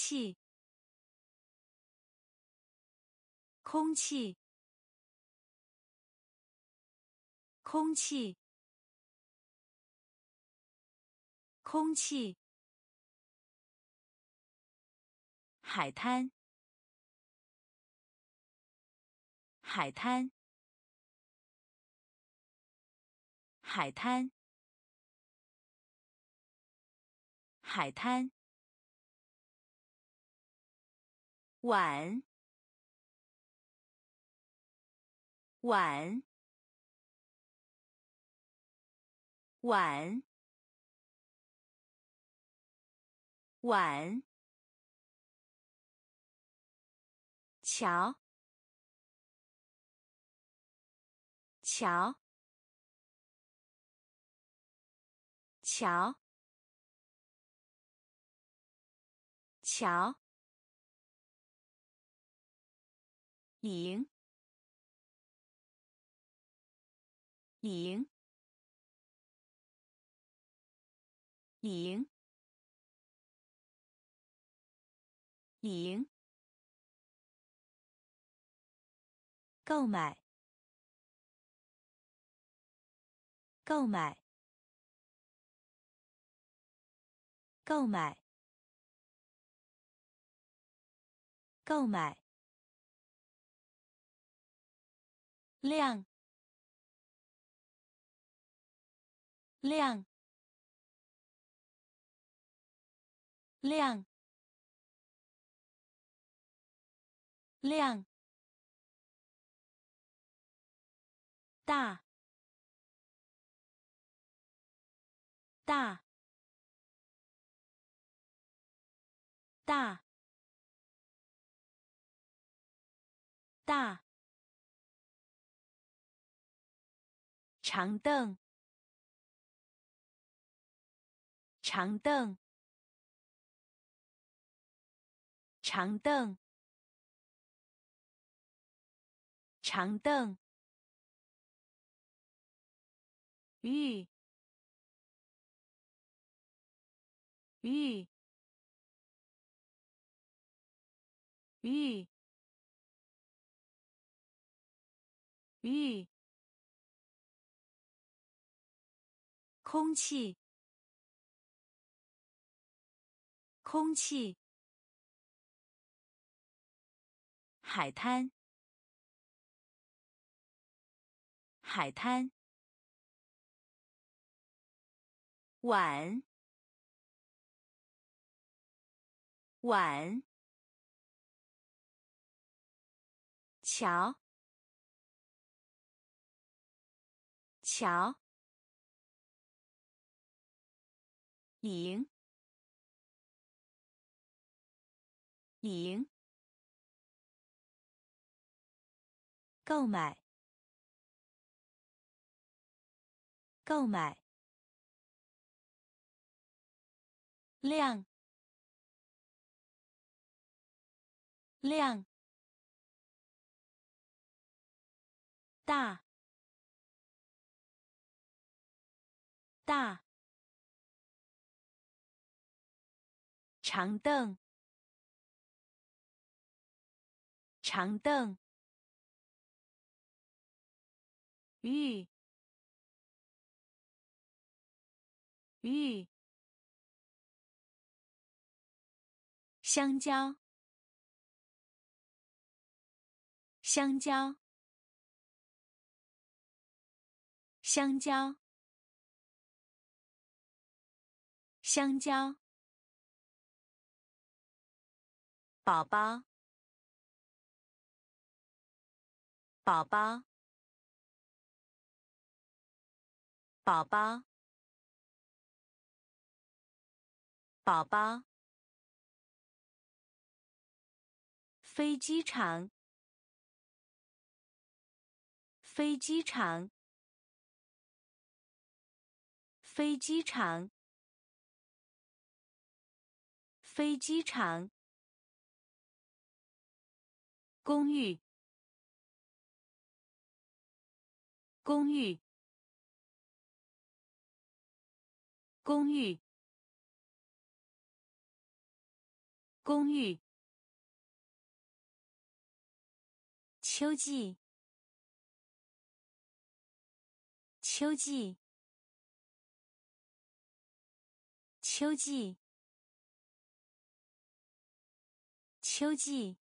气，空气，空气，空气。海滩，海滩，海滩，海滩。碗，碗，碗，碗。桥，桥，桥，桥。赢，赢，赢，赢。购买，购买，购买，购买。亮亮亮亮大大大大长凳，长凳，长凳，长凳。玉，玉，玉，玉。空气，空气。海滩，海滩。碗，碗，桥，桥，赢，赢，购买，购买。量，量，大，大，长凳，长凳，玉，玉。香蕉，香蕉，香蕉，香蕉。宝宝，宝宝，宝宝，宝宝。飞机场，飞机场，飞机场，飞机场。公寓，公寓，公寓，公寓，秋季，秋季，秋季，秋季。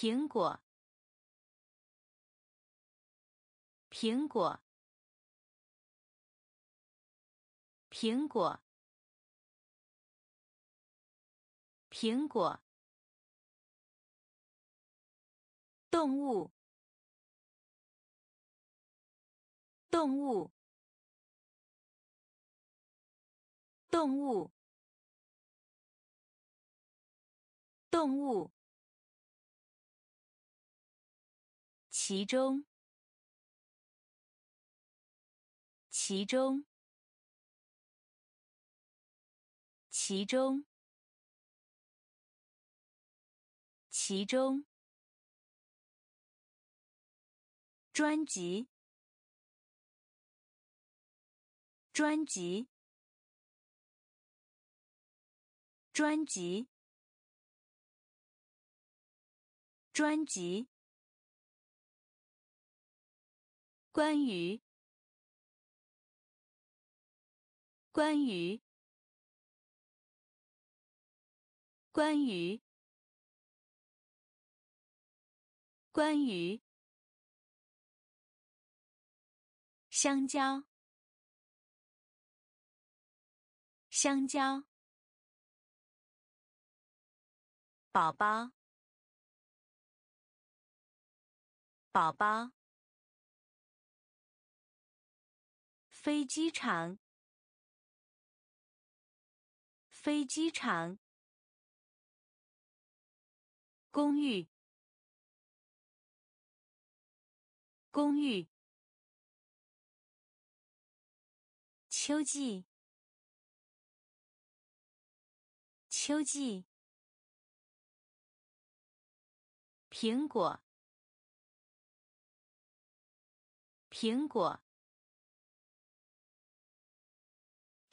苹果，苹果，苹果，苹果。动物，动物，动物，动物。其中，其中，其中，其中。专辑，专辑，专辑，专辑。关于，关于，关于，关于，香蕉，香蕉，宝宝，宝宝。飞机场，飞机场。公寓，公寓。秋季，秋季。苹果，苹果。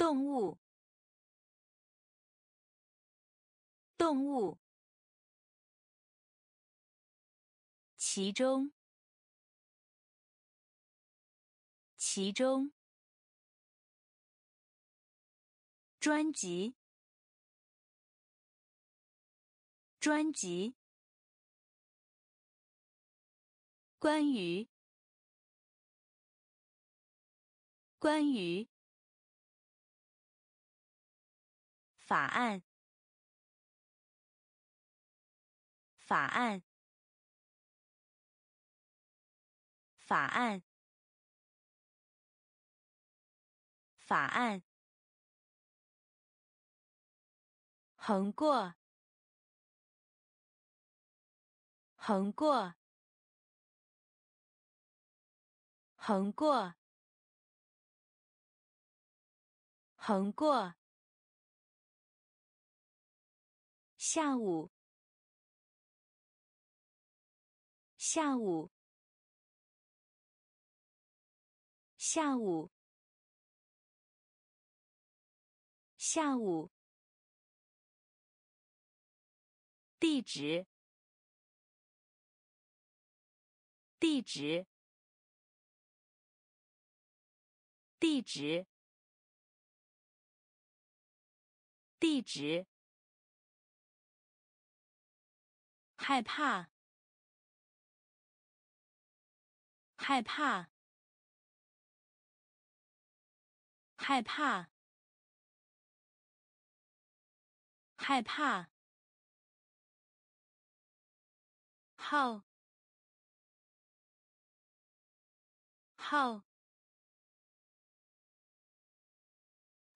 动物，动物，其中，其中，专辑，专辑，关于，关于。法案，法案，法案，法案。横过，横过，横过，横过。下午，下午，下午，下午。地址，地址，地址，地址。害怕，害怕，害怕，害怕。号，号，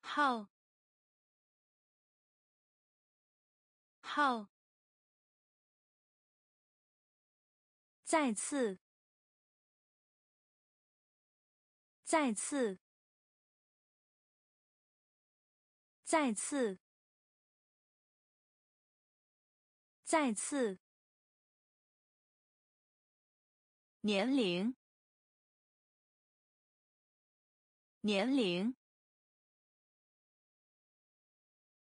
号，号。再次，再次，再次，再次。年龄，年龄，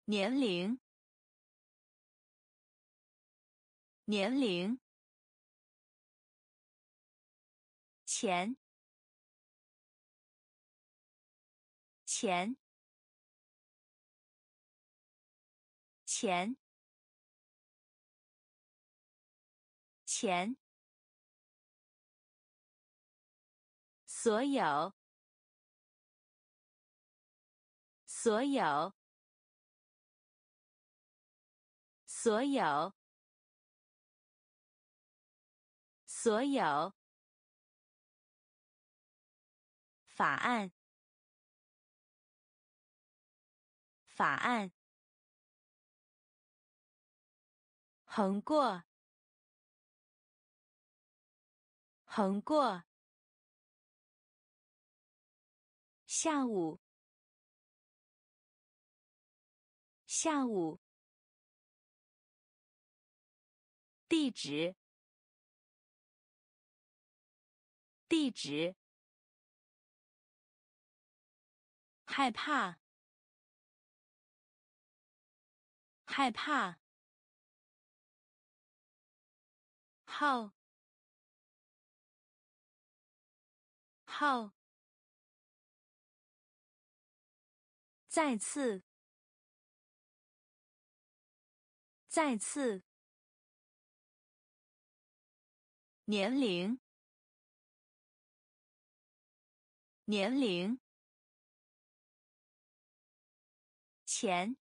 年龄，年龄，钱，钱，钱，钱。所有，所有，所有，所有。法案，法案。横过，横过。下午，下午。地址，地址。害怕，害怕。号，号。再次，再次。年龄，年龄。钱，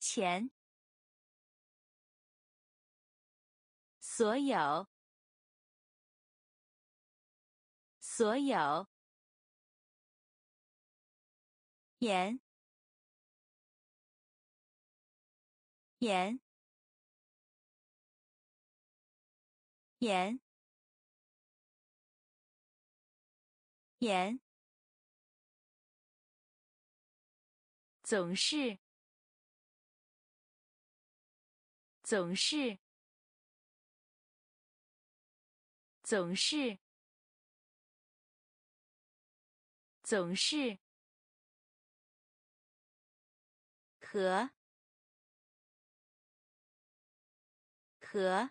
钱。所有，所有。盐，盐，盐，盐。总是，总是，总是，总是。和和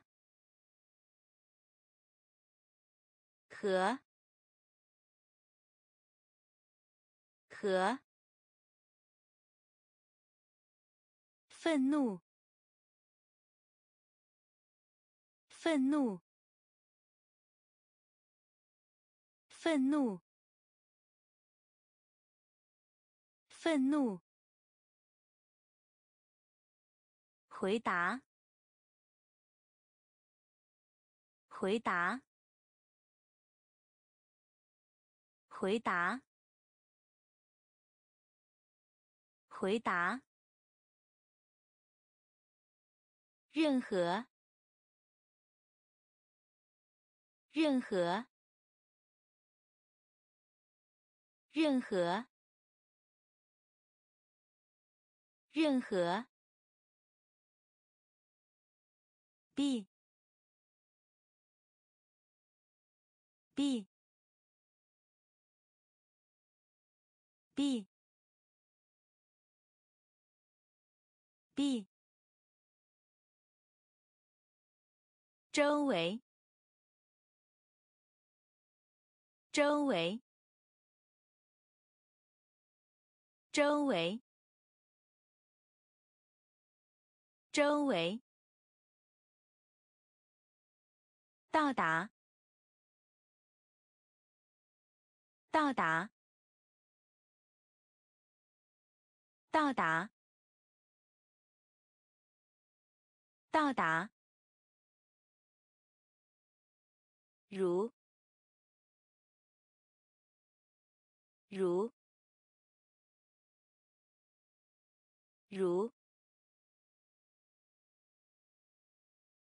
和和愤怒。愤怒。愤怒。愤怒。回答，回答，回答，回答。任何，任何，任何，任何。B B B B 周围，周围，周围，周围。到达，到达，到达，到达。如，如，如，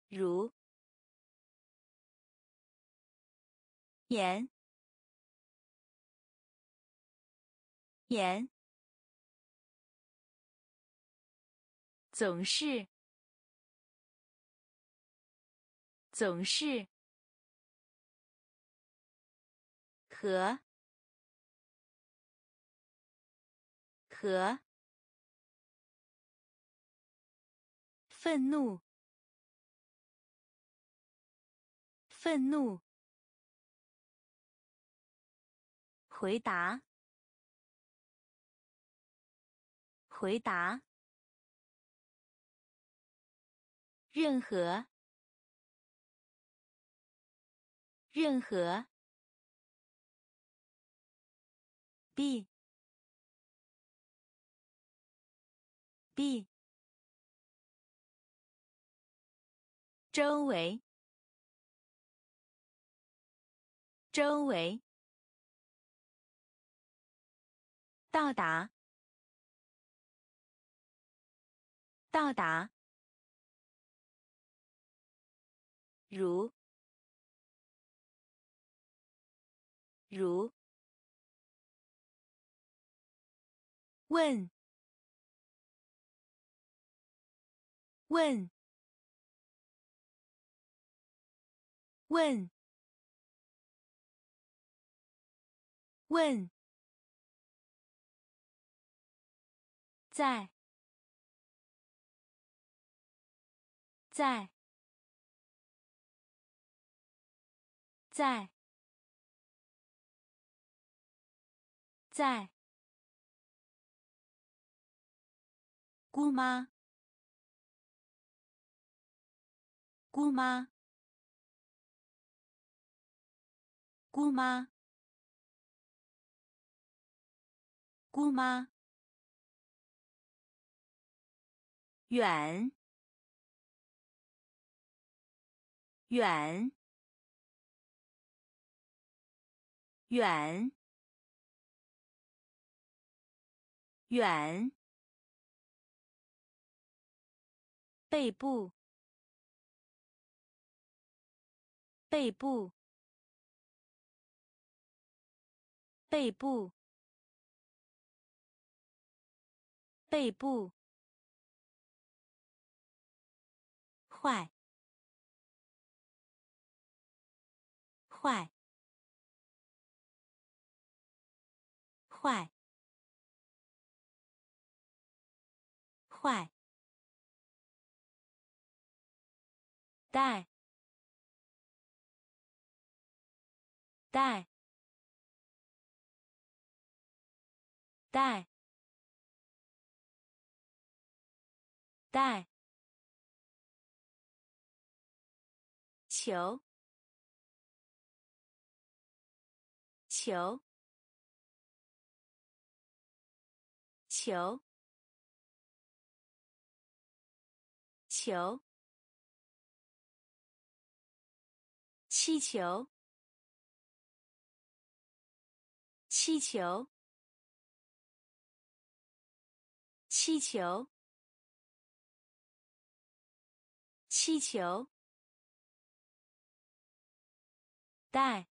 如。盐，盐，总是，总是，和，和愤怒，愤怒，回答，回答，任何，任何。B b 周围周围到达到达如如。问。问。问。问，在。在。在。在。姑妈，姑妈，姑妈，姑妈，远，远，远，远。背部，背部，背部，背部，坏，坏，坏，坏。带，带，带，带，球，球，球，球。气球，气球，气球，气球，带，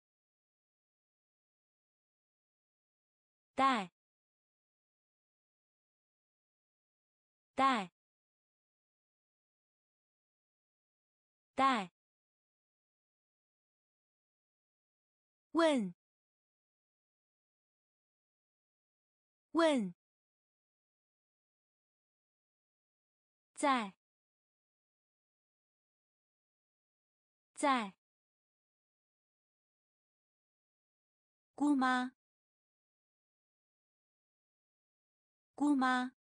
带，带，带。问。问，在。在，姑妈。姑妈，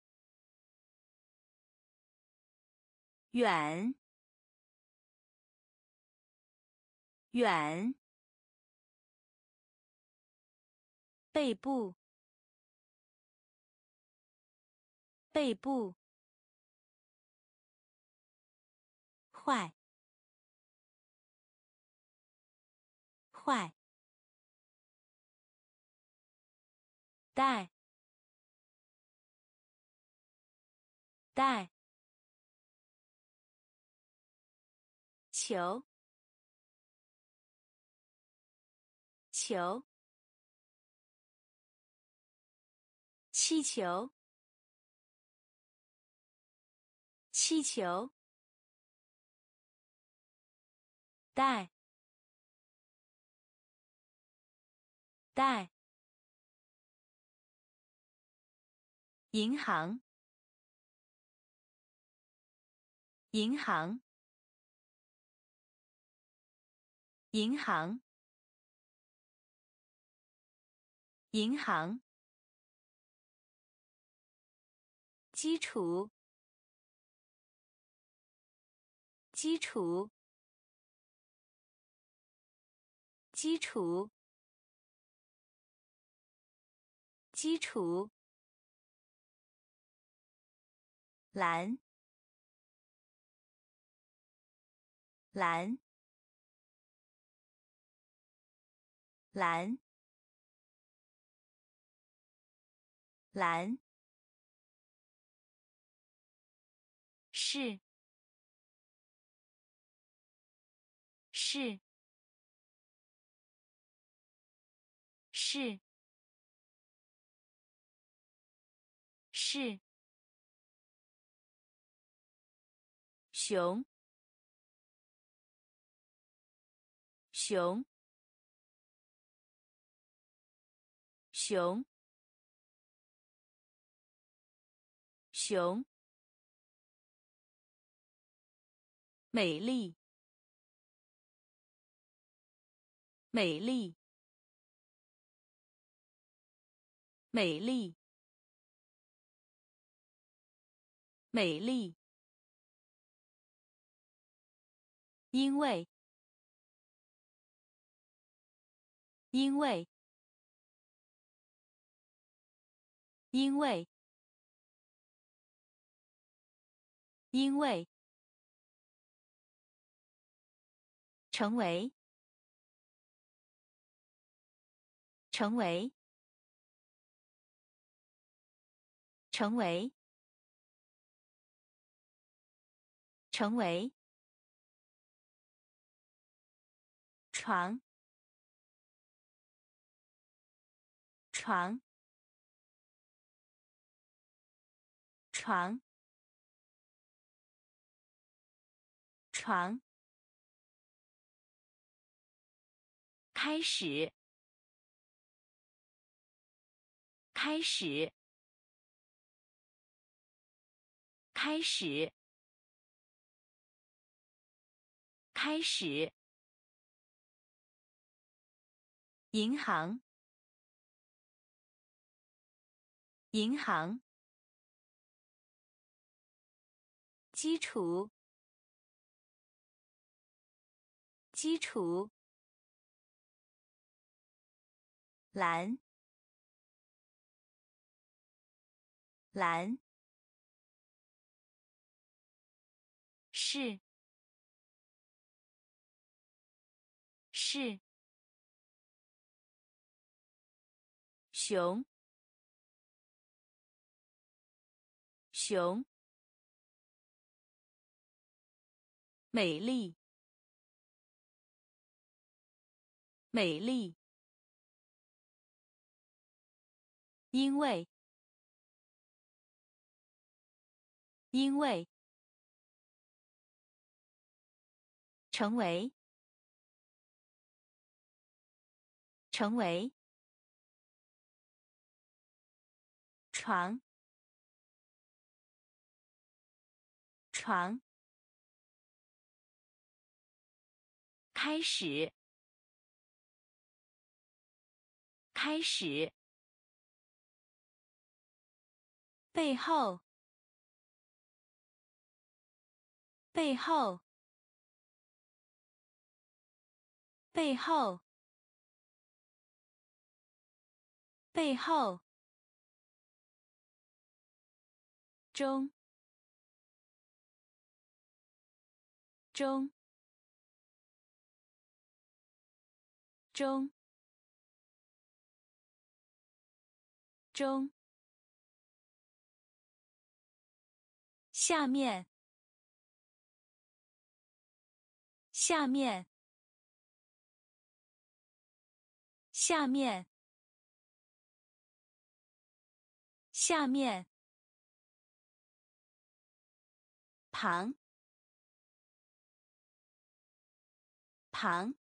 远。远。背部，背部，坏，坏，带，带，球，球。气球，气球，带，带，银行，银行，银行，银行。基础，基础，基础，基础。蓝，蓝，蓝，蓝。是，是，是，是。熊，熊，熊，熊。美丽，美丽，美丽，美丽。因为，因为，因为，因为。成为，成为，成为，成为。床，床，床，床。开始，开始，开始，开始。银行，银行。基础，基础。蓝，蓝，是，是，熊，熊，美丽，美丽。因为，因为，成为，成为，床，床，开始，开始。背后，背后，背后，背后，中，中，中，中。下面，下面，下面，下面，旁，旁，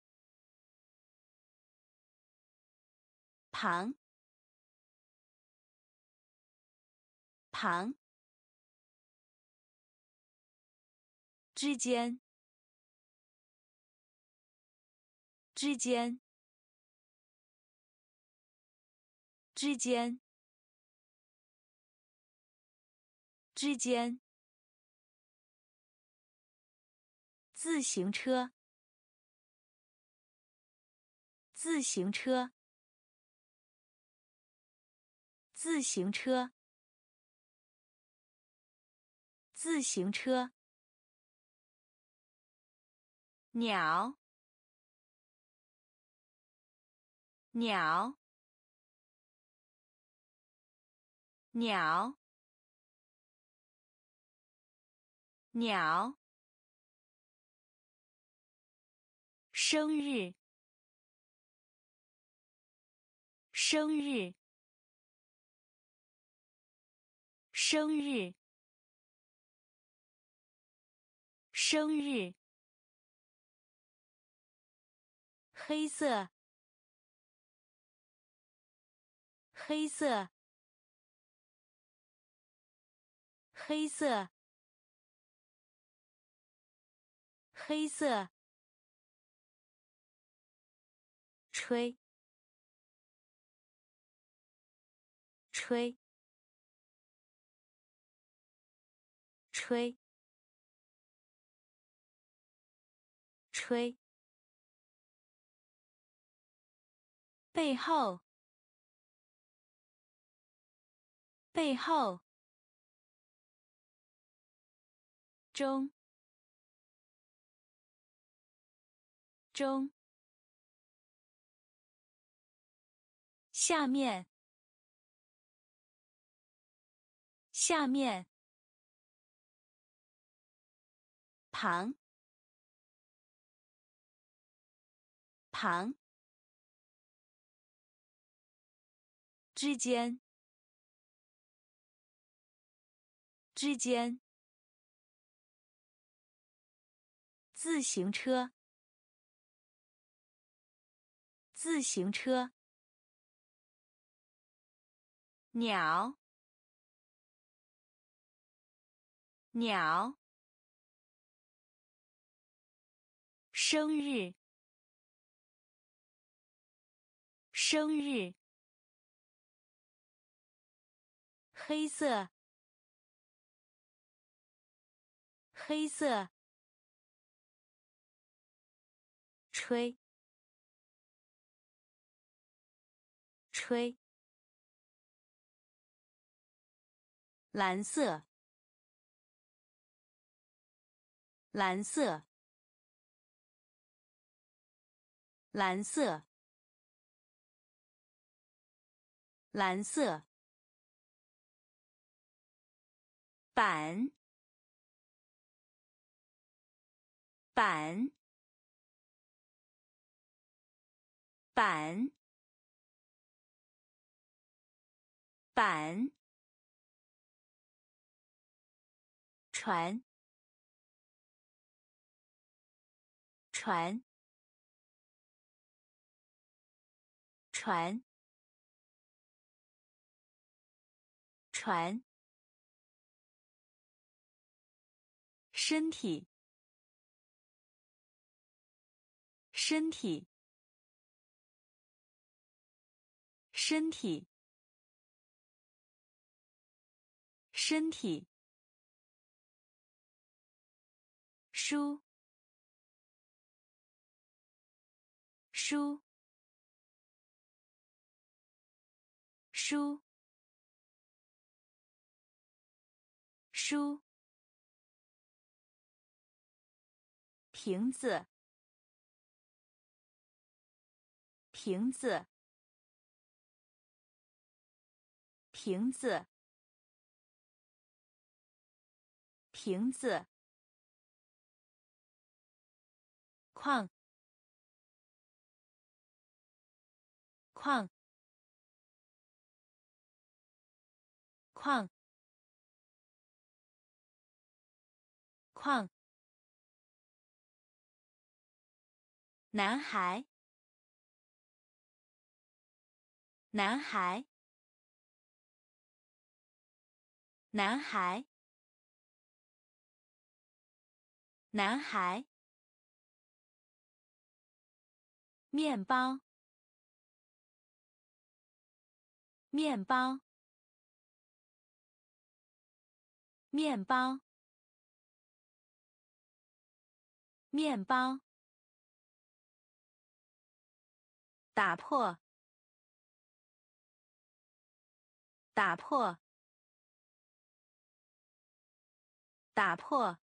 旁。旁之间之间之间之间自行车自行车自行车自行车鸟。鸟。鸟。鸟。生日。生日。生日。生日。黑色黑色黑色黑色吹吹吹吹背后背后中中下面，下面，旁，旁，之间，之间，自行车，自行车。鸟，鸟，生日，生日，黑色，黑色，吹，吹。蓝色，蓝色，蓝色，蓝色，板，板，板，板。船，船，船，船。身体，身体，身体，身体。书，书，书，书。瓶子，瓶子，瓶子，瓶子。矿，矿，矿，矿。男孩，男孩，男孩，男孩，面包，面包，面包，面包，打破，打破。打破，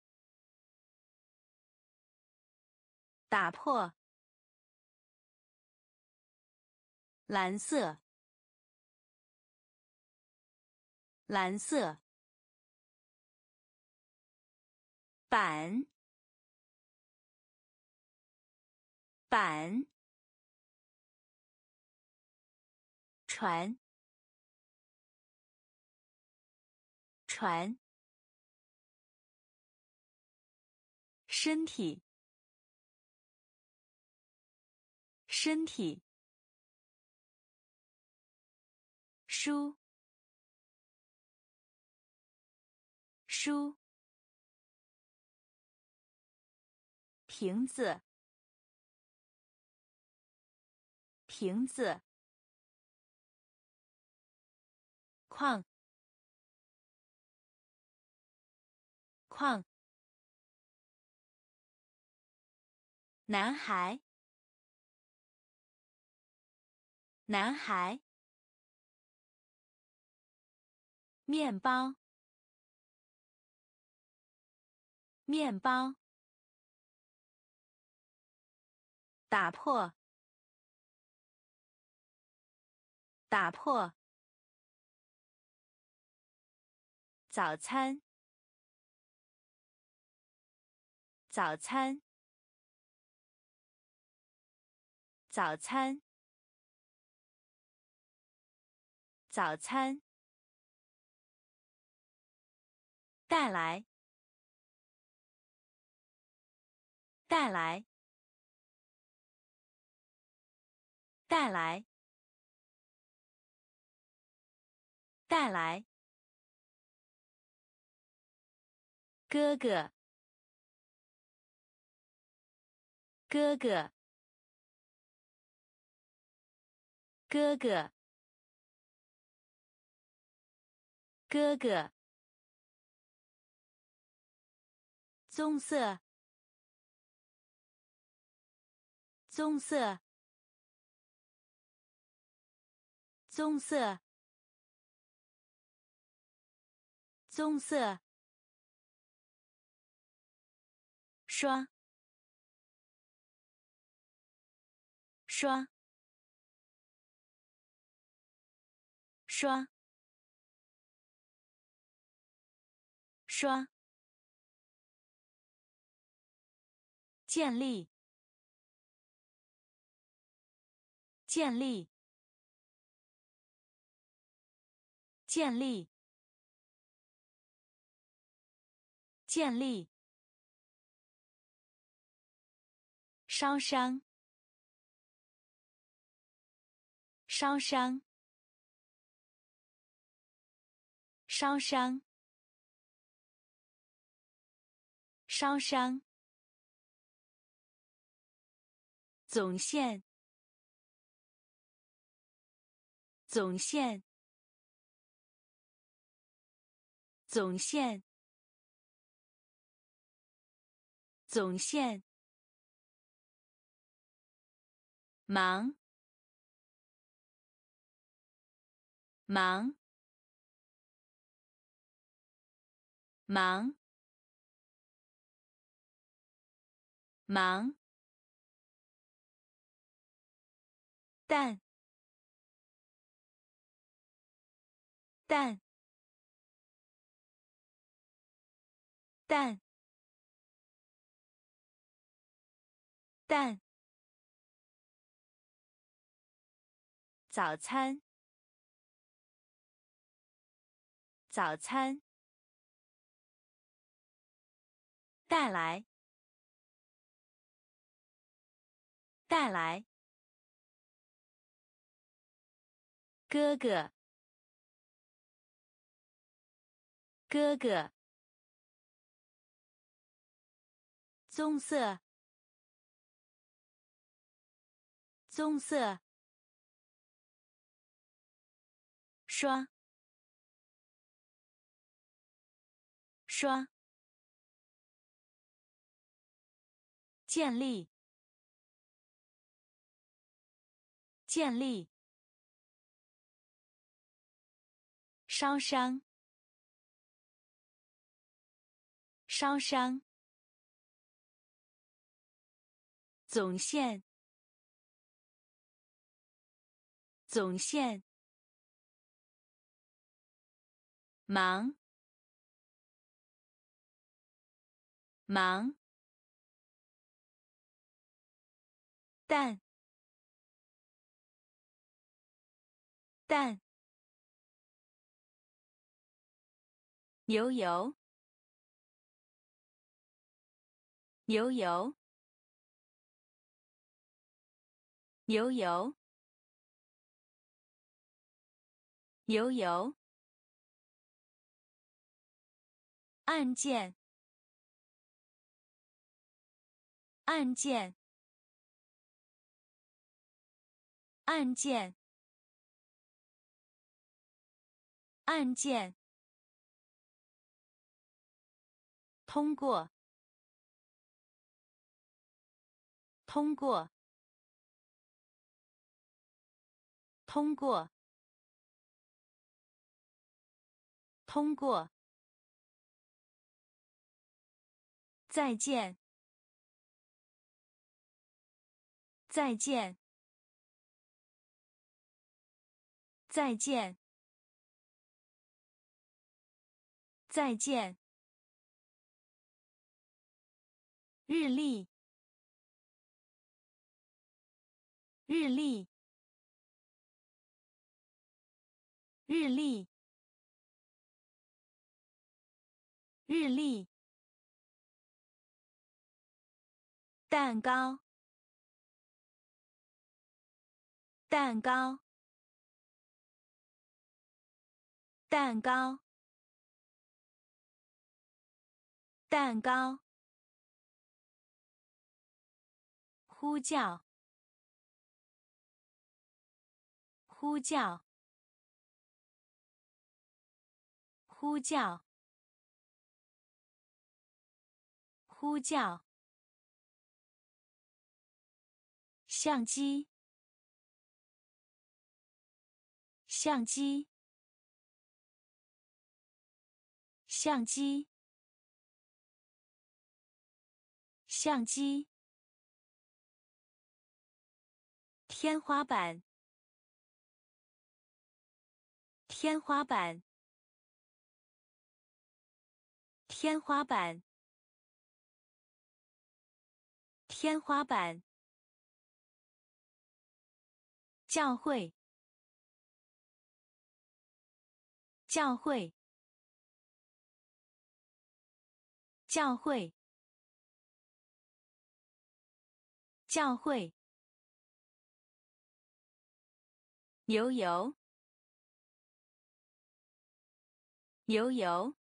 打破。蓝色，蓝色。板，板。船，船。身体，身体，书，书，瓶子，瓶子，矿，矿。男孩，男孩，面包，面包，打破，打破，早餐，早餐。早餐，早餐，带来，带来，带来，带来，哥哥，哥哥。哥哥，哥哥，棕色，棕色，棕色，棕色，刷，刷。刷，刷，建立，建立，建立，建立，烧伤，烧伤。烧伤，烧伤。总线，总线，总线，总线。忙，忙。忙，忙，蛋，蛋，蛋，蛋，早餐，早餐。带来，带来，哥哥，哥哥，棕色，棕色，刷，刷，建立，建立，烧伤。烧伤，总线，总线，忙，忙，蛋，蛋，牛油。牛油，牛油，牛油。案件，案件，案件，案件。通过。通过，通过，通过。再见，再见，再见，再见。日历。日历，日历，日历。蛋糕，蛋糕，蛋糕，蛋糕。呼叫。呼叫！呼叫！呼叫！相机！相机！相机！相机！天花板！天花板，天花板，天花板。教会，教会，教会，教会。牛油。牛油，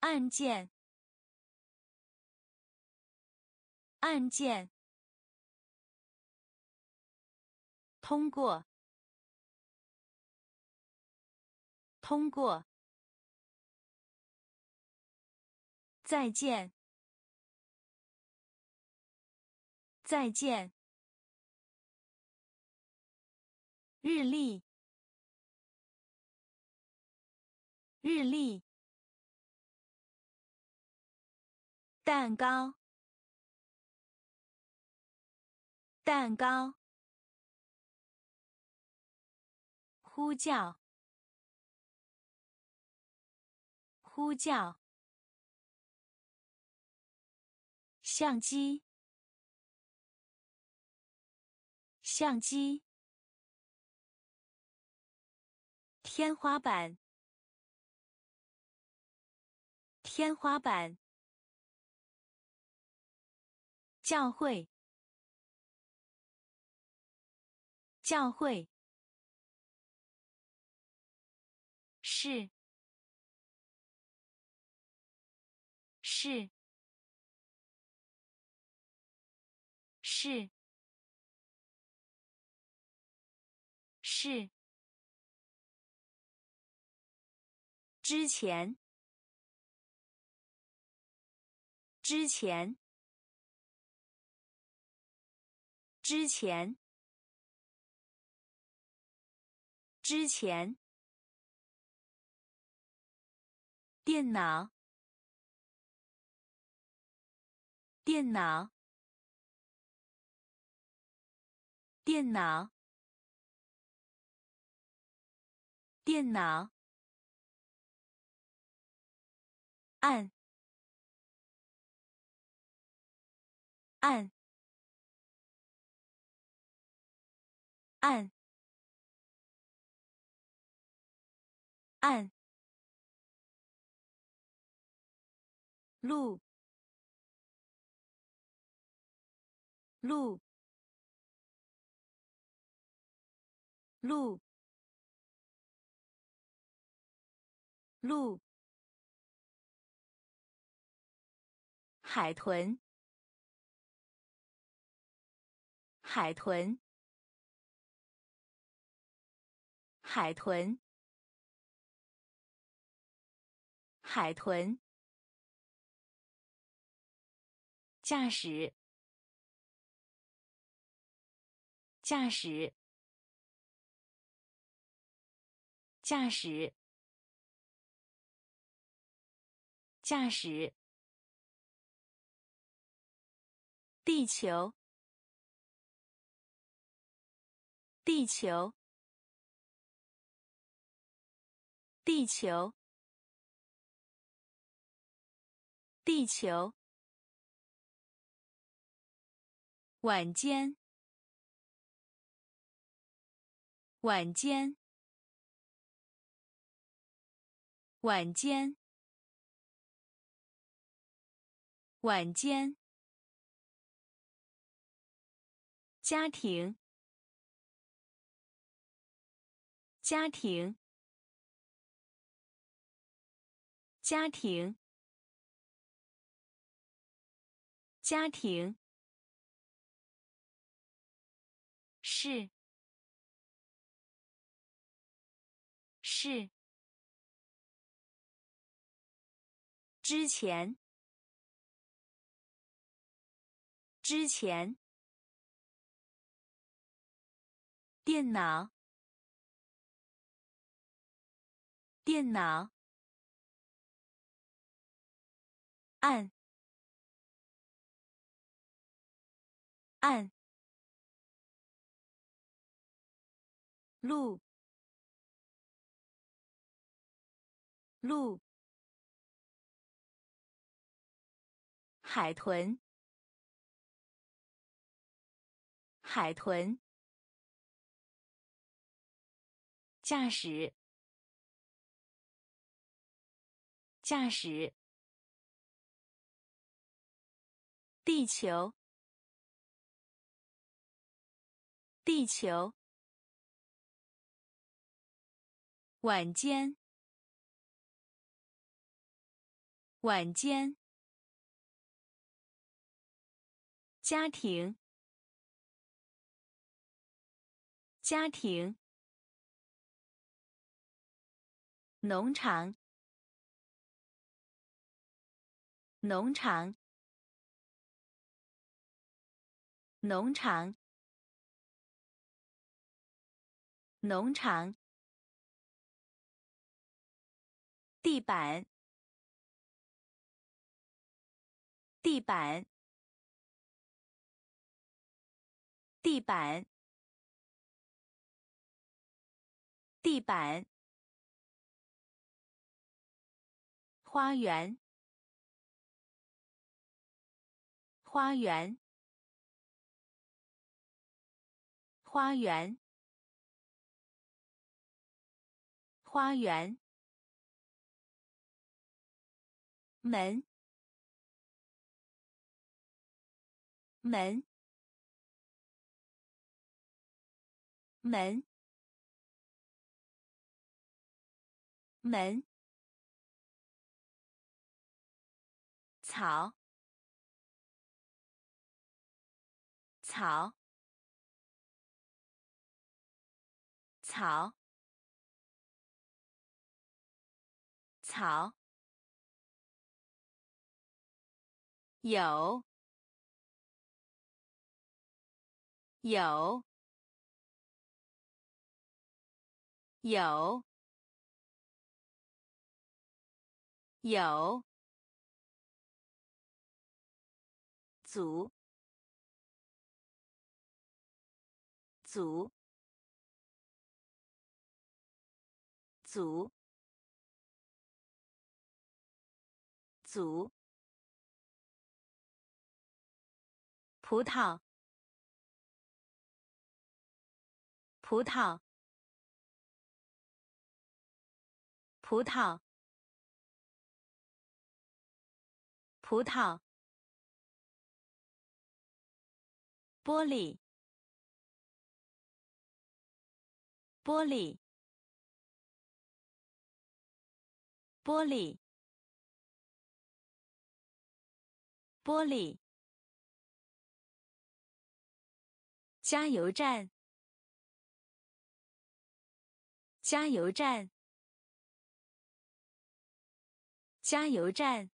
按键，按键，通过，通过，再见，再见，日历。日历，蛋糕，蛋糕，呼叫，呼叫，相机，相机，天花板。天花板，教会，教会，是是是是之前之前之前之前电脑，电脑，电脑，电脑，按，按，按，按。路，路，路，路。海豚，海豚，海豚，海豚。驾驶，驾驶，驾驶，驾驶。地球，地球，地球，地球。晚间，晚间，晚间，晚间。家庭，家庭，家庭，家庭。是是。之前。之前。电脑。电脑。按。按。路，路，海豚，海豚，驾驶，驾驶，地球，地球。晚间，晚间，家庭，家庭，农场，农场，农场，农场。地板，地板，地板，地板。花园，花园，花园，花园。门，门，门，门，草，草，草，草，有，有。有，有，组，组，组，组，葡萄，葡萄。葡萄，葡萄，玻璃，玻璃，玻璃，玻璃，加油站，加油站。加油站，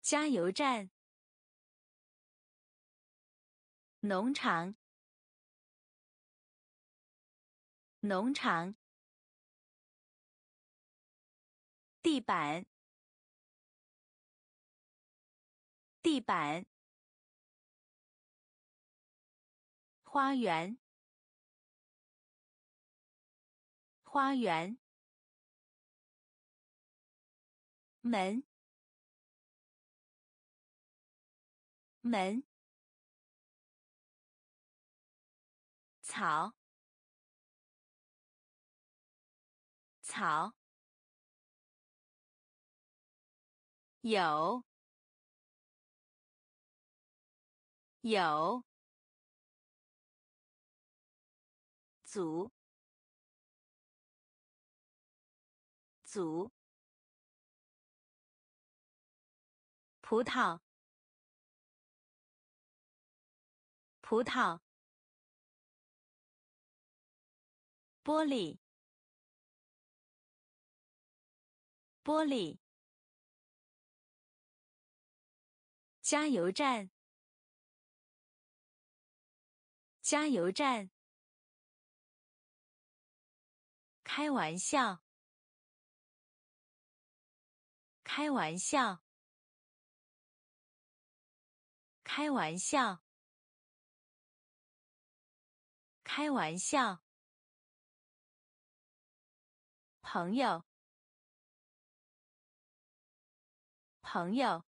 加油站。农场，农场。地板，地板。花园，花园。门，门，草，草，有，有，组，组。葡萄，葡萄，玻璃，玻璃，加油站，加油站，开玩笑，开玩笑。开玩笑，开玩笑。朋友，朋友，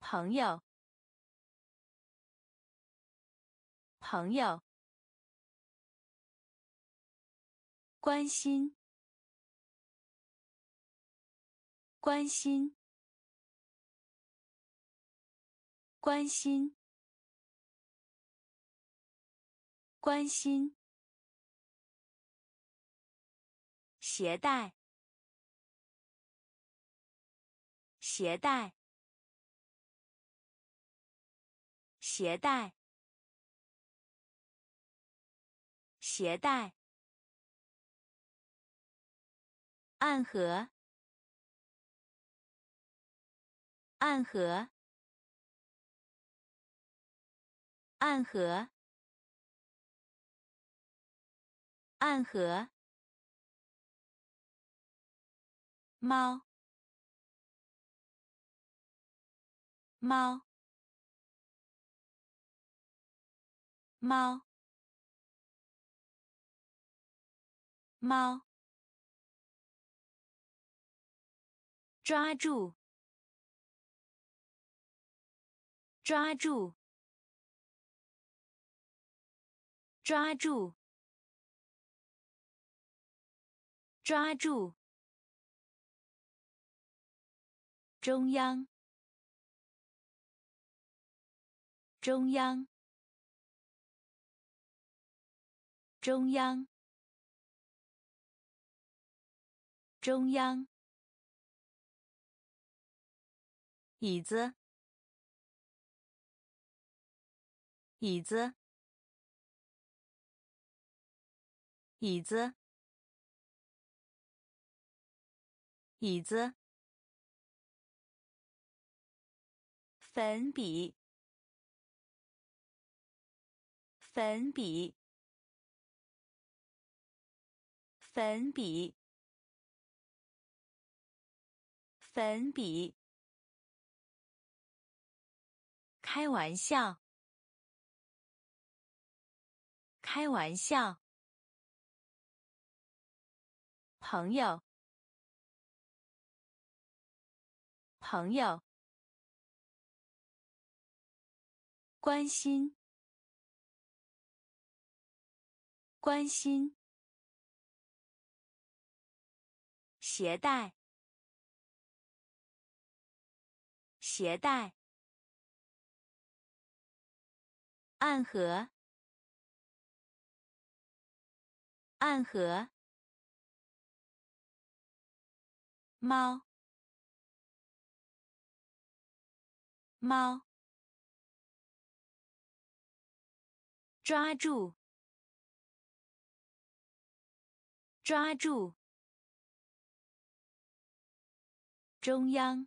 朋友，朋友。关心，关心。关心，关心，携带，携带，携带，携带，暗河，暗河。暗河，暗河，猫，猫，猫，猫，抓住，抓住。抓住！抓住！中央！中央！中央，中央，椅子，椅子，椅子，椅子，粉笔，粉笔。粉笔，粉笔，开玩笑，开玩笑，朋友，朋友，关心，关心。携带，携带，暗河，暗河，猫，猫，抓住，抓住。中央，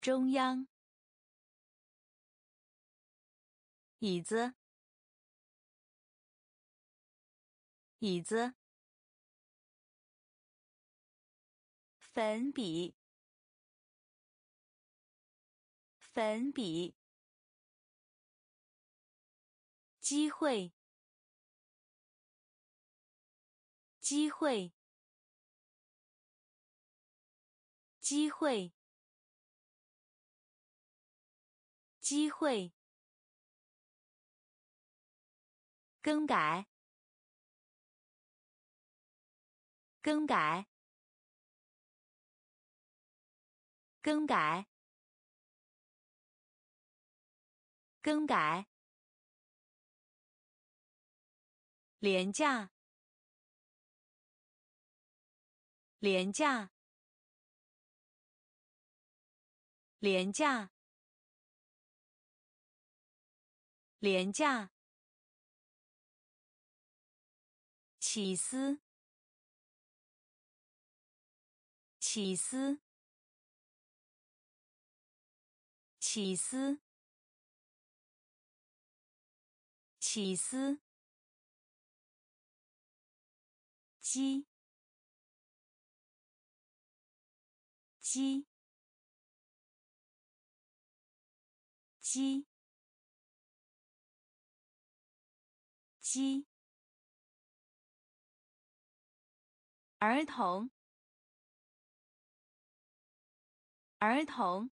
中央，椅子，椅子，粉笔，粉笔，机会，机会。机会，机会，更改，更改，更改，更改，廉价，廉价。廉价，廉价，起司，起司，起司，起司，鸡，鸡。鸡，鸡，儿童，儿童，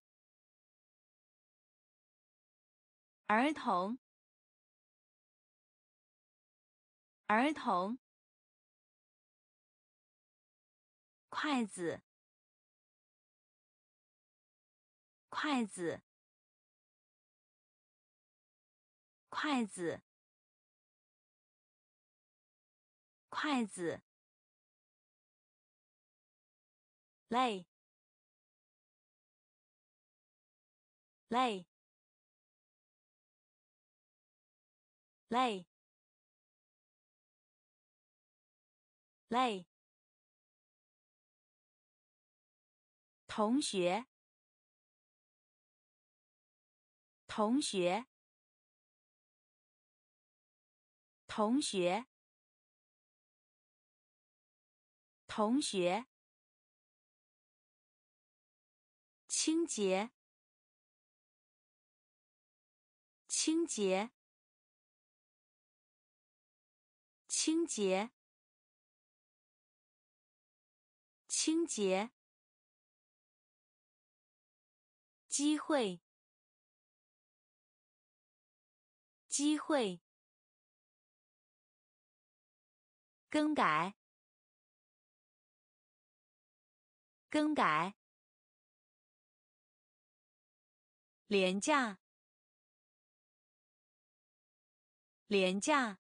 儿童，儿童，筷子，筷子。筷子，筷子，lay lay lay lay 同学。同学。同学。同学。清洁，清洁，清洁，清洁，机会，机会。更改，更改，廉价，廉价，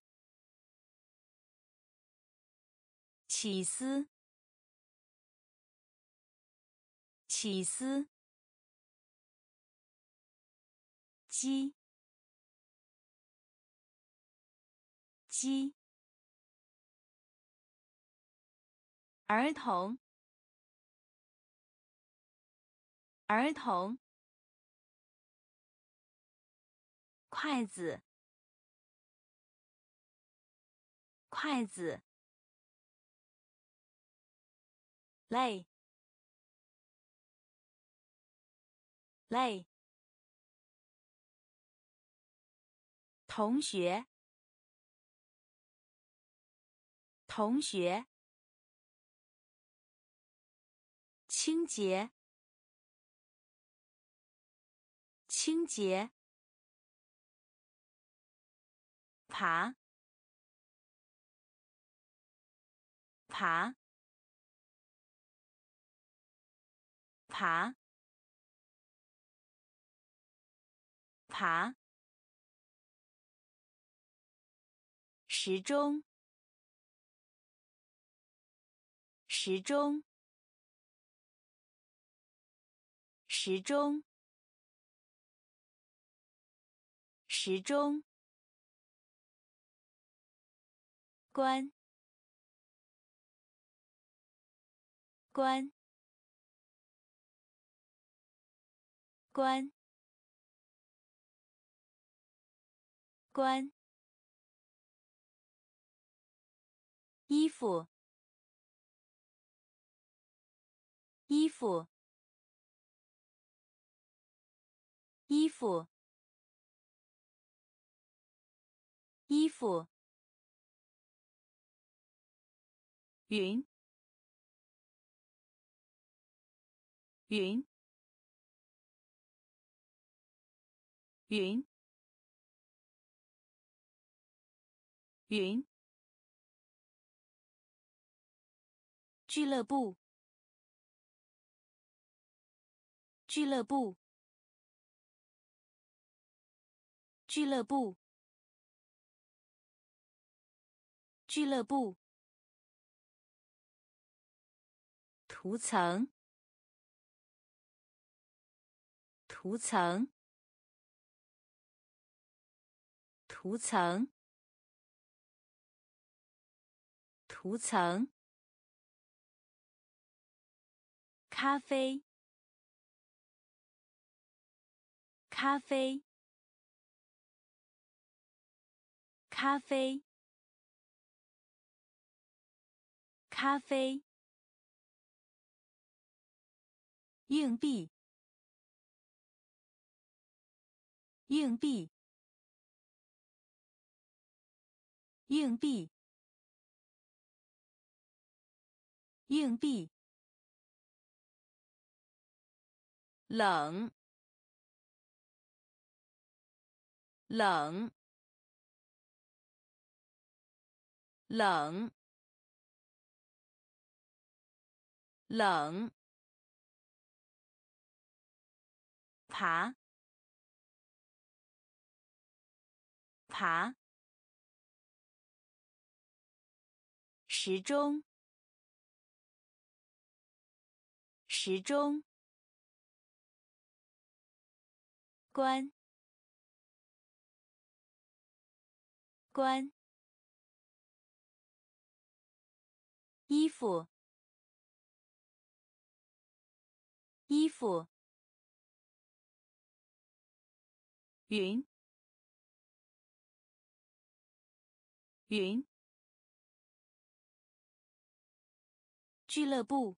起司，起司，鸡，鸡，儿童，儿童，筷子。筷子，累，累。同学，同学。清洁，清洁。爬。爬，爬，爬。时钟，时钟，时钟，时钟。关。关，关，关。衣服，衣服，衣服，衣服。云。云，云，云。俱乐部，俱乐部，俱乐部，俱乐部。涂层。涂层，涂层，涂层。咖啡，咖啡，咖啡，咖啡。硬币。硬币，硬币，硬币。冷，冷，冷，冷。爬。爬，时钟，时钟，关，关，衣服，衣服，云。云，俱乐部，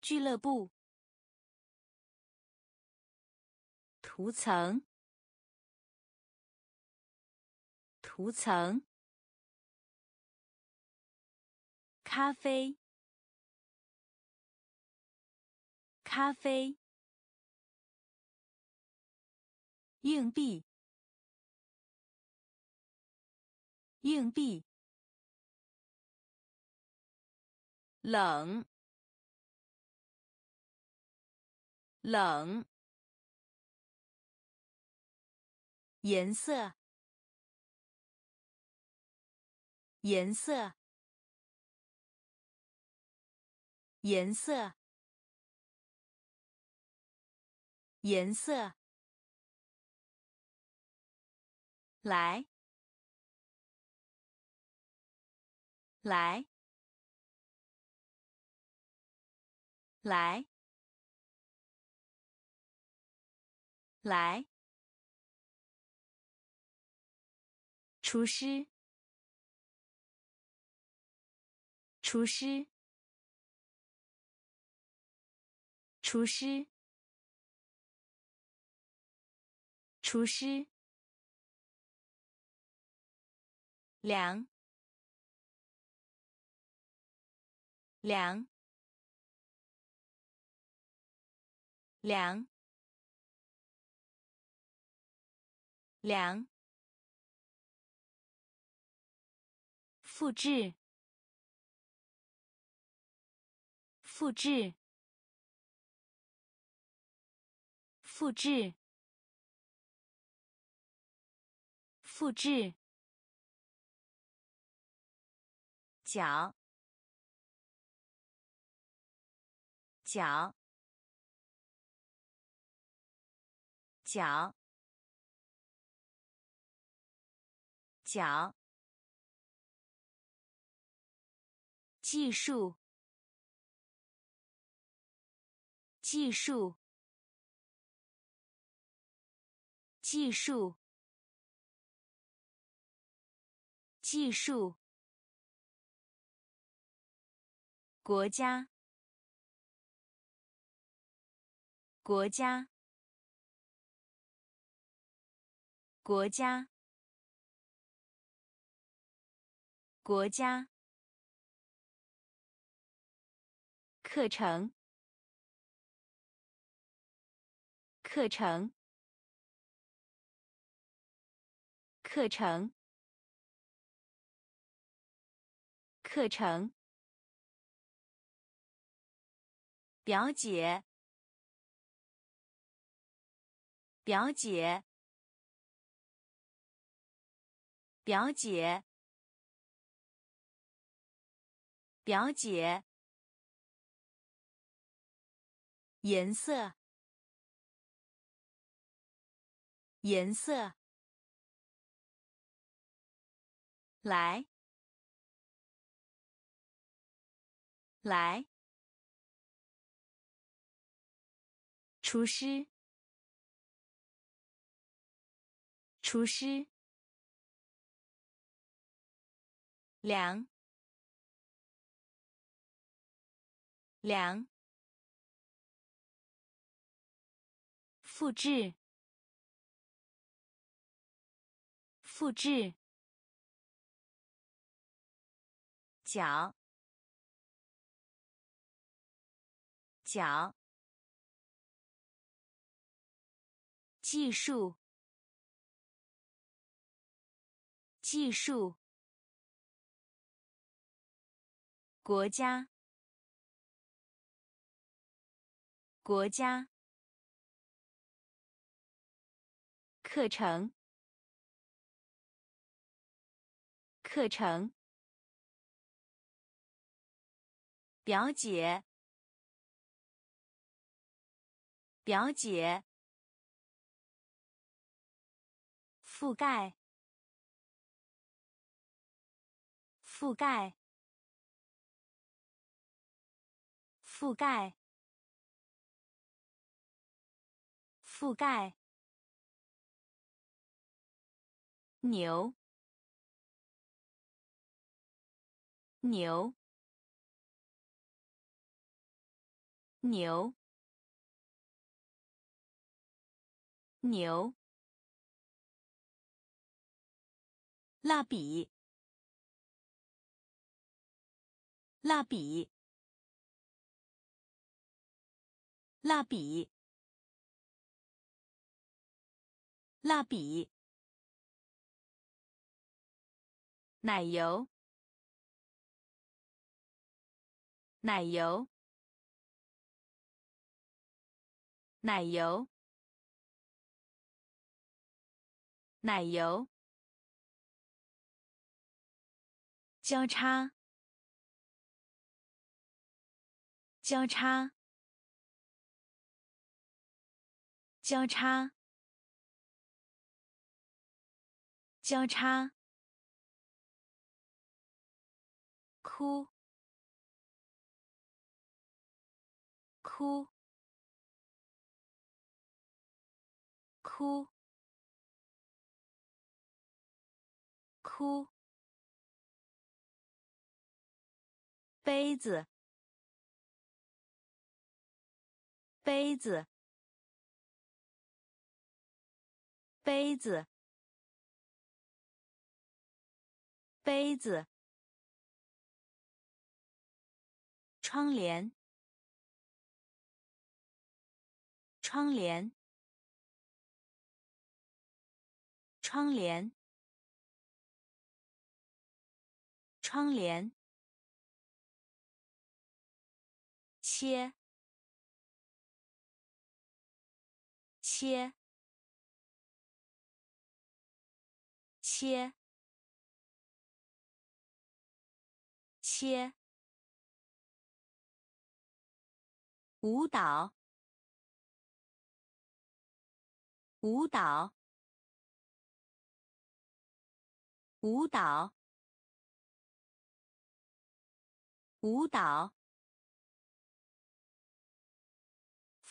俱乐部，涂层，涂层，咖啡，咖啡，硬币。硬币，冷，冷，颜色，颜色，颜色，颜色，来，来，来，来。厨师，厨师，厨师，厨师。凉，凉，凉，凉。复制，复制，复制，复制。脚，脚，脚，脚。技术，技术，技术，技术。国家，国家，国家，国家。课程，课程，课程，课程。表姐，表姐，表姐，表姐。颜色，颜色，来，来，厨师，厨师，凉，凉。复制，复制。脚，脚。技术，技术。国家，国家。课程，课程。表姐，表姐。覆盖，覆盖，覆盖，覆盖。牛，牛，牛，牛。蜡笔，蜡笔，蜡笔，蜡笔。奶油，奶油，奶油，奶油，交叉，交叉，交叉，交叉，哭，哭，哭。哭，杯子，杯子，杯子，杯子，窗帘，窗帘，窗帘。窗帘，切，切，切，切，舞蹈，舞蹈，舞蹈。舞蹈，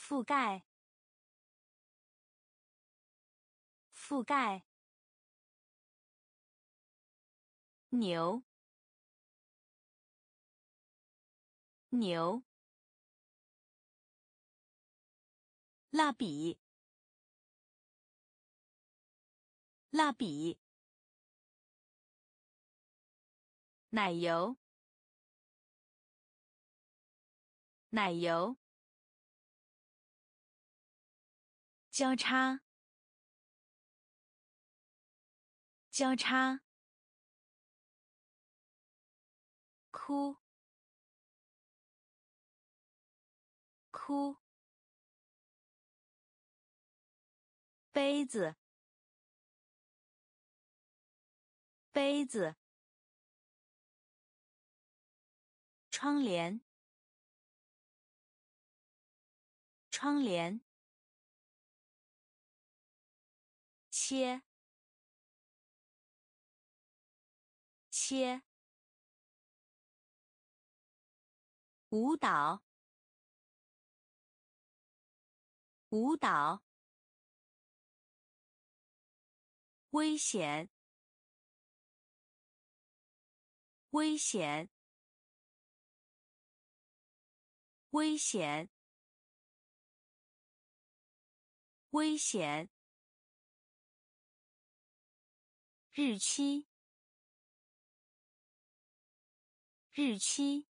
覆盖，覆盖，牛，牛，蜡笔，蜡笔，奶油。奶油，交叉，交叉，哭，哭，杯子，杯子，窗帘。窗帘，切，切，舞蹈，舞蹈，危险，危险，危险。危险！日期！日期！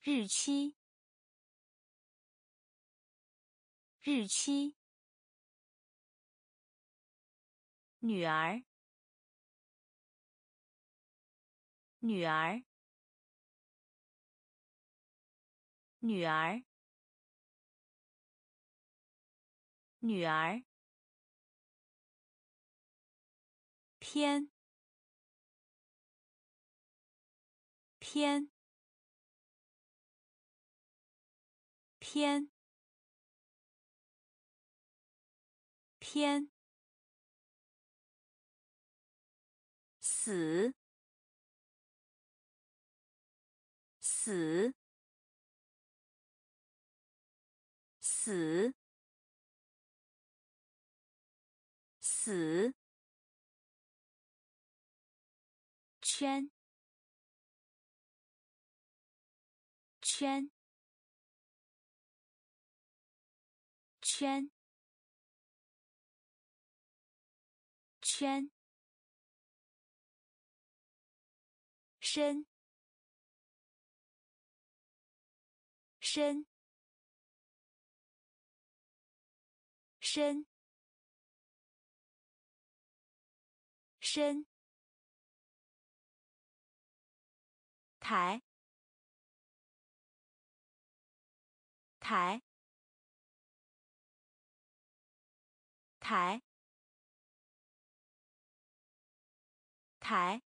日期！日期！女儿！女儿！女儿！女儿，天，天，天，天，死，死，死。死，圈，圈，圈，圈，深，深，深。深，台，台，台，台，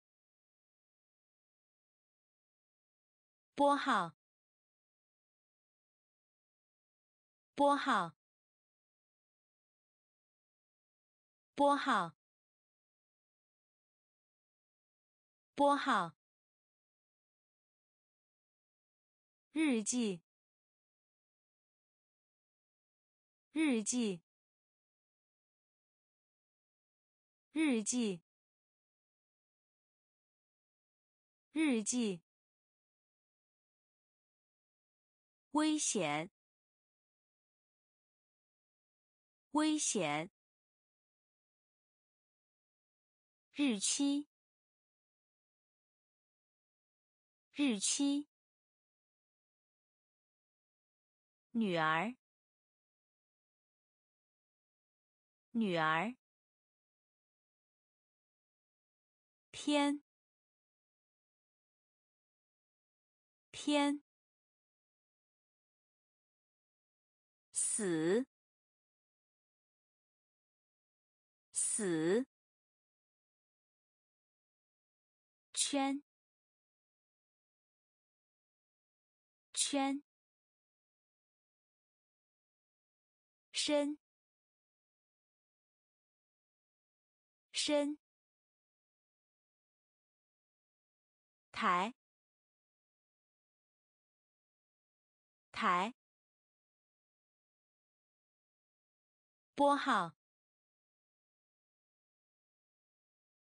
拨号，拨号，拨号，拨号。日记，日记，日记，日记。危险，危险。日期，日期。女儿，女儿，天，天，死，死，圈，圈。身，身，台，台，拨号，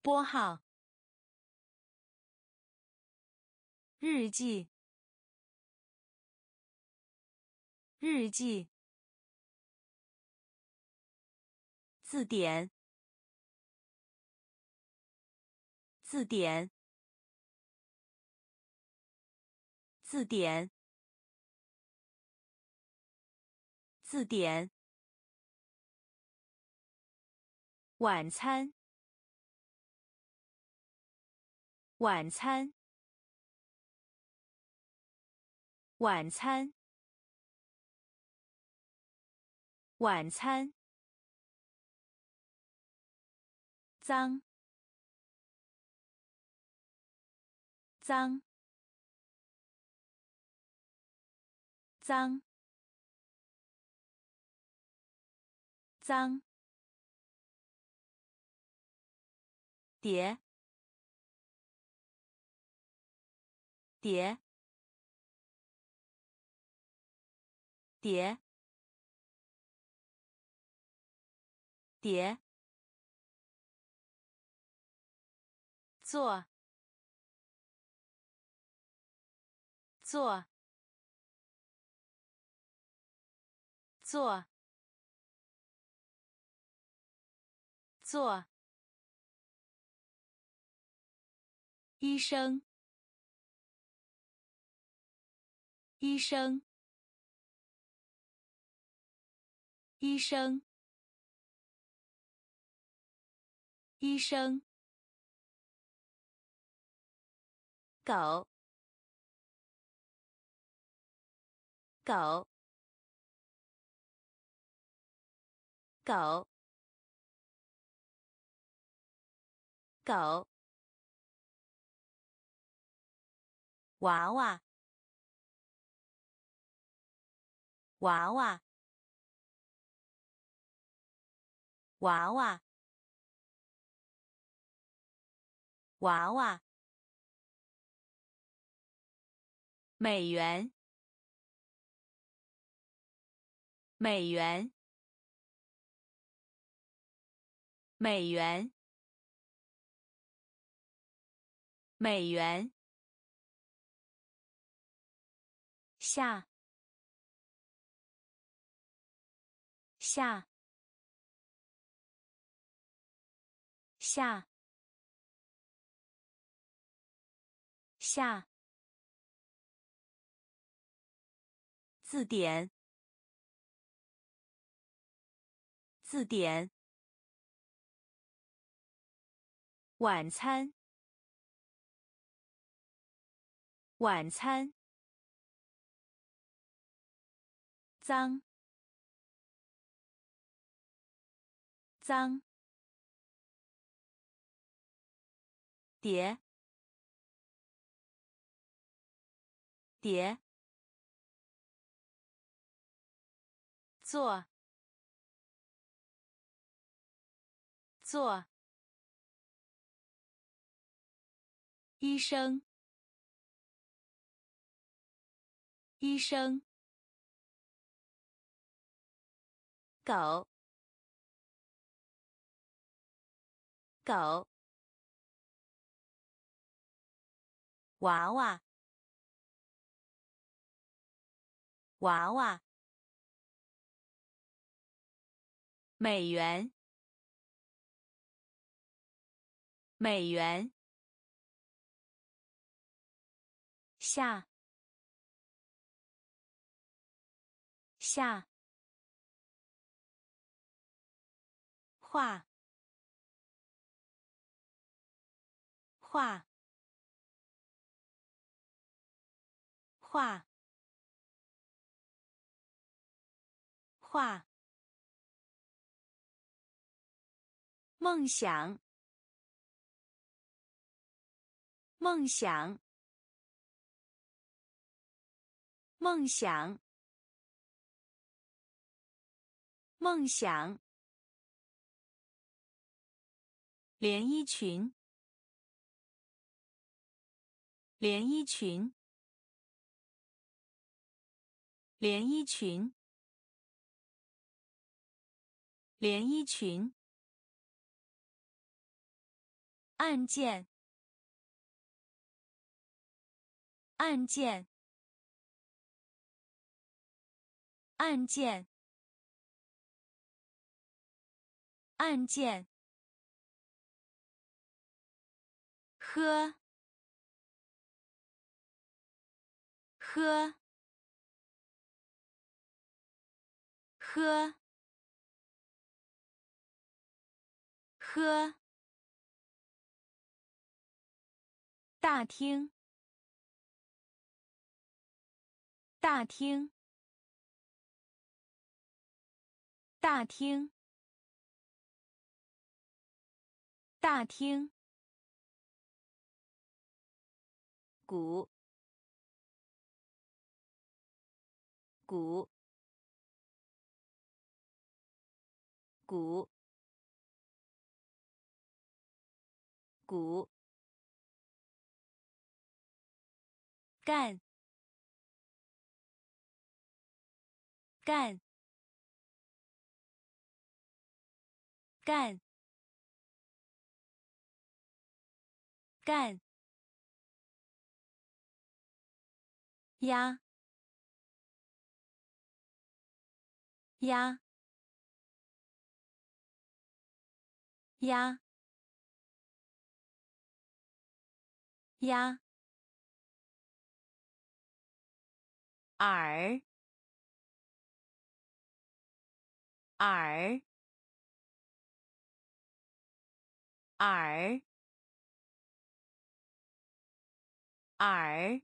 拨号，日记，日记。字典，字典，字典，字典。晚餐，晚餐，晚餐，晚餐。脏，脏，脏，脏。叠，叠，叠，叠。做，做，做，做。医生，医生，医生，医生。狗，狗，狗，狗，娃娃，娃娃，娃娃，娃娃。美元，美元，美元，美元。下，下，下，下。字典，字典。晚餐，晚餐。脏，脏，叠，叠，做，做，医生，医生。狗，狗，娃娃，娃娃，美元，美元，下，下。画，画，画，画。梦想，梦想，梦想，梦想。连衣裙，连衣裙，连衣裙，连衣裙。案件，案件，案件，案件。喝，喝，喝，喝。大厅，大厅，大厅，大厅。鼓，鼓，鼓，鼓，干，干，干，干。鸭，鸭，鸭，鸭，耳，耳，耳，耳。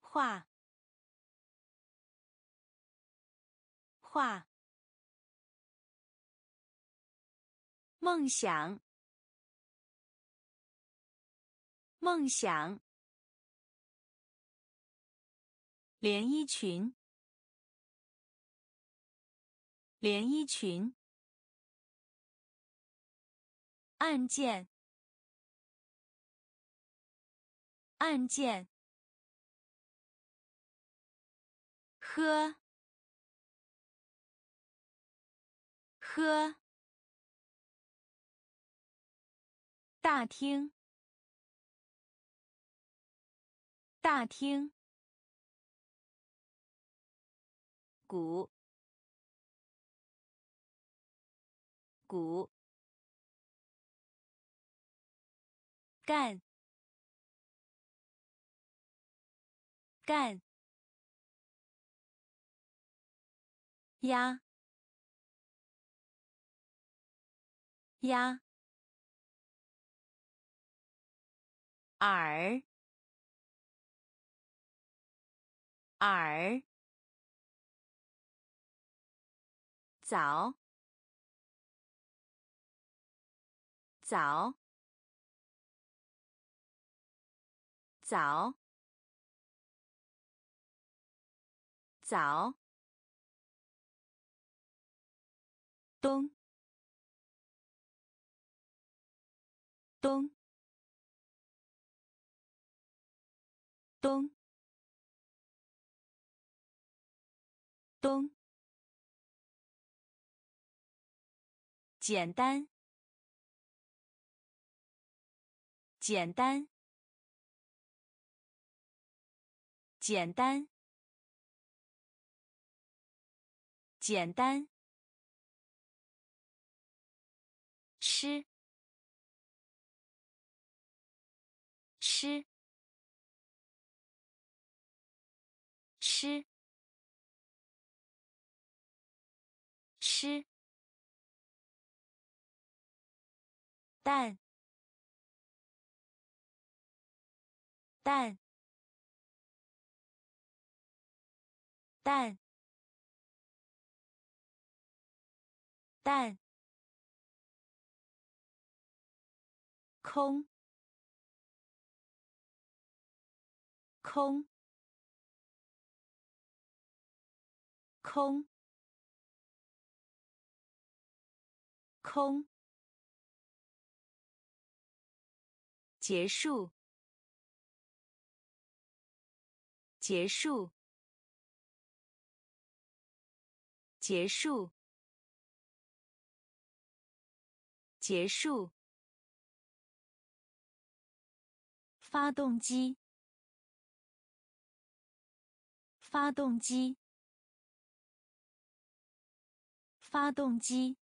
画，画。梦想，梦想。连衣裙，连衣裙。案件，案件。喝，喝。大厅，大厅。鼓，鼓。干，干。鸭，鸭，耳，耳，早，早，早，早，冬，冬，冬，冬。简单，简单，简单，简单。吃，吃，吃，吃。蛋，蛋，蛋，蛋，空，空，空，空。结束，结束，结束，结束。发动机，发动机，发动机，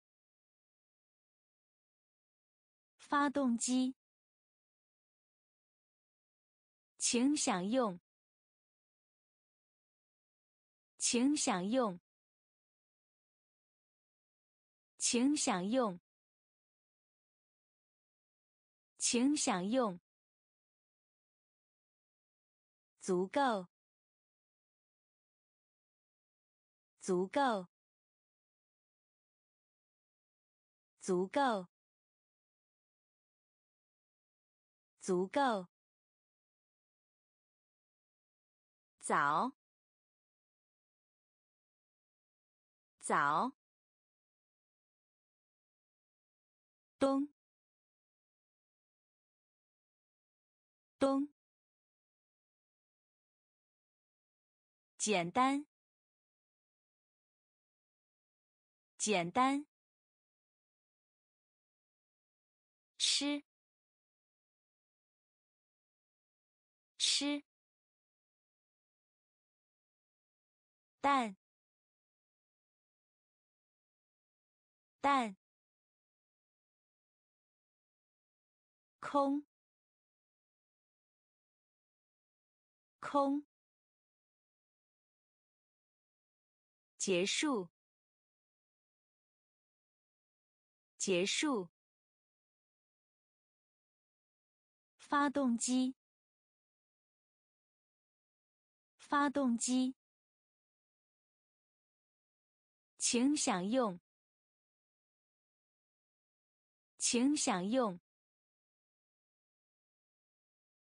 发动机。请享用，请享用，请享用，请享用。足够，足够，足够，足够。早，早，冬，冬，简单，简单，吃，吃。蛋，蛋，空，空，结束，结束，发动机，发动机。请享用，请享用。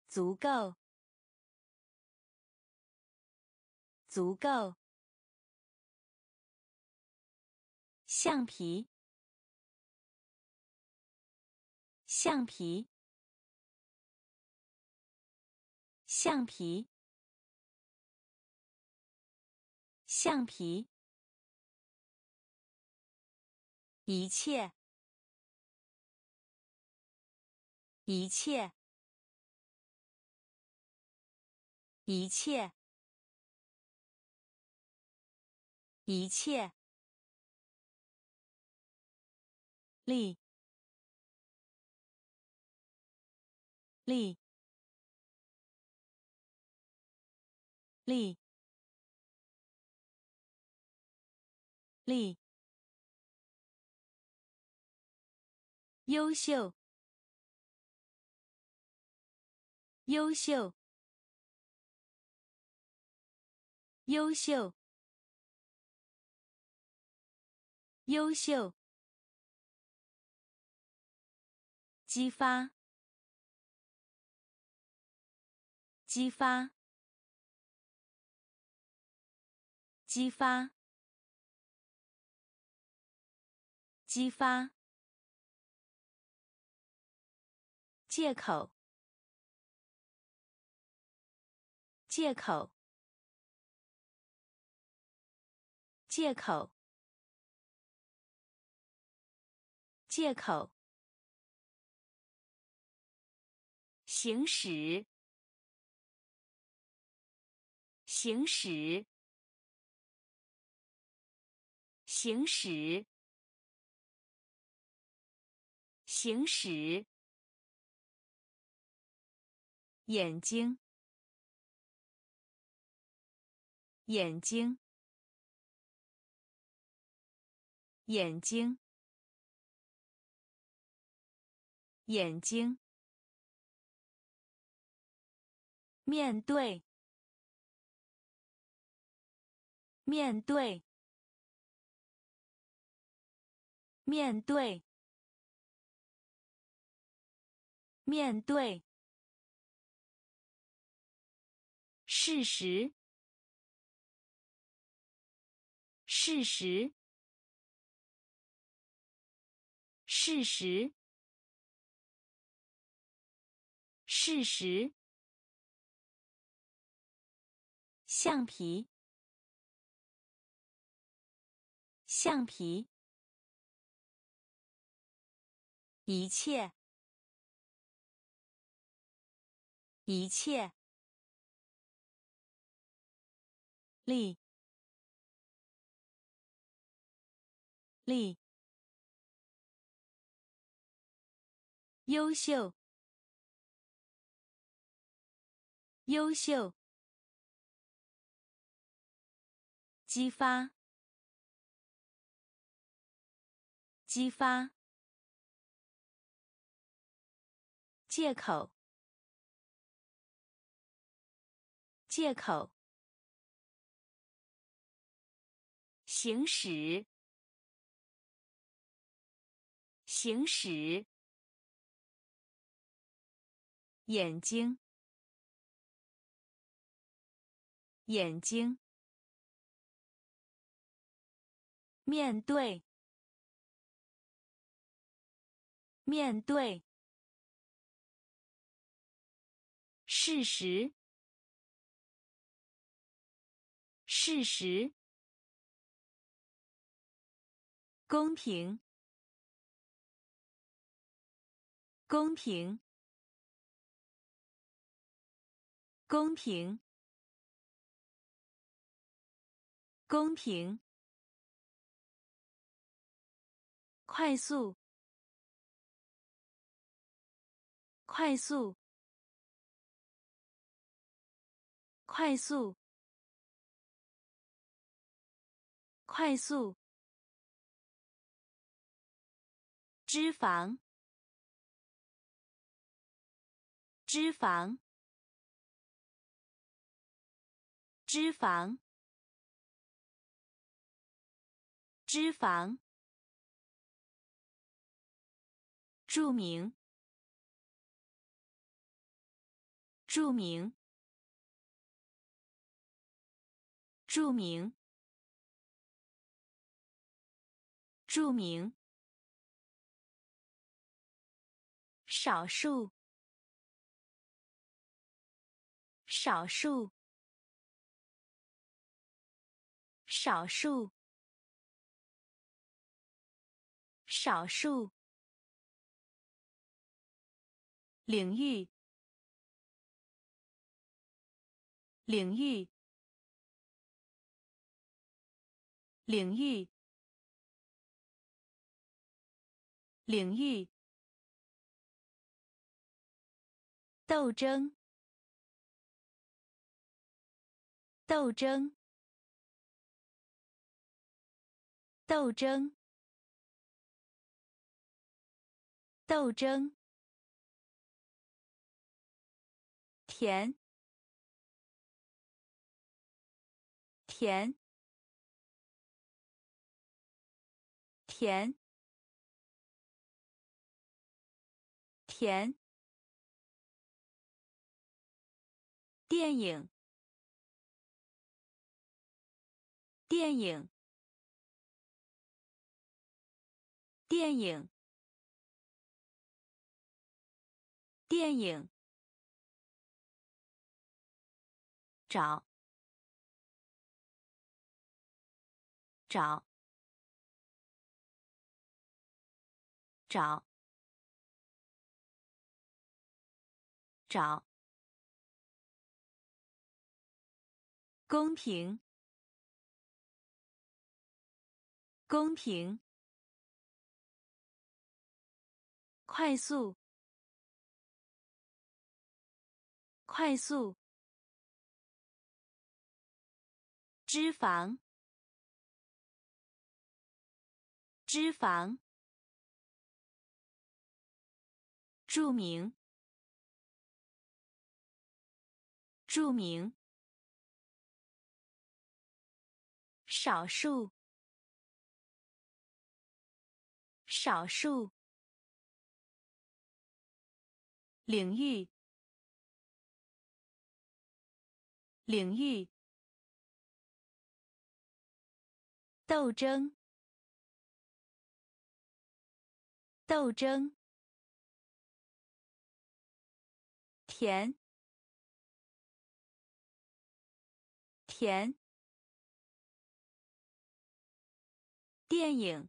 足够，足够。橡皮，橡皮，橡皮，橡皮。一切，一切，一切，一切，力，力，力，力。优秀，优秀，优秀，优秀，激发，激发，激发，激发，借口，借口，借口，借口。行驶，行驶，行驶，行驶。眼睛，眼睛，眼睛，眼睛。面对，面对，面对，面对。事实，事实，事实，事实。橡皮，橡皮，一切，一切，力，力，优秀，优秀。激发，激发，借口，借口，行驶，行驶，眼睛，眼睛。面对，面对，事实，事实，公平，公平，公平，公平。快速，快速，快速，快速。脂肪，脂肪，脂肪，脂肪。著名，著名，著名，著名。少数，少数，少数，少数。领域，领域，领域，领域。斗争，斗争，斗争，斗争。甜，甜，甜，甜。电影，电影，电影，电影。找，找，找，找。公平，公平，快速，快速，脂肪，脂肪，著名，著名。少数，少数。领域，领域。斗争，斗争。甜，甜。电影，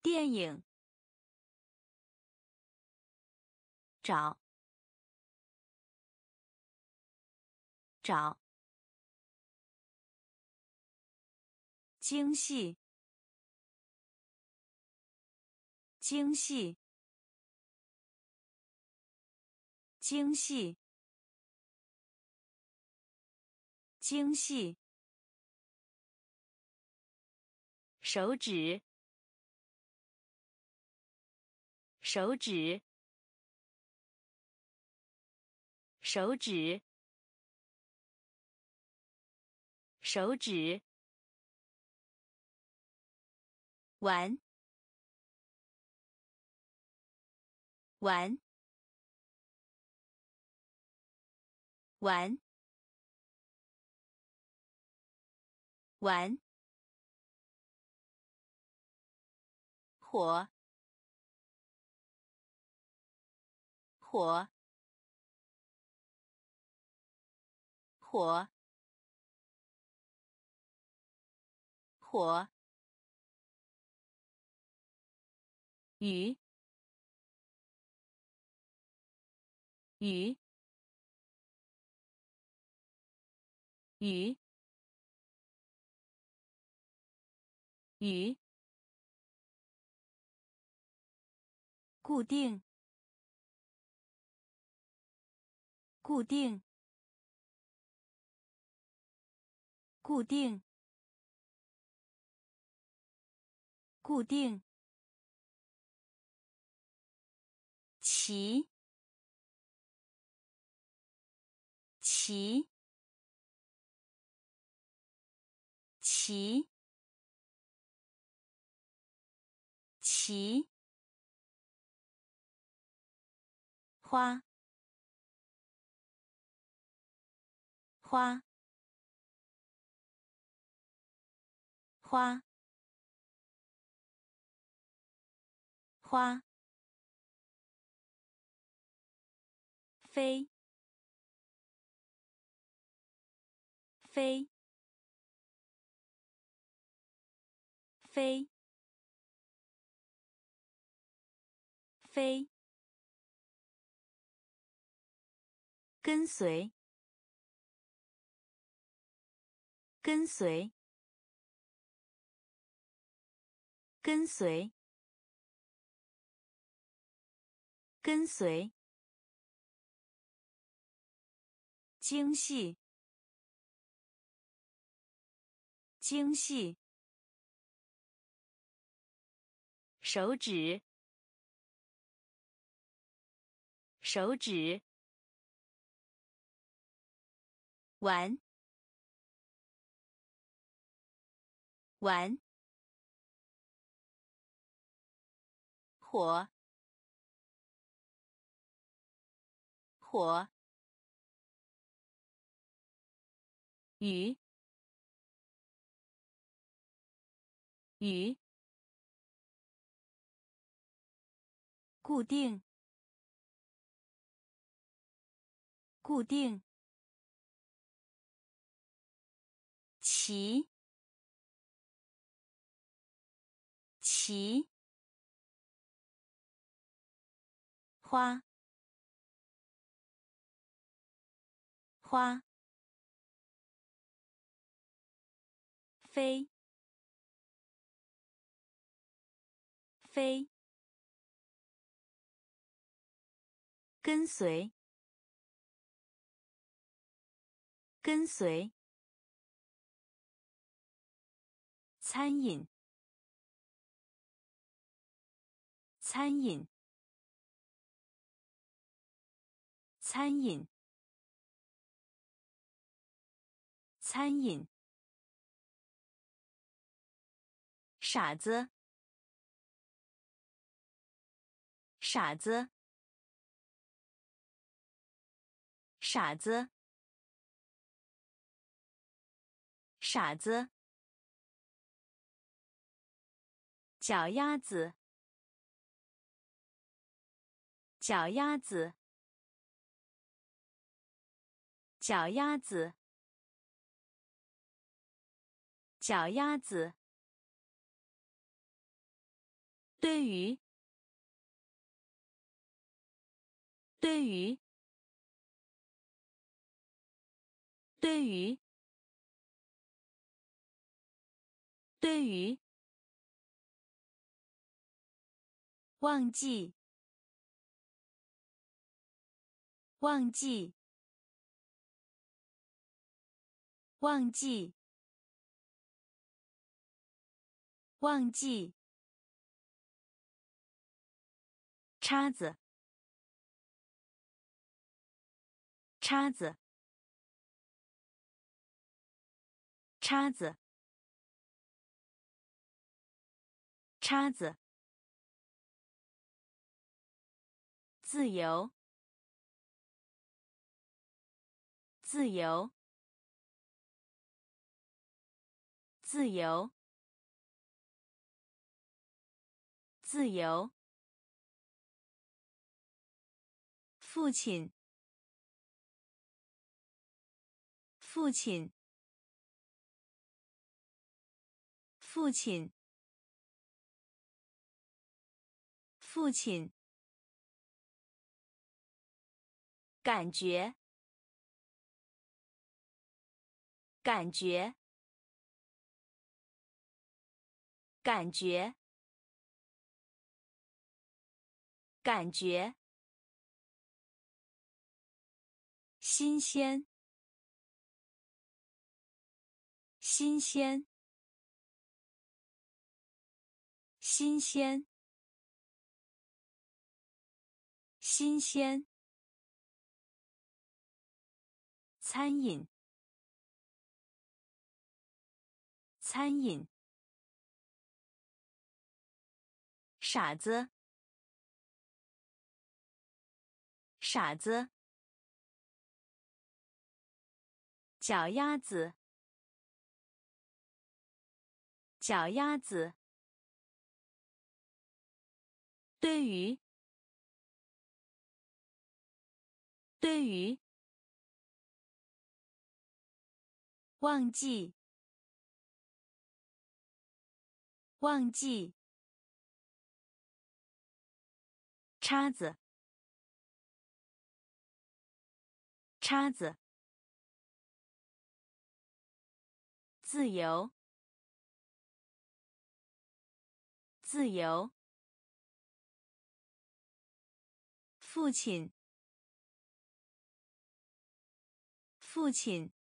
电影，找，找，精细，精细，精细，精细。手指，手指，手指，手指，玩，玩，玩，玩。火，火，火，火，鱼，鱼，鱼，鱼。固定，固定，固定，固定。齐，齐，齐，齐。花，花，花，花，飞，飞，飞，飞。跟随，跟随，跟随，跟随。精细，精细。手指，手指。玩，玩。火火鱼。鱼。固定。固定。齐齐花。花。飞。飞。跟随。跟随。餐饮餐饮餐饮餐饮。傻子傻子傻子傻子脚丫子，脚丫子，脚丫子，脚丫子。对于，对于，对于，对于。忘记，忘记，忘记，忘记。叉子，叉子，叉子，叉子。自由，自由，自由，自由。父亲，父亲，父亲，父亲。感觉，感觉，感觉，感觉，新鲜，新鲜，新鲜，新鲜。餐饮，餐饮，傻子，傻子，脚丫子，脚丫子，对于，对于。忘记，忘记。叉子，叉子。自由，自由。父亲，父亲。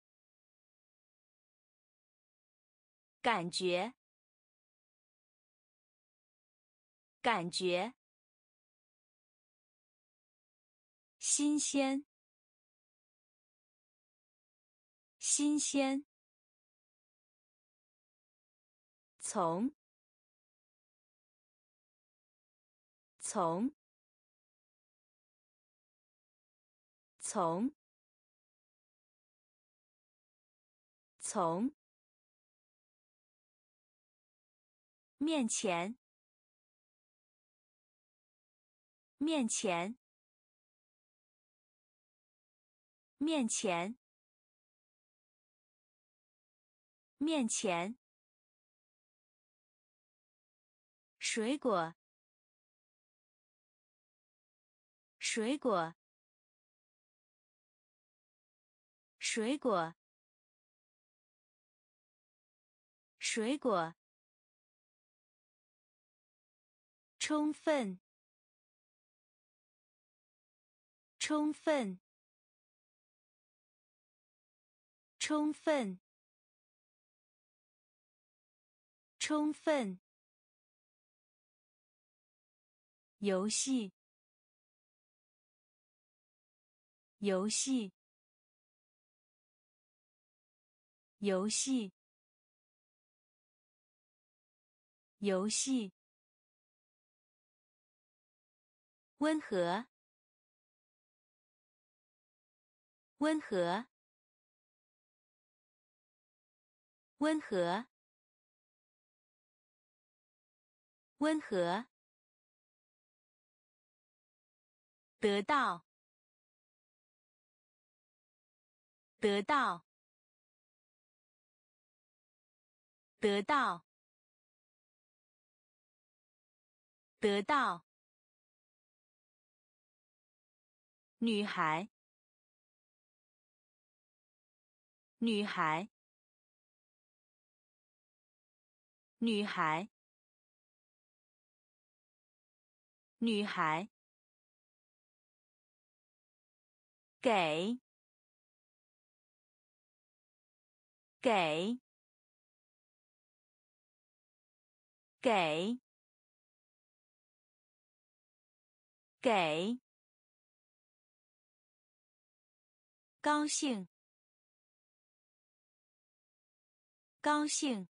感觉，感觉，新鲜，新鲜，从从从从面前。面前。面前。面前。水果，水果，水果，水果，充分，充分，充分，充分。游戏，游戏，游戏，游戏。温和，温和，温和，温和。得到，得到，得到，得到。女孩，女孩，女孩，女孩。给，给，给，给，高兴，高兴，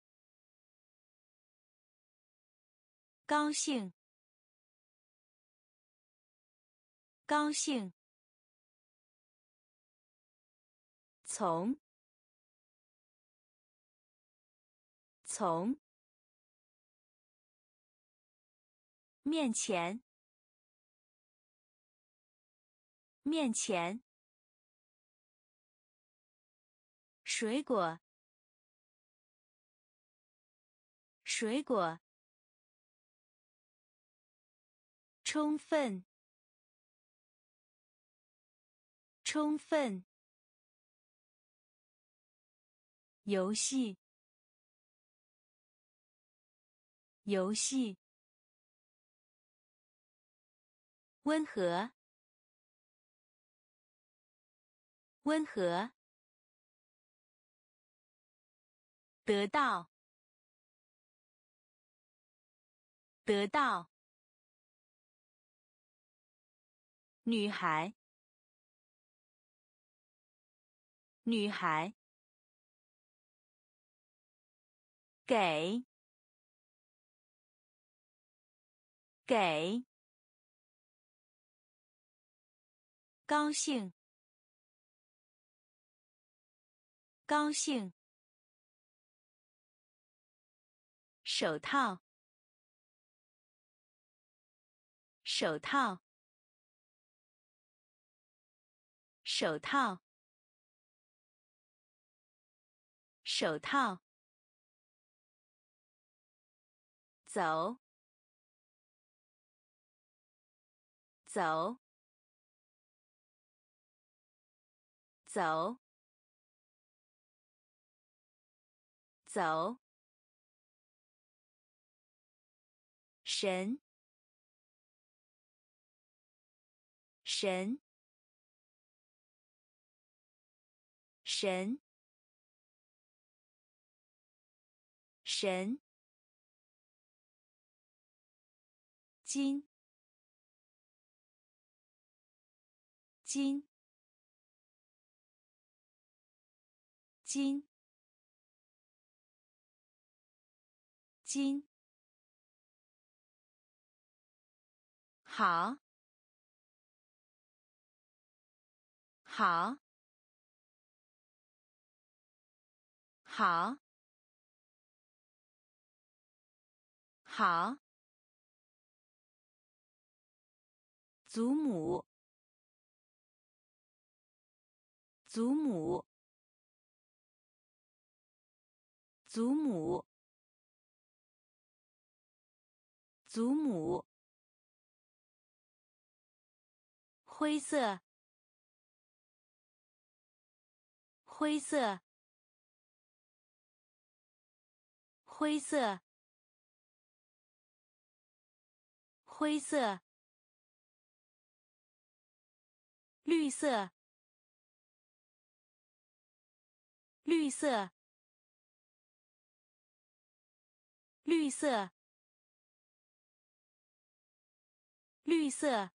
高兴，高兴。从，从。面前，面前，水果，水果，充分，充分。游戏，游戏，温和，温和，得到，得到，女孩，女孩。给，给，高兴，高兴，手套，手套，手套，手套。走，走，走，走。神，神，神，神。金，金，金，金，好，好，好，好。祖母，祖母，祖母，祖母。灰色，灰色，灰色，灰色。绿色，绿色，绿色，绿色。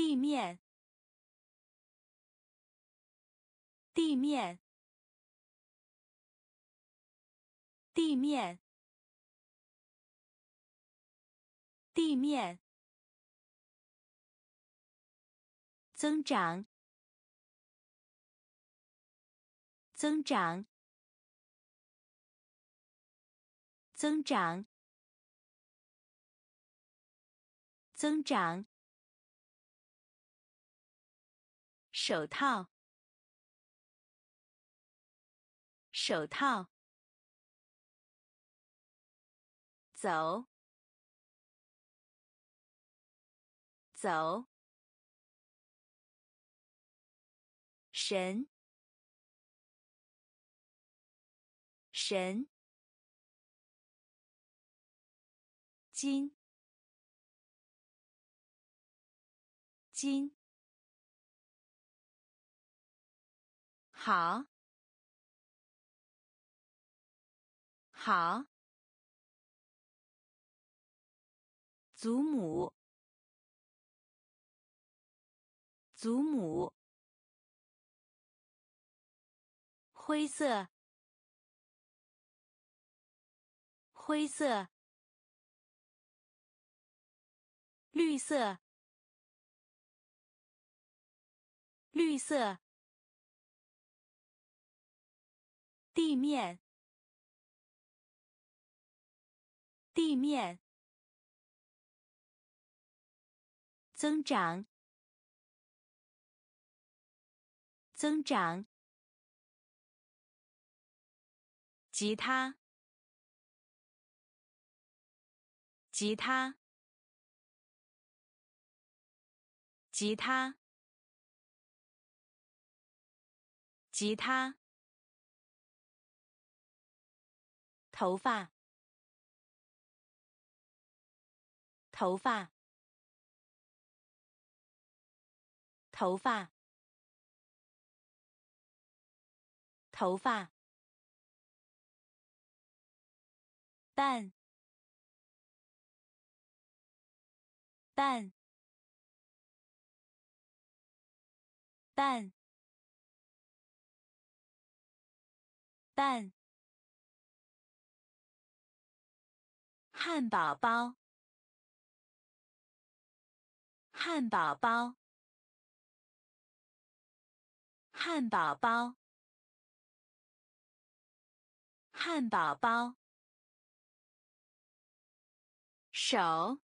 地面，地面，地面，地面。增长，增长，增长，增长。手套，手套，走，走。神，神，金，金，好，好，祖母，祖母。灰色，灰色，绿色，绿色，地面，地面，增长，增长。吉他，吉他，吉他，吉他。头发，头发，头发，头发。蛋，蛋，蛋，蛋。汉堡包，汉堡包，汉堡包，汉堡包。手，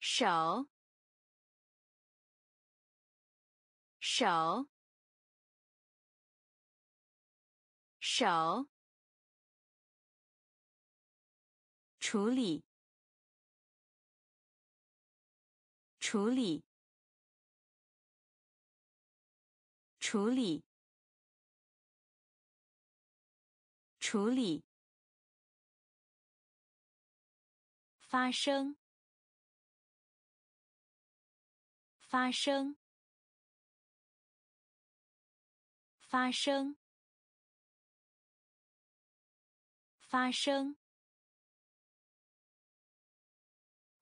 手，手，手，处理，处理，处理，处理。发生，发生，发生，发生。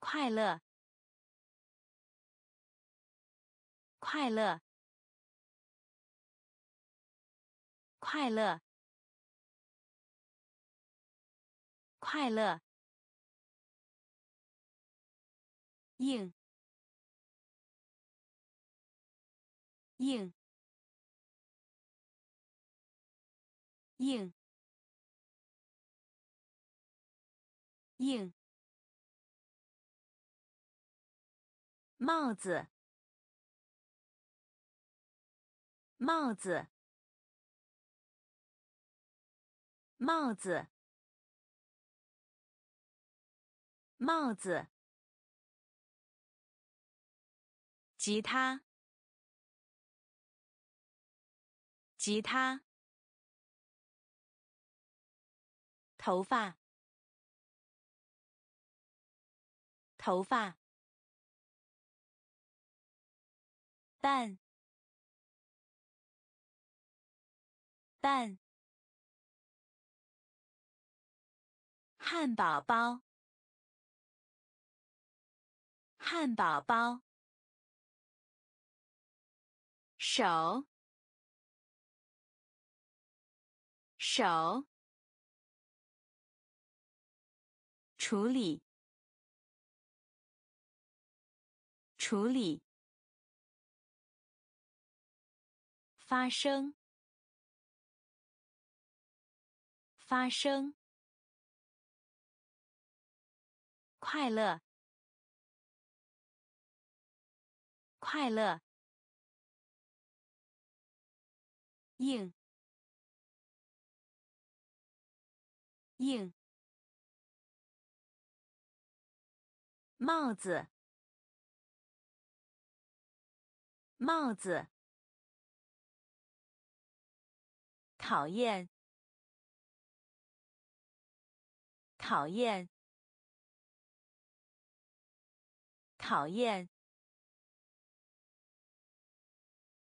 快乐，快乐，快乐，快乐，硬，硬，硬，硬，帽子，帽子。帽子，帽子，吉他，吉他，头发，头发，蛋，蛋。汉堡包，汉堡包，手，手，处理，处理，发生，发生。快乐，快乐，硬，硬，帽子，帽子，讨厌，讨厌。讨厌，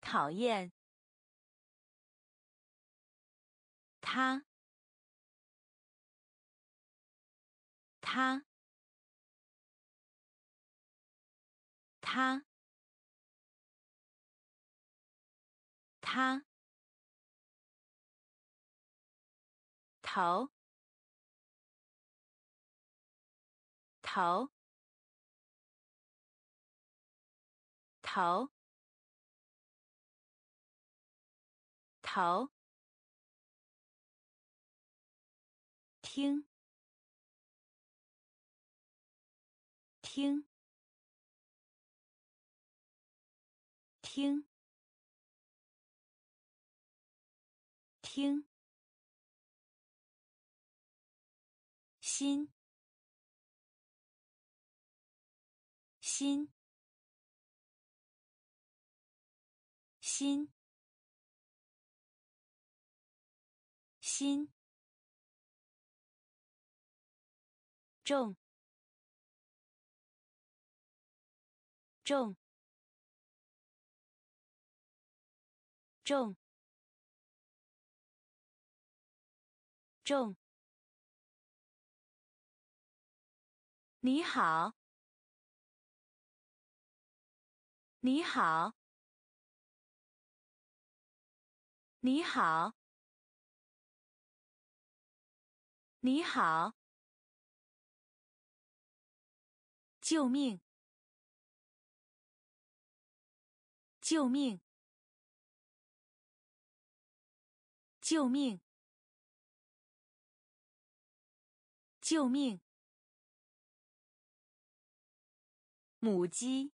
讨厌。他，他，他，他，头，头。头，头，听，听，听，听，心，心。心，心，重，重，重，重。你好，你好。你好，你好，救命！救命！救命！救命！母鸡，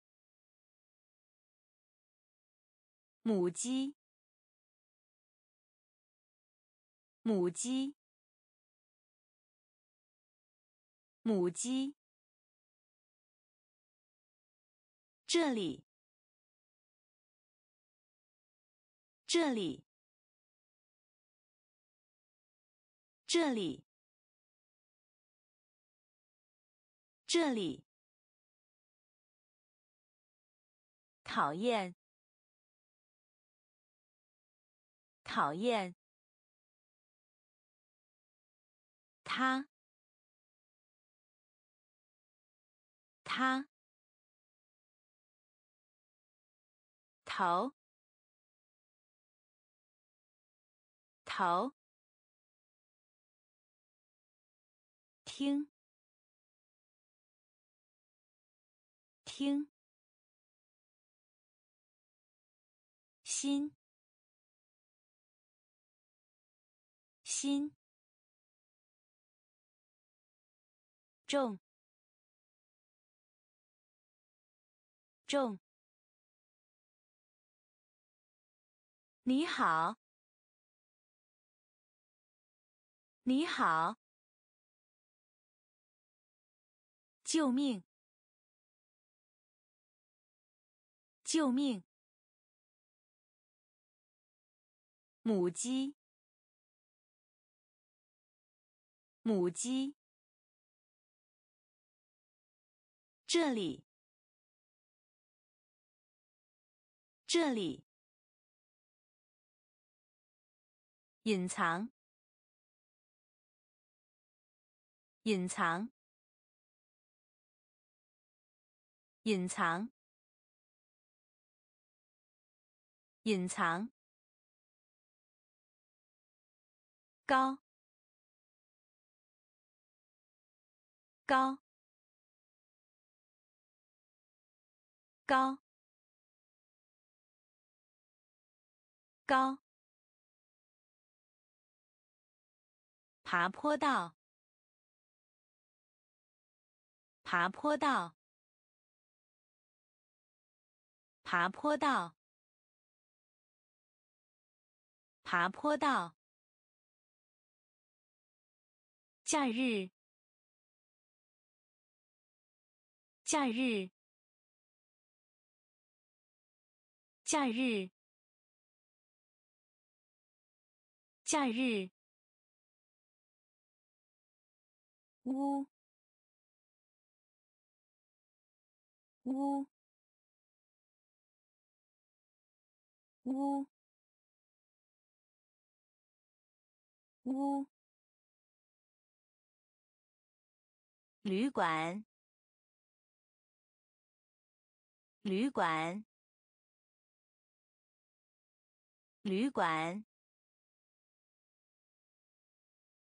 母鸡。母鸡，母鸡，这里，这里，这里，这里，讨厌，讨厌。他，他，头，头，听，听，心，心，重，重。你好，你好，救命，救命，母鸡，母鸡，这里，这里。隐藏，隐藏，隐藏，隐藏，高，高，高，高。爬坡道，爬坡道，爬坡道，爬坡道。假日，假日，假日，假日。呜呜呜呜！旅馆，旅馆，旅馆，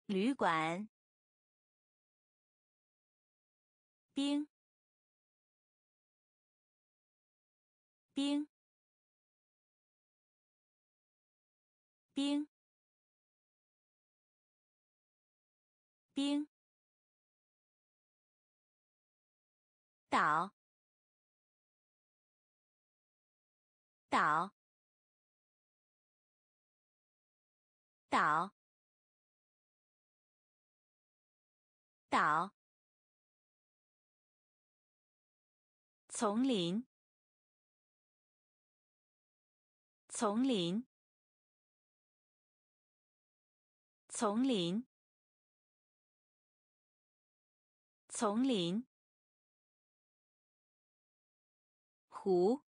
旅馆。冰，冰，冰，冰，岛，岛，岛，岛。丛林，丛林，丛林，丛林，湖，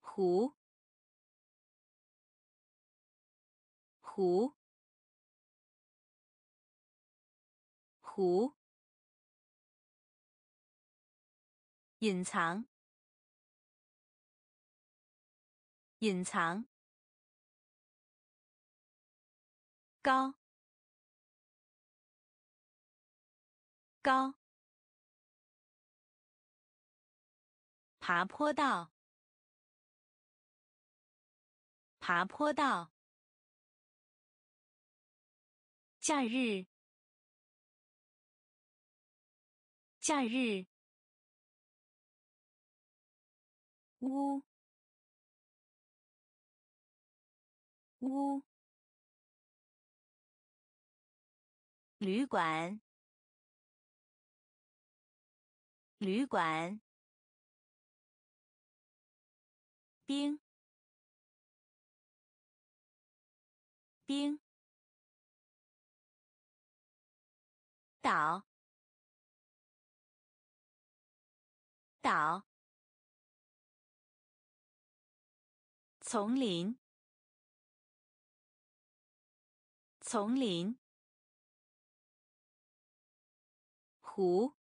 湖，湖，湖。隐藏，隐藏，高，高，爬坡道，爬坡道，假日，假日。呜呜！旅馆，旅馆。冰，冰。岛，岛。丛林，丛林，湖，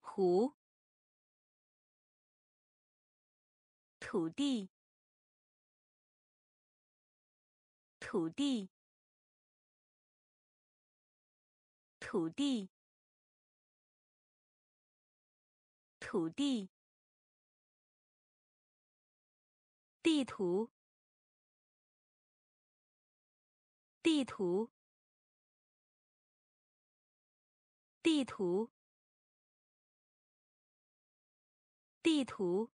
湖，土地，土地，土地，土地，地图，地图，地图。地图。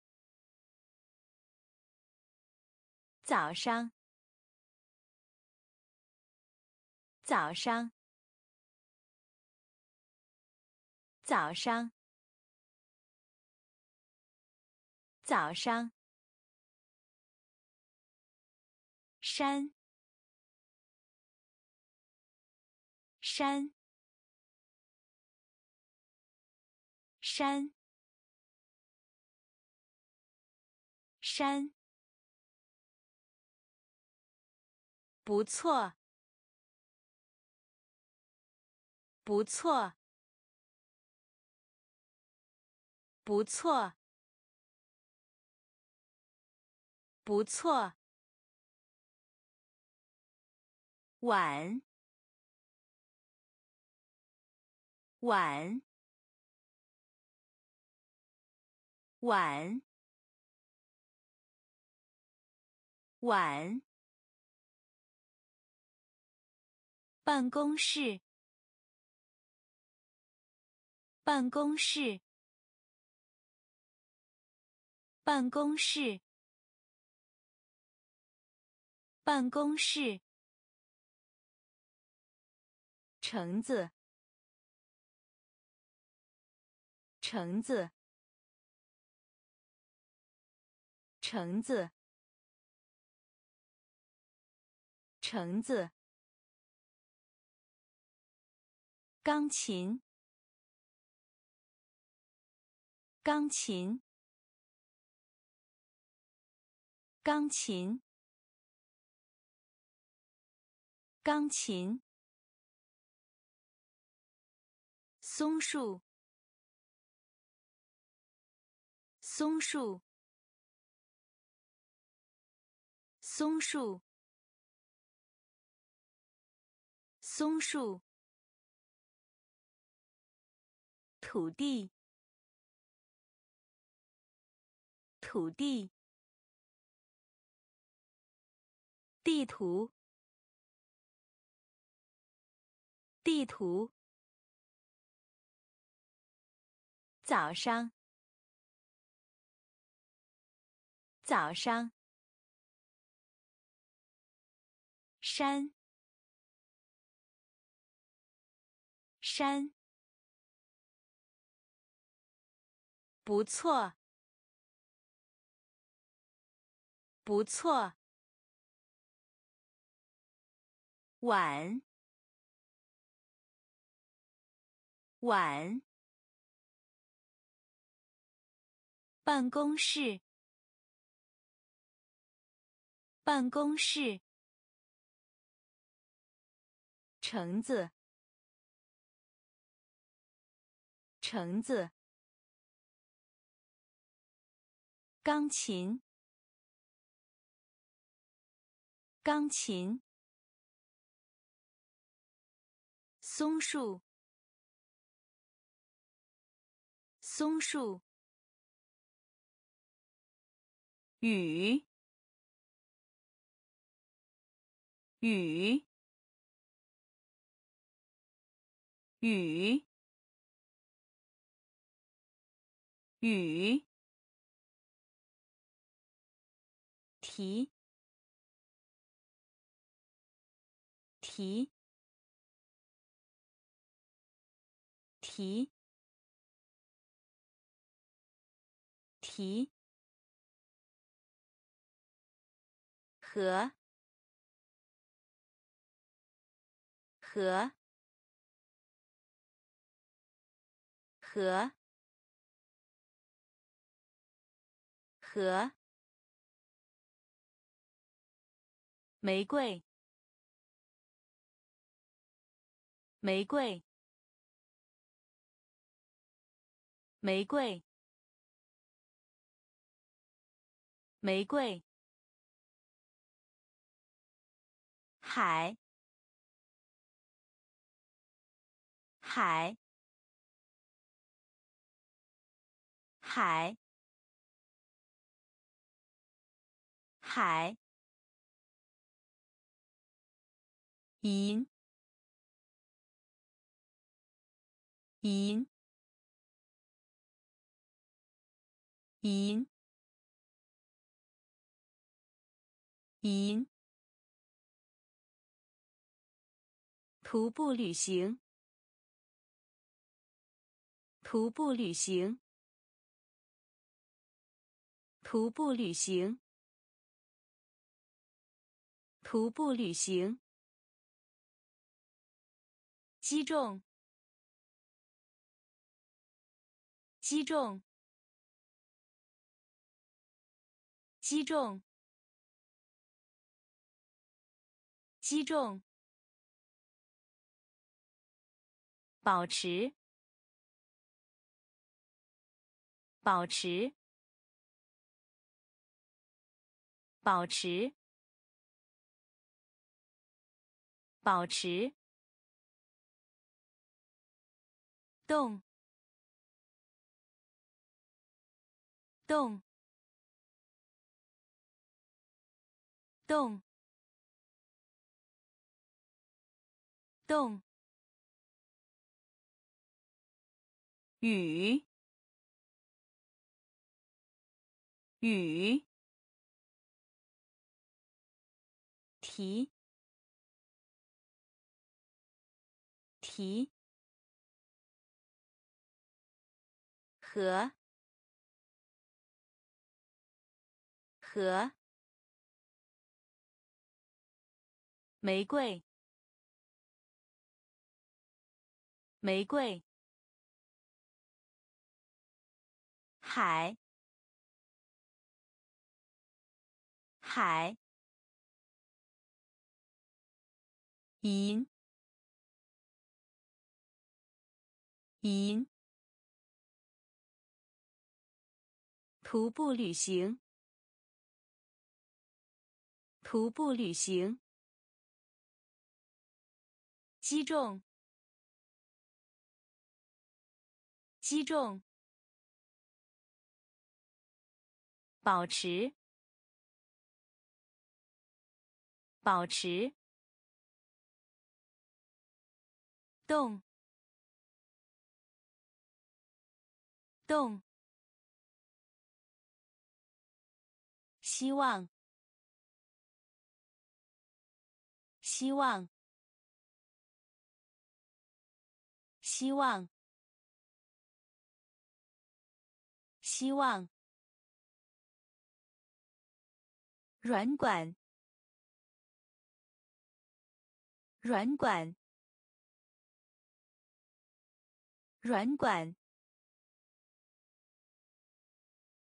早上，早上，早上，早上。山，山，山。山，不错，不错，不错，不错。晚，晚，晚。晚。办公室。办公室。办公室。办公室。橙子。橙子。橙子。橙子，钢琴，钢琴，钢琴，钢琴，松树，松树，松树。松树，土地，土地，地图，地图，早上，早上，山。山，不错，不错。晚，晚。办公室，办公室。橙子。橙子，钢琴，钢琴，松树，松树，雨，雨，雨。雨，提，提，提，提，和，和，和。和。玫瑰，玫瑰，玫瑰，玫瑰，海，海，海，海，银，银，银。银。徒步旅行。徒步旅行。徒步旅行。徒步旅行。击中。击中。击中。击中，保持，保持，保持，保持，动，动，动。动，雨，雨，提，提，和，和，玫瑰。玫瑰，海，海，银，银，徒步旅行，徒步旅行，击中。击中，保持，保持，动，动，希望，希望，希望。希望，软管，软管，软管，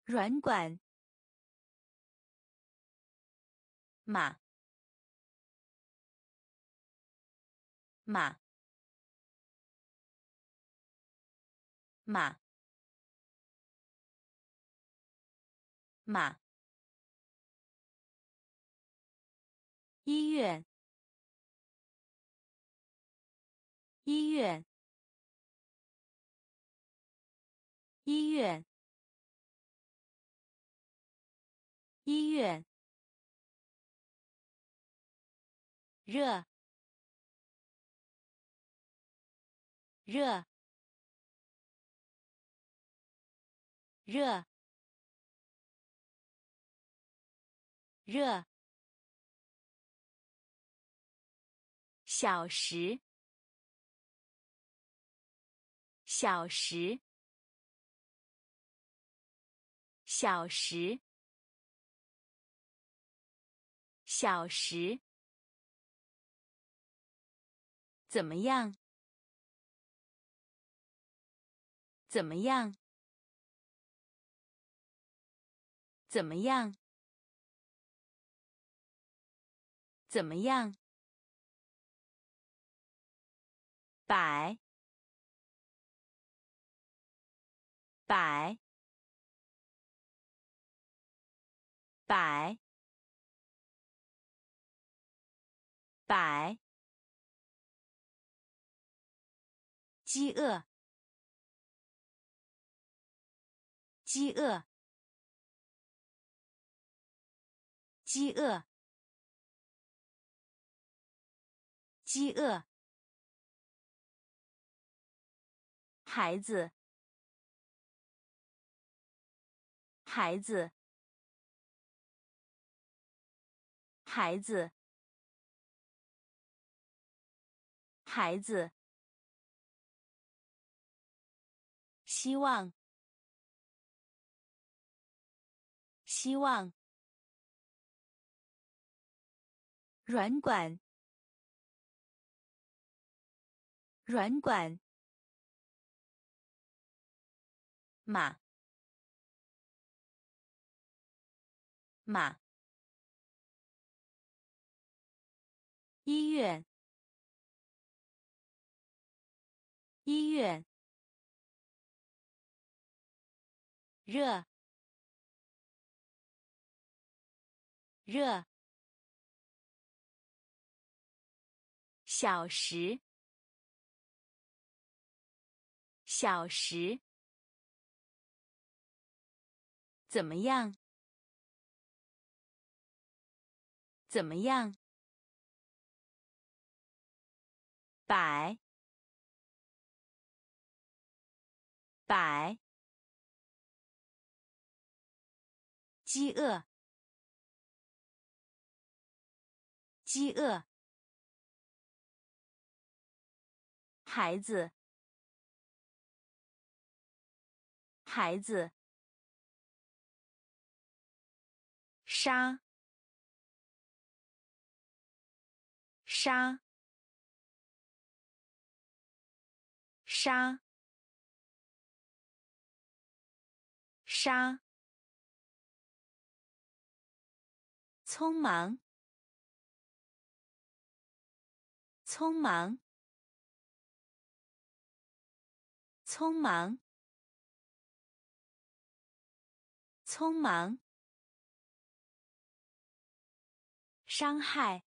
软管，马，马，马。马，医院，医院，医院，医院，热，热，热。热，小时，小时，小时，小时，怎么样？怎么样？怎么样？怎么样？百，百，百，百，饥饿，饥饿，饥饿，饥饿。孩子，孩子，孩子，孩子。希望，希望。软管，软管。马，马，医院，医院，热，热，小时，小时。怎么样？怎么样？百，百，饥饿，饥饿，孩子，孩子。沙，沙，沙，沙，匆忙，匆忙，匆忙，匆忙。伤害，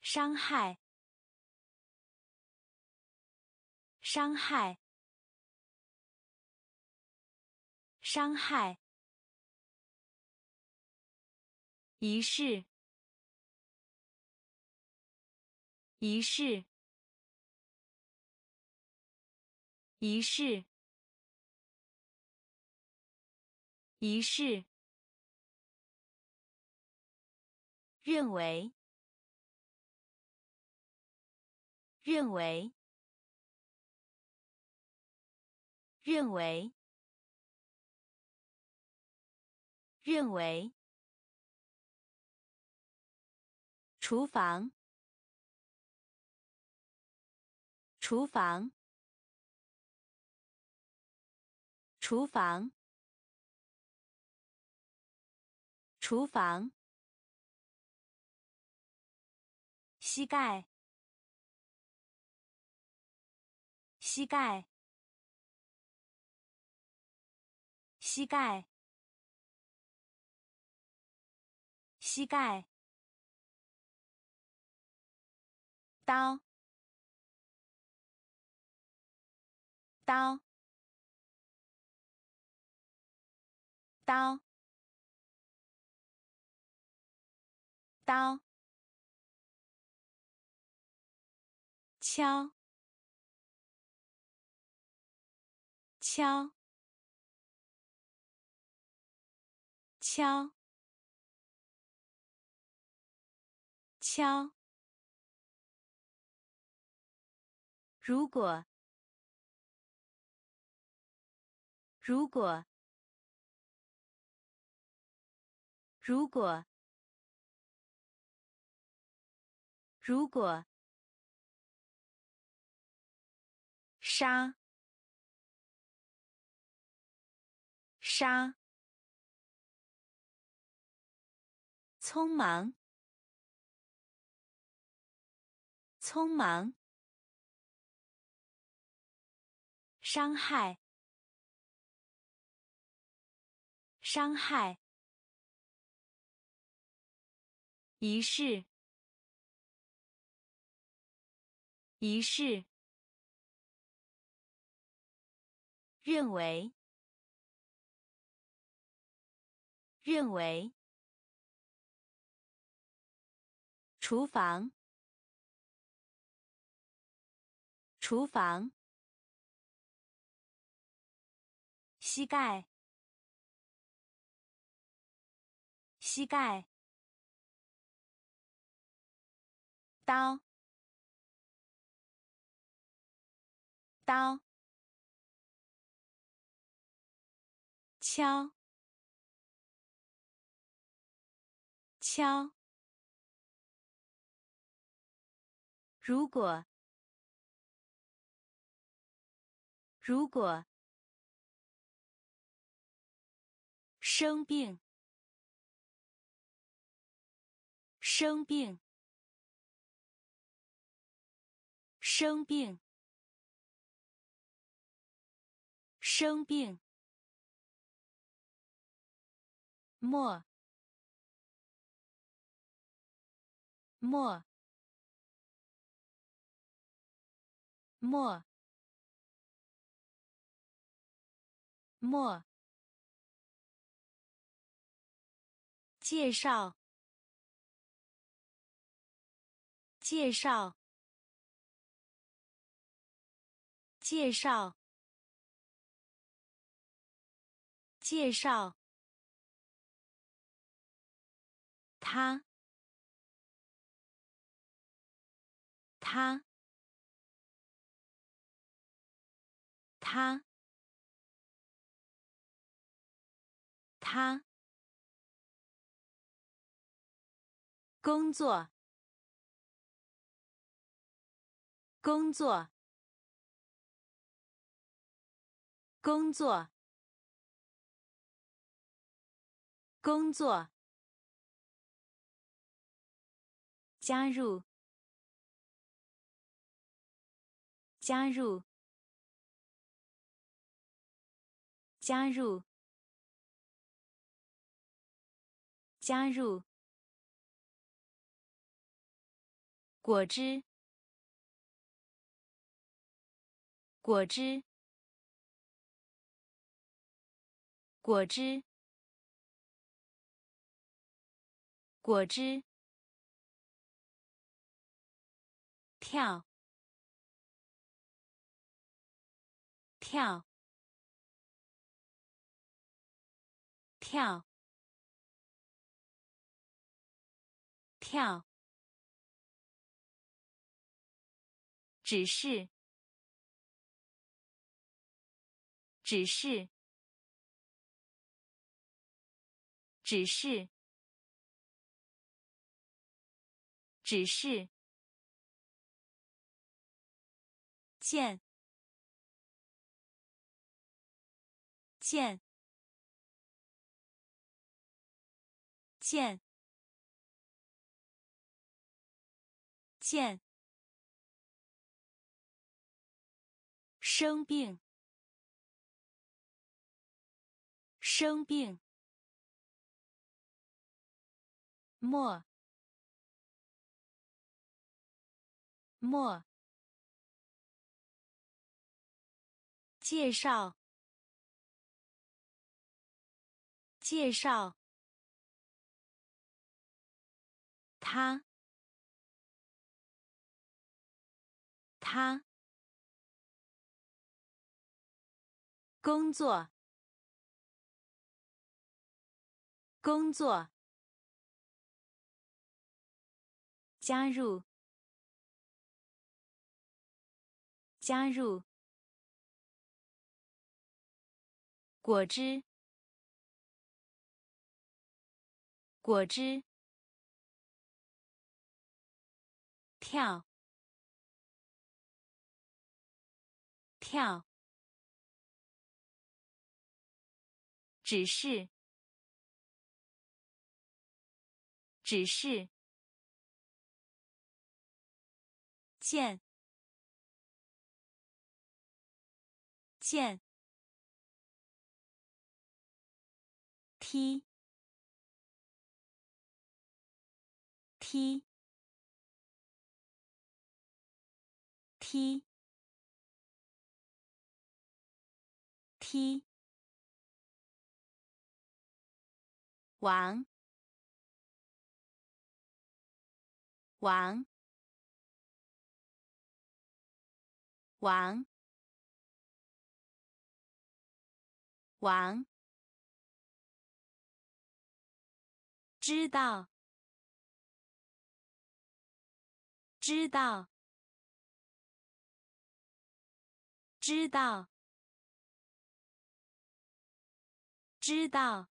伤害，伤害，伤害。仪式，仪式，仪式，仪式。认为，认为，认为，认为。厨房，厨房，厨房，厨房。膝盖，膝盖，膝盖，膝盖。刀，刀，刀，刀。敲，敲，敲，敲。如果，如果，如果，如果。杀，杀，匆忙，匆忙，伤害，伤害，仪式，仪式，认为，认为，厨房，厨房。膝盖，膝盖，刀，刀，敲，敲。如果，如果。生病，生病，生病，生病。莫，莫，莫，莫。介绍，介绍，介绍，介绍。他，他，他，他。工作，工作，工作，工作。加入，加入，加入，加入。果汁，果汁，果汁，果汁。跳，跳，跳，跳。只是，只是，只是，只是，见，见，见，见。生病，生病。莫，莫。介绍，介绍。他，他。工作，工作。加入，加入。果汁，果汁。跳，跳。只是，只是，见，见，踢。踢。踢。踢。王。王。王。王，知道，知道，知道，知道。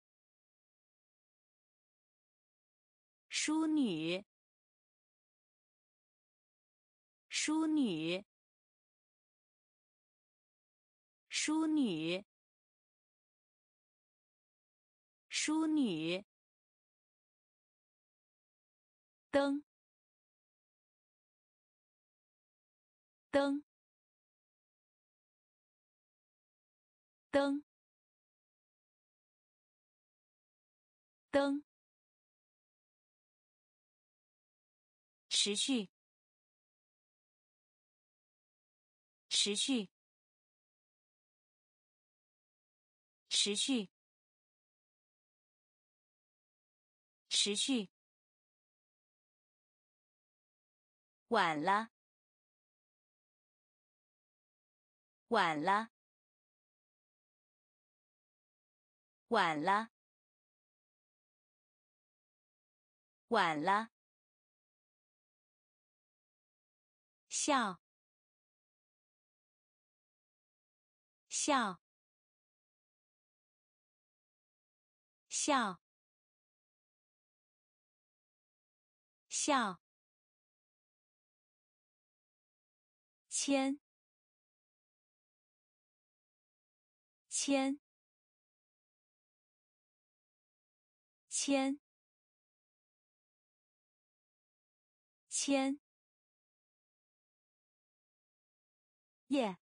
淑女，淑女，淑女，淑女。灯，灯，灯，灯。持续，持续，持续，持续。晚了，晚了，晚了，晚了。笑，笑，笑，笑。签，签，签，签。耶，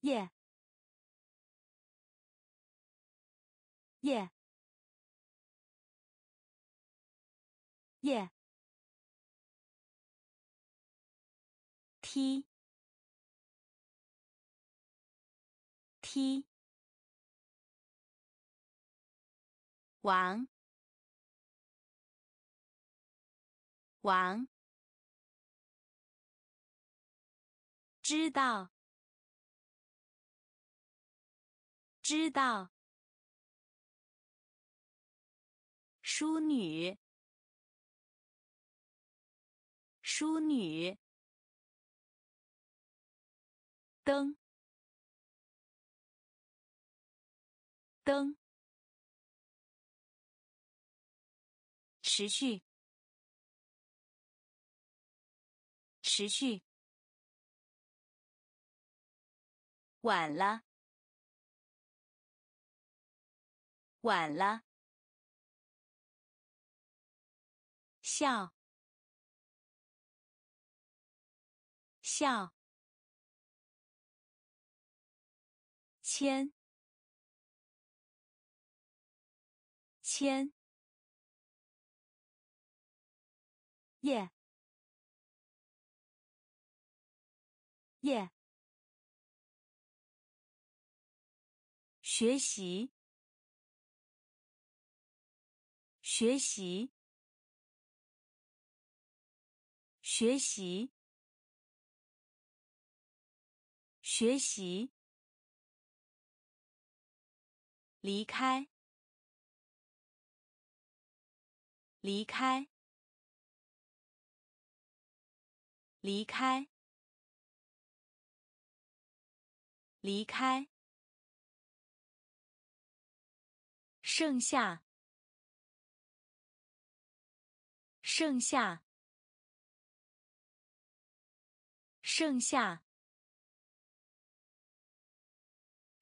耶，耶，耶。踢，踢，王，王。知道，知道。淑女，淑女。灯，灯。持续，持续。晚了，晚了。笑，笑。签，签。耶，耶。学习，学习，学习，学习。离开，离开，离开，离开。剩下，剩下，剩下，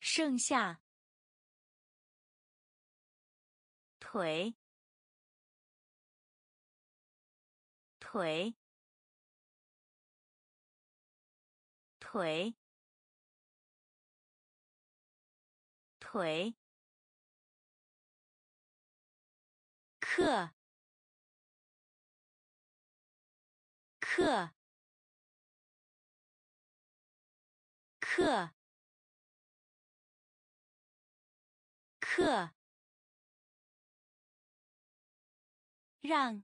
剩下。腿，腿，腿，腿，课，课，课，课，让，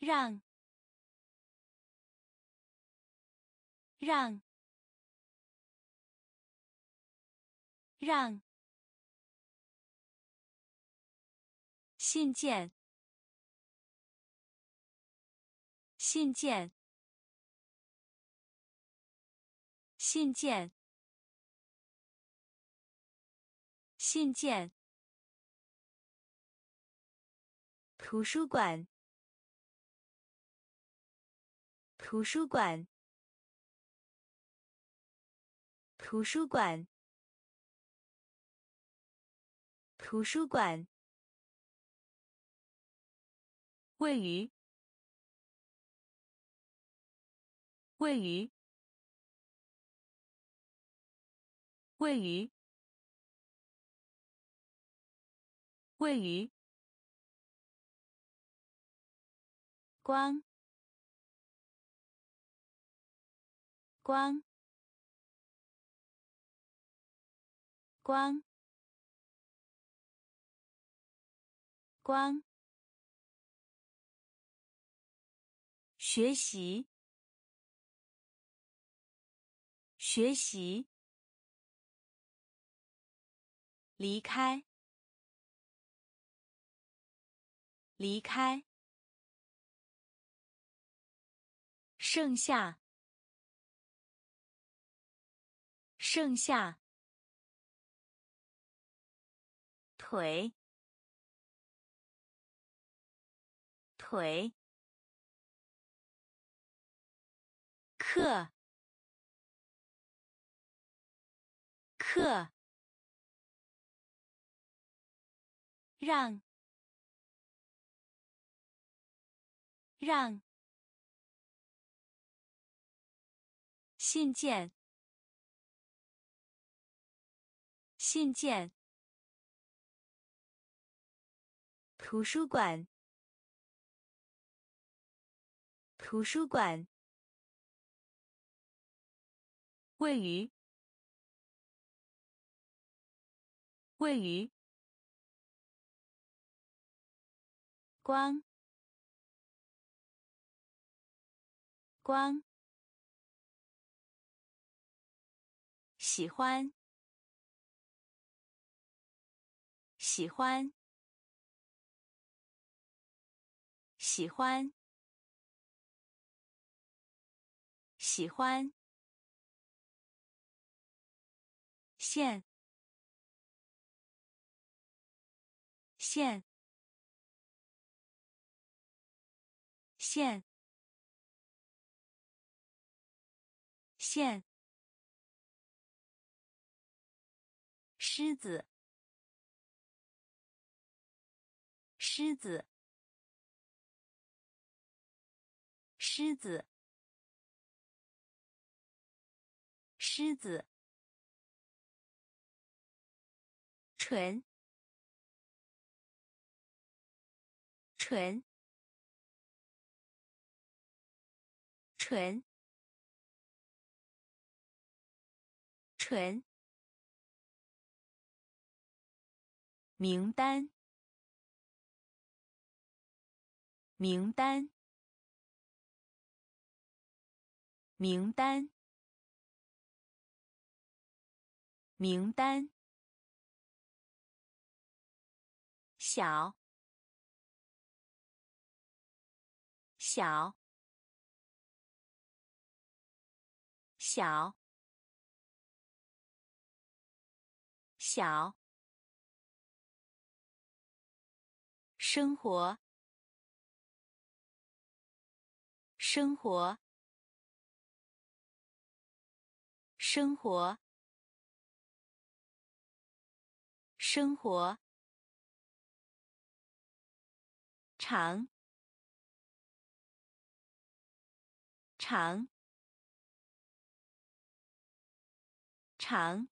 让。让，让，信件，信件，信件，信件，图书馆，图书馆。图书馆，图书馆，位于，位于，位于，位于，光，光。光，光，学习，学习，离开，离开，剩下，剩下。腿，腿，课，课，让，让，信件，信件。图书馆，图书馆，位于，位于，光，光，喜欢，喜欢。喜欢，喜欢，线，线，线，线，狮子，狮子。狮子，狮子，纯，纯，纯，纯，名单，名单。名单，名单，小，小，小，小，生活，生活。生活，生活，长，长，长，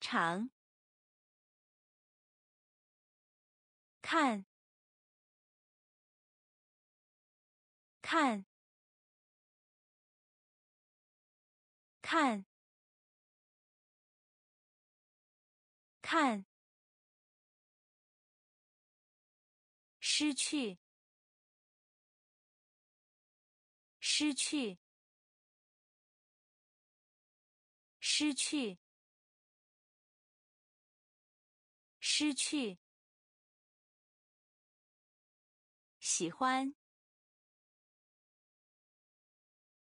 长，看，看，看，看，失去，失去。失去，失去。喜欢，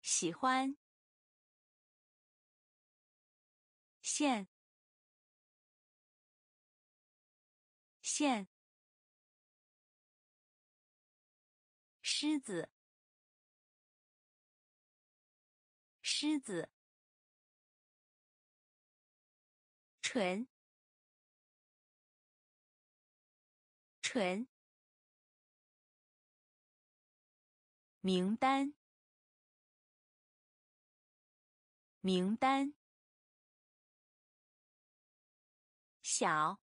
喜欢。线，线。狮子，狮子。纯，纯。名单，名单。小，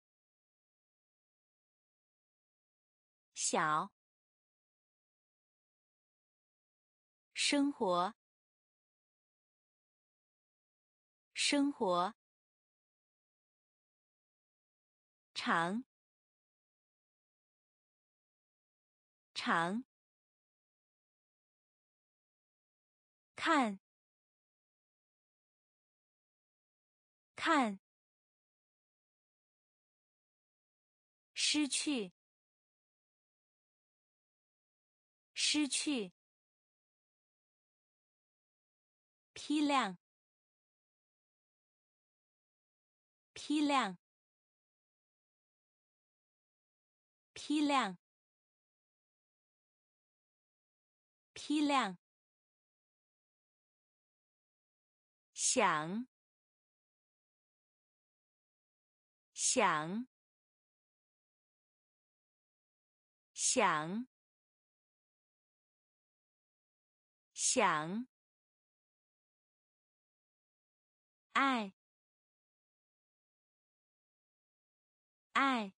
小。生活，生活。长，长，看，看，失去，失去，批量，批量。批量，批量，想，想，想，想，爱，爱。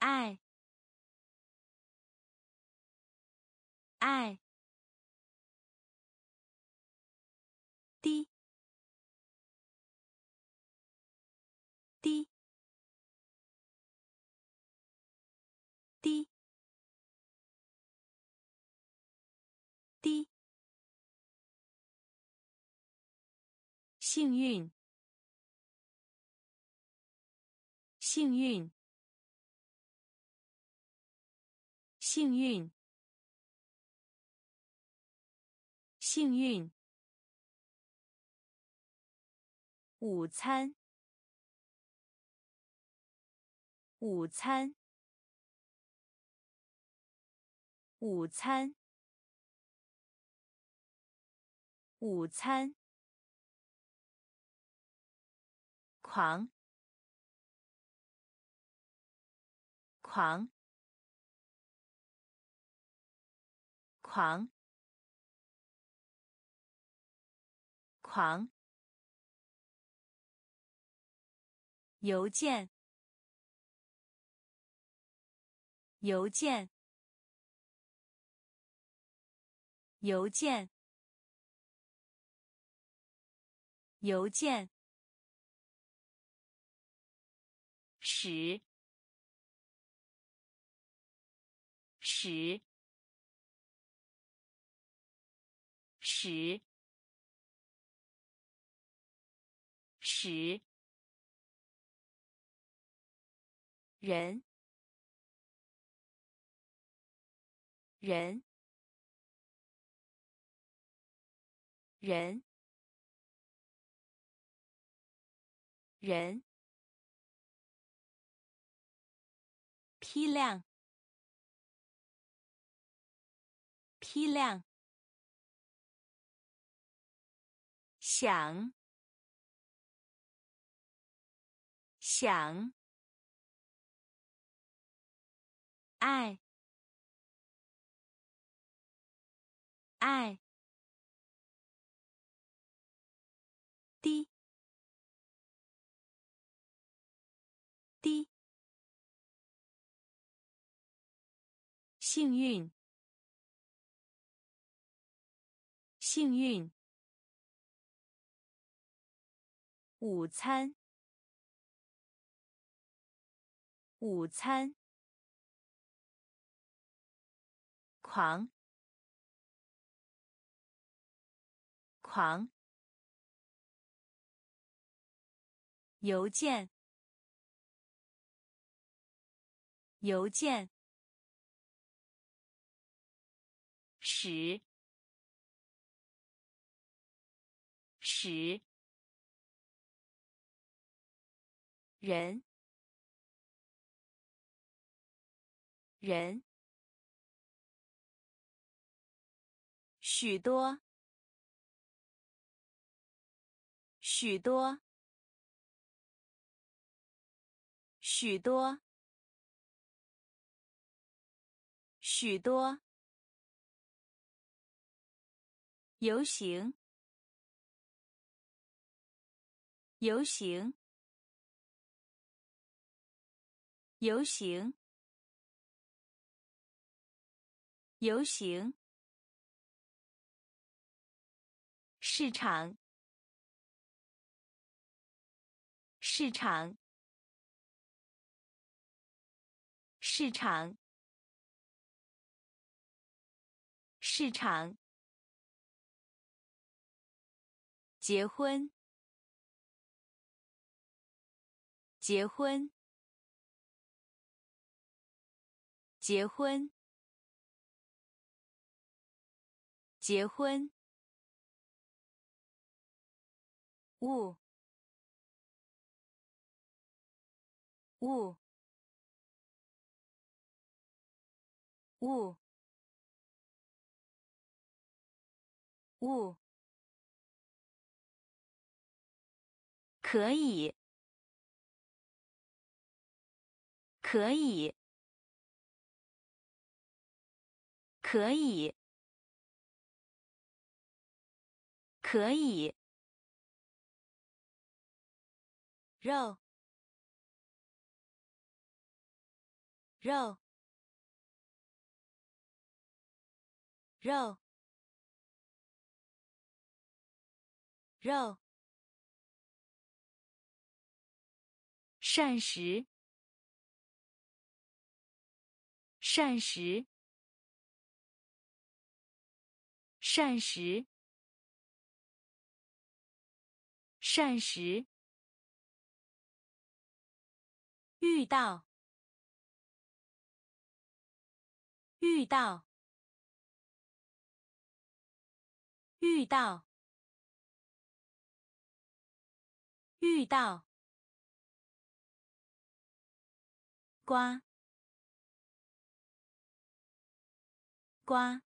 爱，爱，幸运，幸运。幸运，幸运。午餐，午餐，午餐，午餐。狂，狂。狂，狂。邮件，邮件，邮件，邮件。使，使。使，使，人，人，人，人，批量，批量。想，想，爱，爱，幸运，幸运，午餐，午餐。狂，狂，邮件，邮件，使，使，人，人。许多，许多，许多，许多。游行，游行，游行，游行。市场，市场，市场，市场。结婚，结婚，结婚，结婚。物，物，物，物，可以，可以，可以，可以。肉，肉，肉，肉。膳食，膳食，膳食，膳食。遇到，遇到，遇到，遇到，瓜，瓜，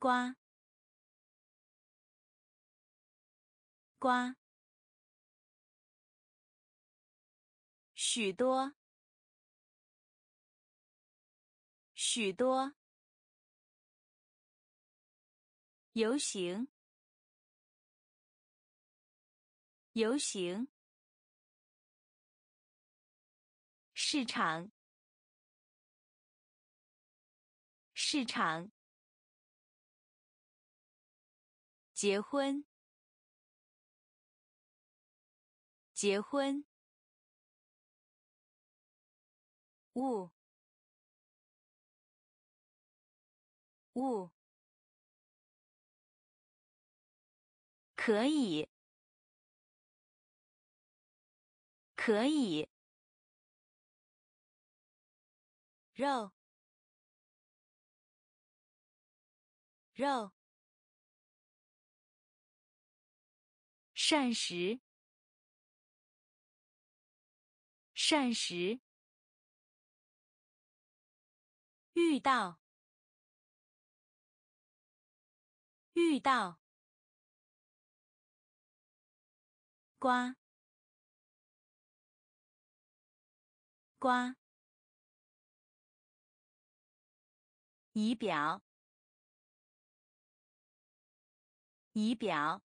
瓜，瓜。许多，许多。游行，游行。市场，市场。结婚，结婚。物，物，可以，可以。肉，肉。膳食，膳食。遇到，遇到，瓜，瓜，仪表，仪表，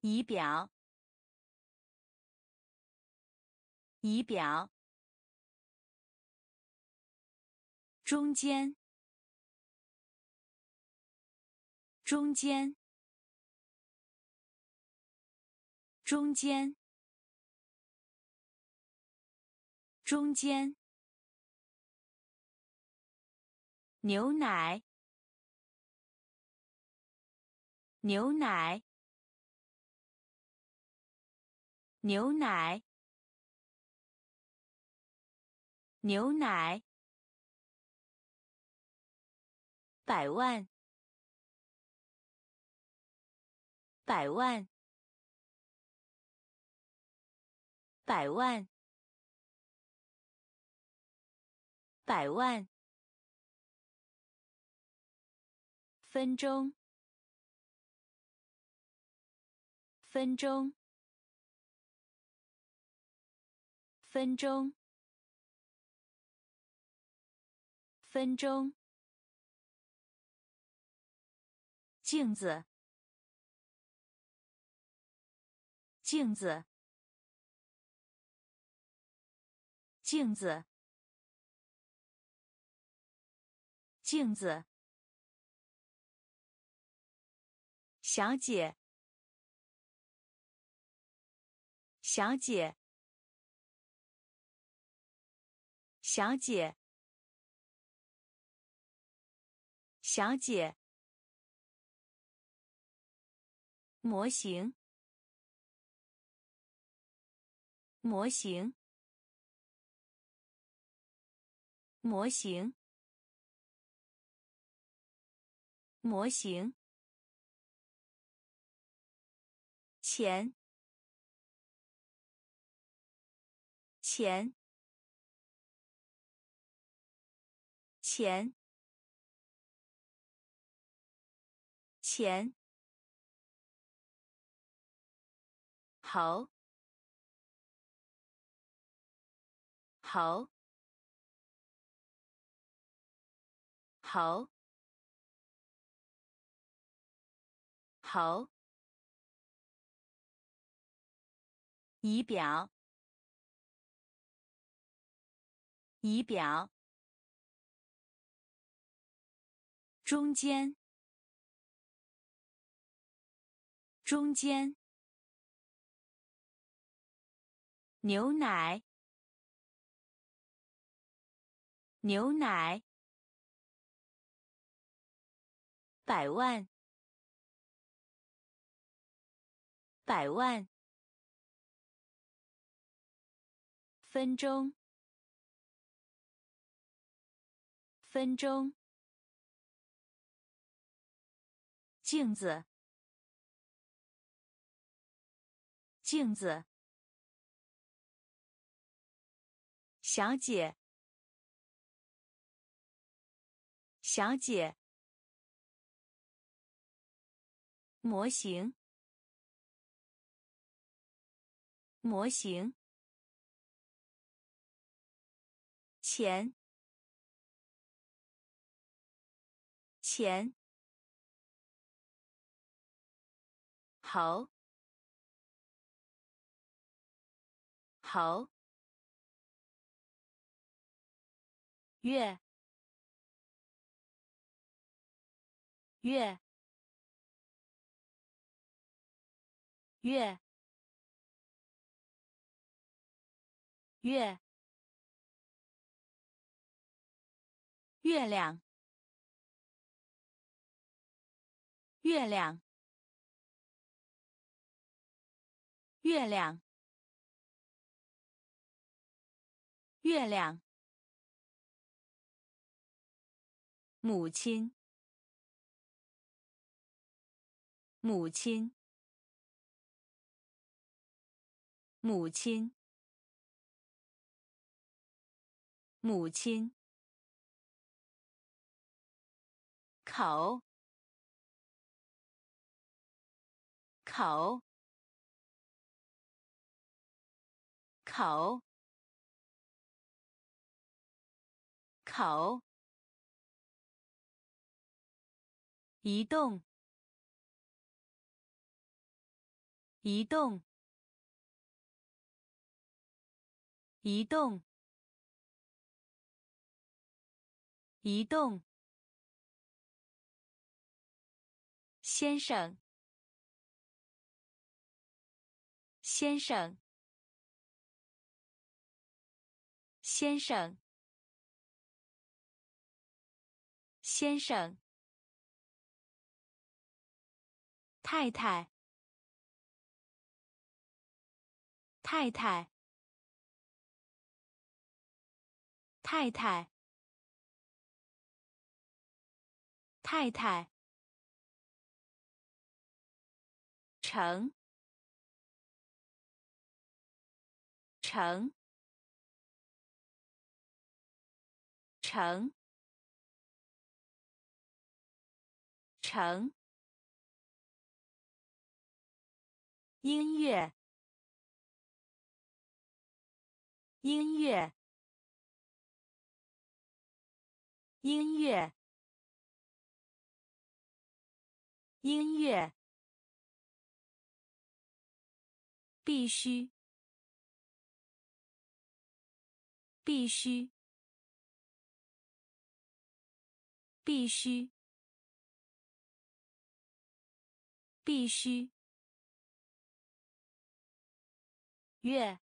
仪表，仪表。中间，中间，中间，中间。牛奶，牛奶，牛奶，牛奶。百万，百万，百万，百万。分钟，分钟，分钟，分钟。镜子，镜子，镜子，镜子。小姐，小姐，小姐，小姐。模型，模型，模型，模型。钱，钱，钱，钱。好，好，好，好。仪表，仪表。中间，中间。牛奶，牛奶，百万，百万，分钟，分钟，镜子，镜子。小姐，小姐，模型，模型，钱，钱，好，好。月，月，月，月，月亮，月亮，月亮，月亮。母亲，母亲，母亲，母亲，口。口。口。口，移动，移动，移动，移动。先生，先生，先生，先生，太太，太太，太太，太太。成，成，成，成。音乐，音乐，音乐，音乐。必须，必须，必须，必须。月，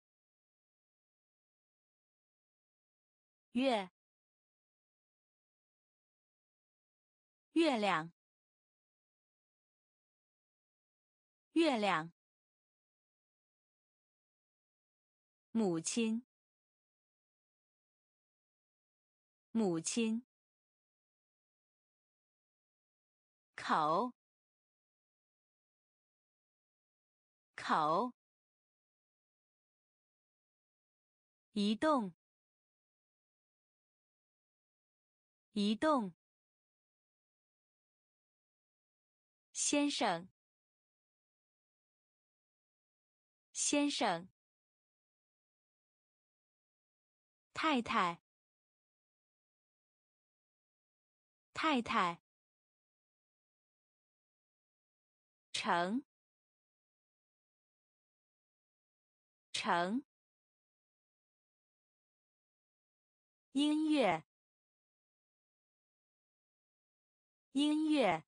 月，月亮，月亮。母亲，母亲，口，口，移动，移动，先生，先生。太太，太太，成，成，音乐，音乐，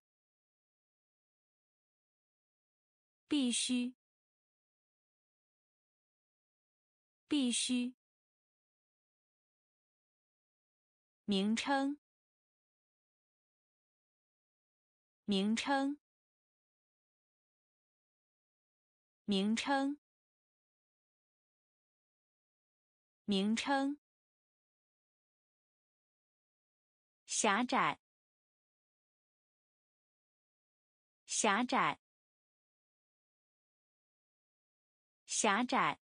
必须，必须。名称，名称，名称，名称。狭窄，狭窄，狭窄，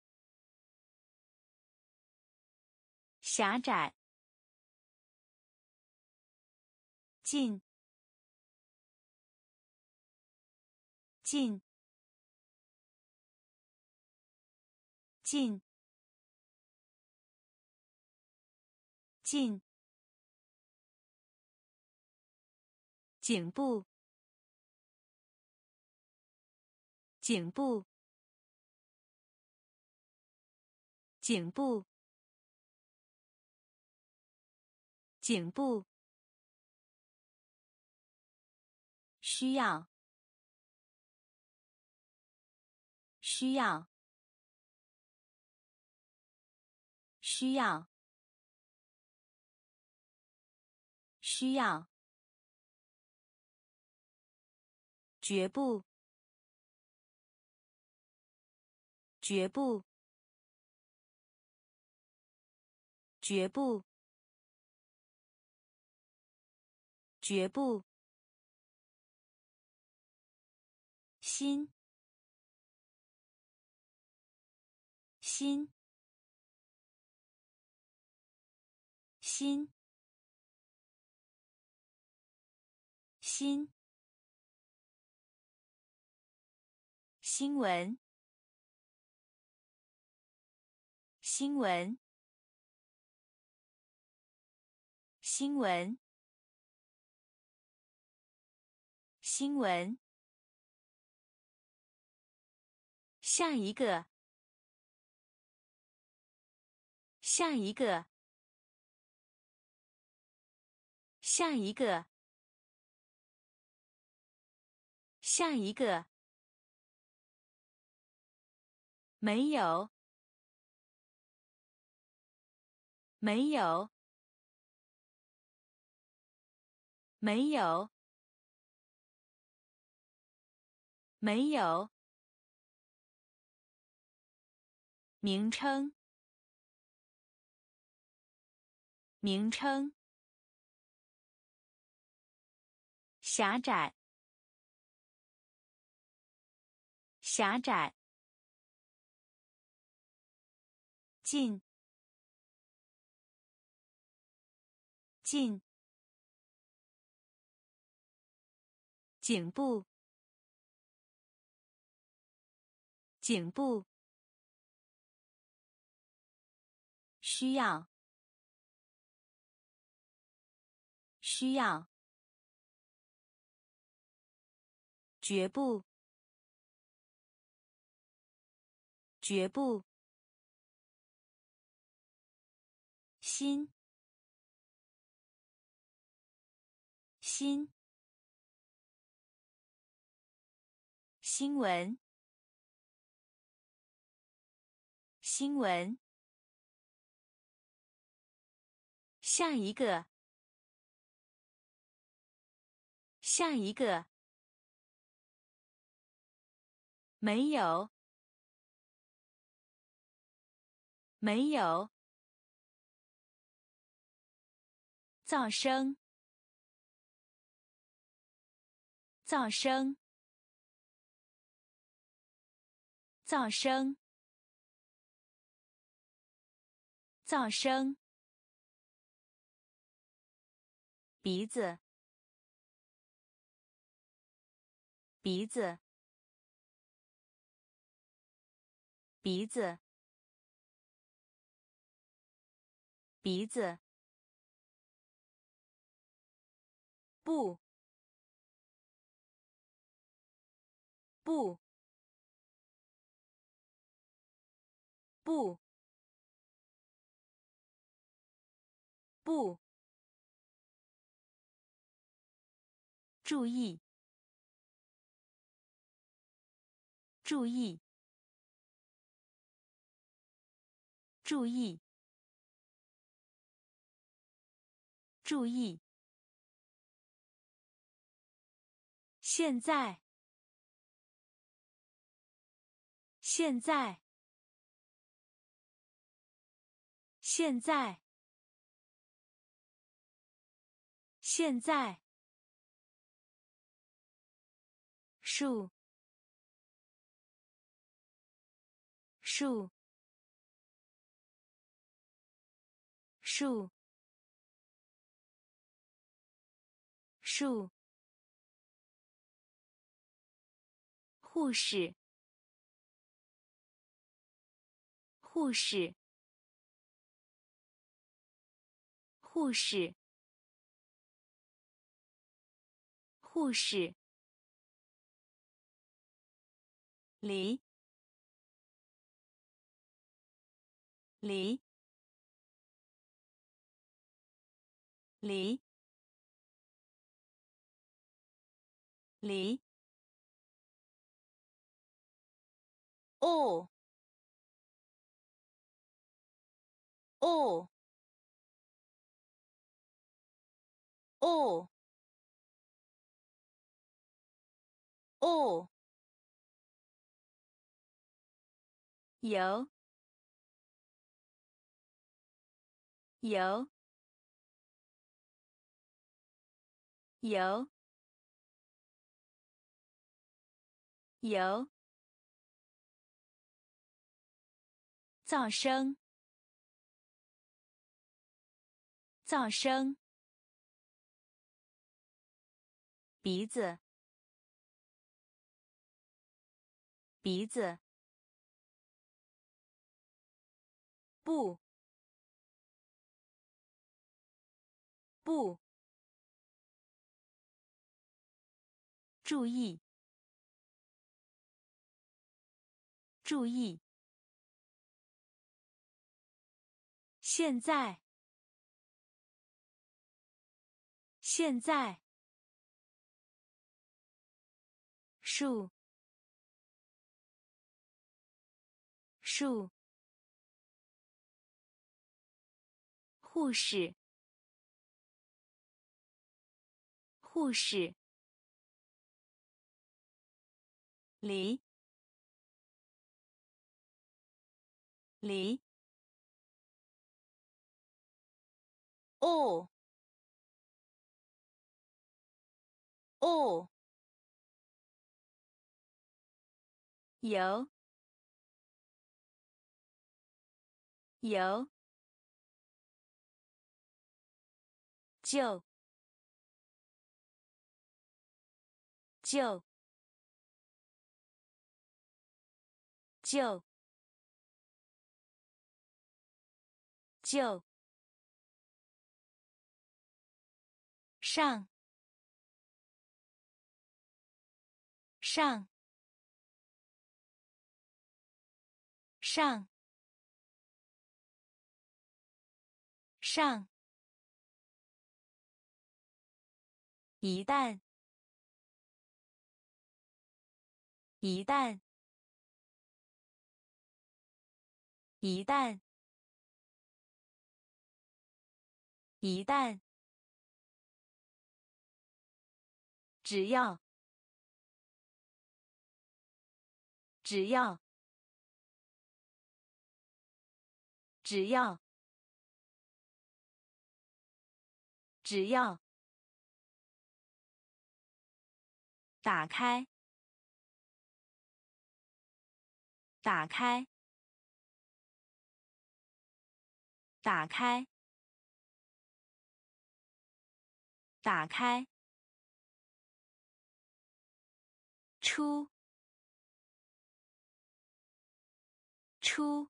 狭窄。进，进，进，进。颈部，颈部，颈部，颈部。需要，需要，需要，需要。绝不，绝不，绝不，绝不。心，心，心，心。新闻，新闻，新闻，新闻。下一个，下一个，下一个，下一个。没有，没有，没有，没有。名称，名称。狭窄，狭窄。近，近。颈部，颈部。需要，需要。绝不，绝不。心，心。新闻，新闻。下一个，下一个。没有，没有。噪声，噪声，噪声，噪声。鼻子，鼻子，鼻子，鼻子。不，不，不，不。注意，注意，注意，注意。现在，现在，现在，现在。树，树，树，树。护士，护士，护士，护士。离，离，离，离。哦，哦，哦，哦。有，有，有，有。噪声，噪声。鼻子，鼻子。不，不，注意，注意，现在，现在，数，数。护士，护士，离，离，哦，哦，有，有。就就就就上。上。上。上。一旦，一旦，一旦，一旦，只要，只要，只要，只要。打开，打开，打开，打开，出，出，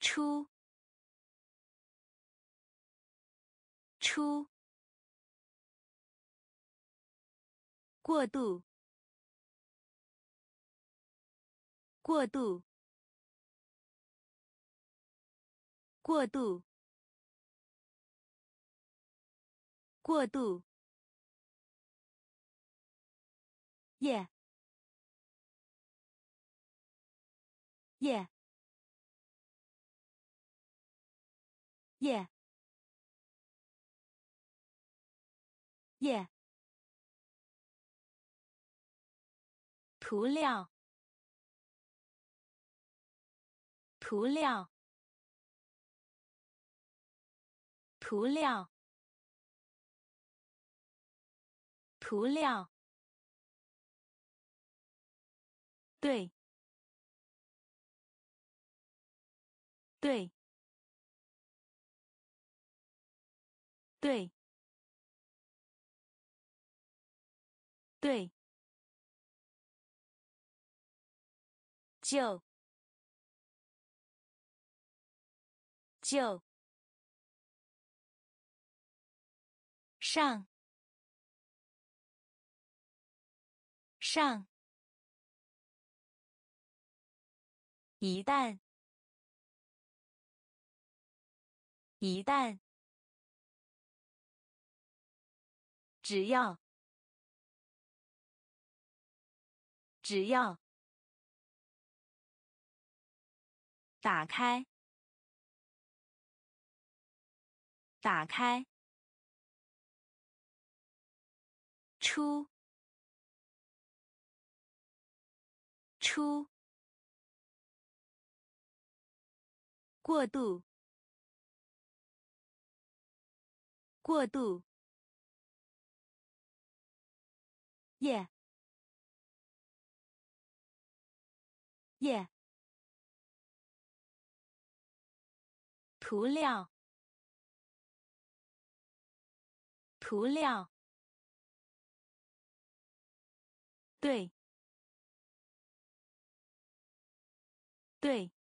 出，出。过度，过度，过度，过度。耶，耶，耶，耶。涂料，涂料，涂料，涂料。对，对，对，对。就就上上，一旦一旦，只要。只要。打开，打开，出，出，过度，过度，耶，耶。涂料，涂料，对，对，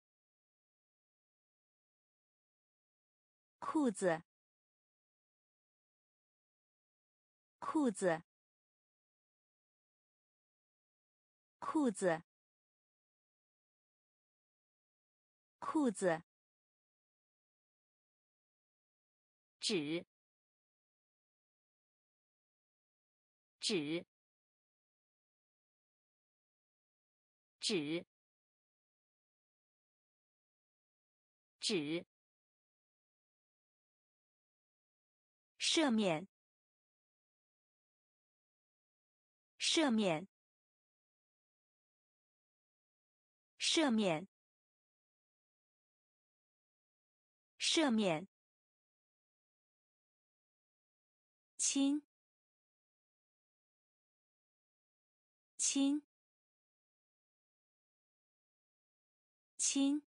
裤子，裤子，裤子，裤子，纸，纸，纸，纸。赦免，赦免，赦免，赦免，亲，亲，亲，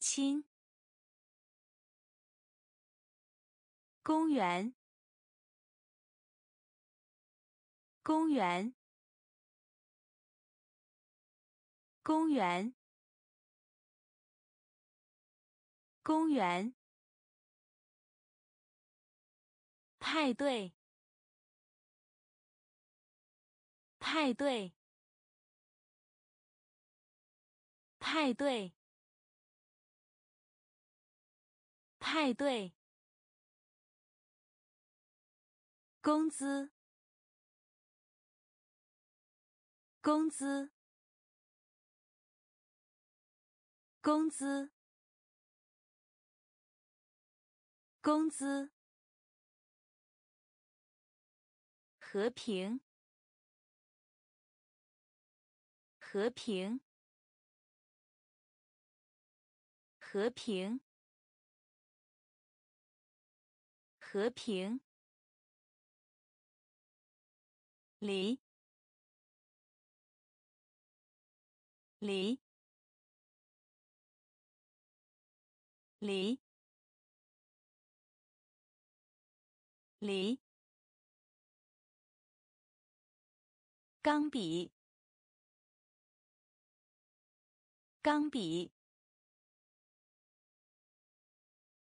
亲。公园，公园，公园，公园。派对，派对，派对，派对。工资，工资，工资，工资。和平，和平，和平，和平。离，离，离，离。钢笔，钢笔，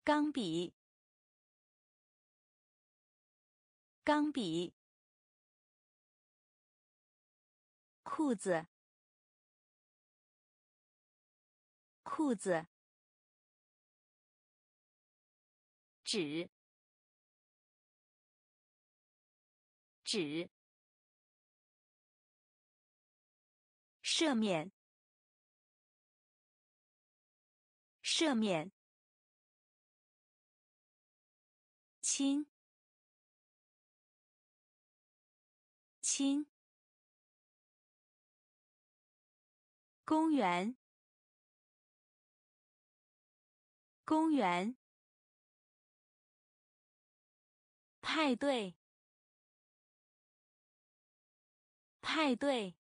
钢笔，钢笔。裤子，裤子，纸，纸，赦免，赦免，亲，亲。公园，公园，派对，派对，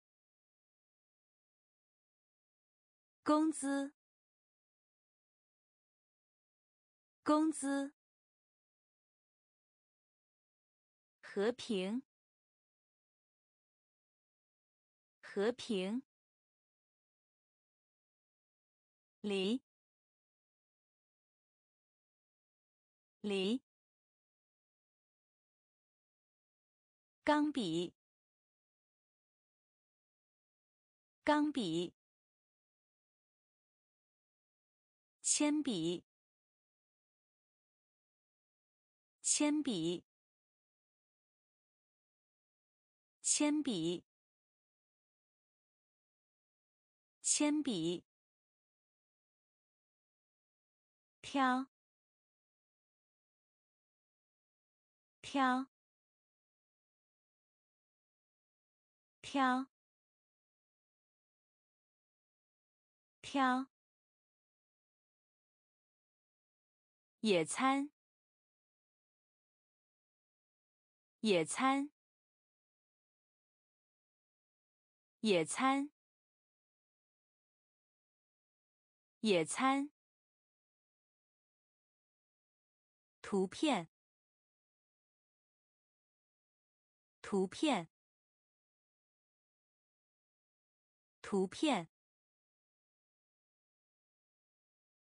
工资，工资，和平，和平。离，离，钢笔，钢笔，铅笔，铅笔，铅笔，铅笔。挑，挑，挑，挑。野餐，野餐，野餐，野餐。图片，图片，图片，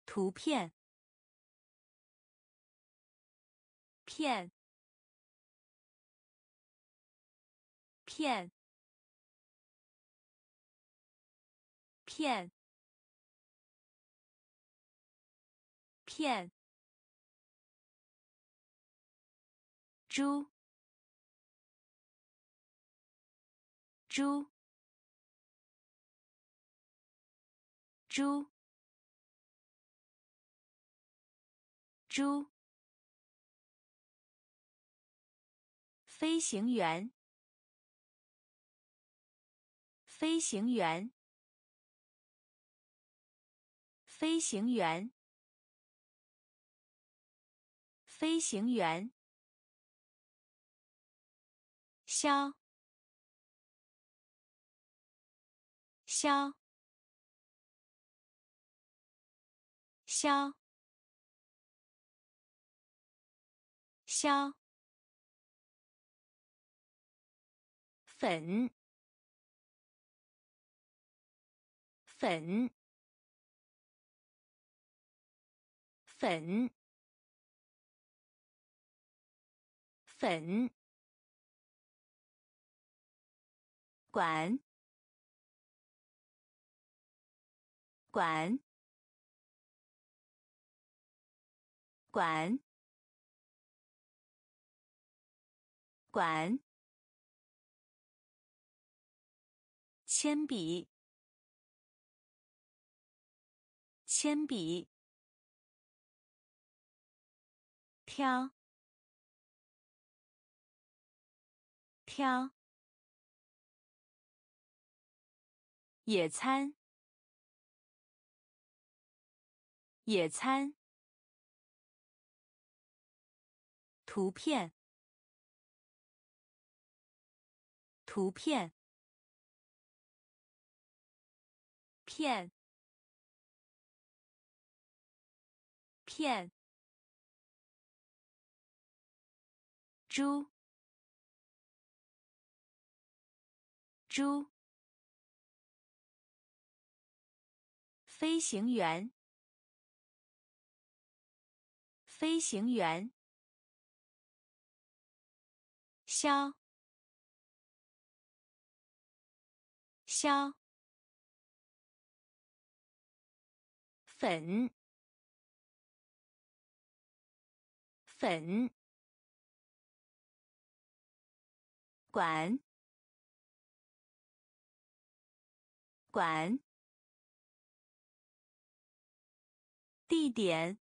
图片，片，片，片，片，猪，猪。猪，猪，飞行员，飞行员，飞行员，飞行员，消，消。消，消，粉，粉，粉，粉，管，管。管，管，铅笔，铅笔，挑，挑，野餐，野餐。图片，图片，片，片，猪，猪，飞行员，飞行员。消，消，粉，粉，管，管，地点，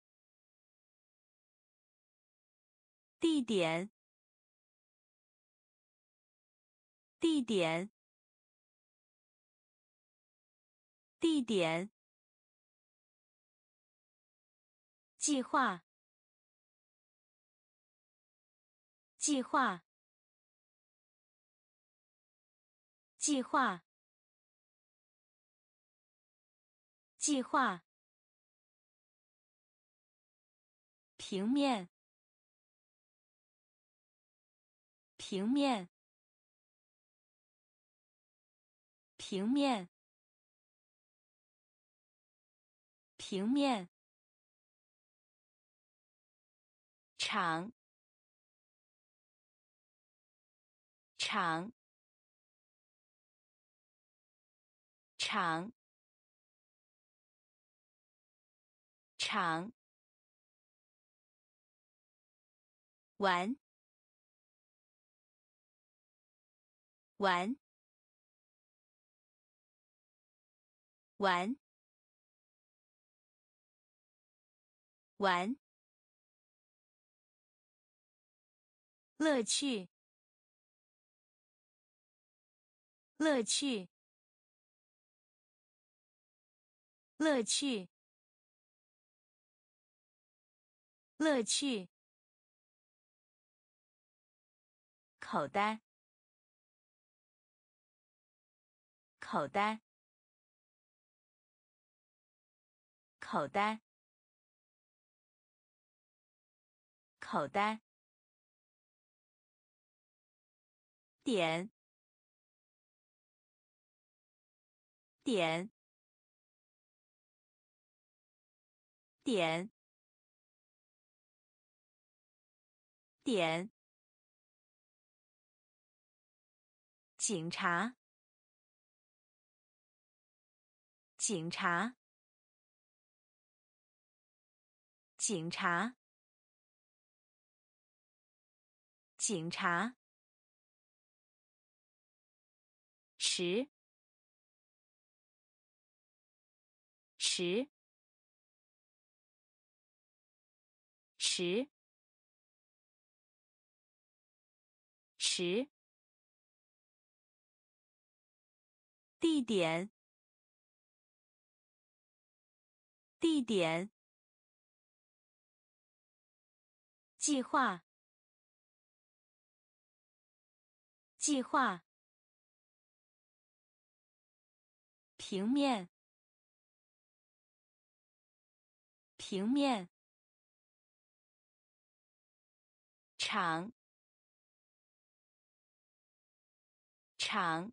地点。地点，地点，计划，计划，计划，计划，平面，平面。平面，平面，长，长，长，长，玩，玩。玩，玩，乐趣，乐趣，乐趣，乐趣，口袋，口袋。口袋，口袋，点，点，点点。警察警察警察。警察十。十。十。十。地点。地点。计划。计划。平面。平面。场场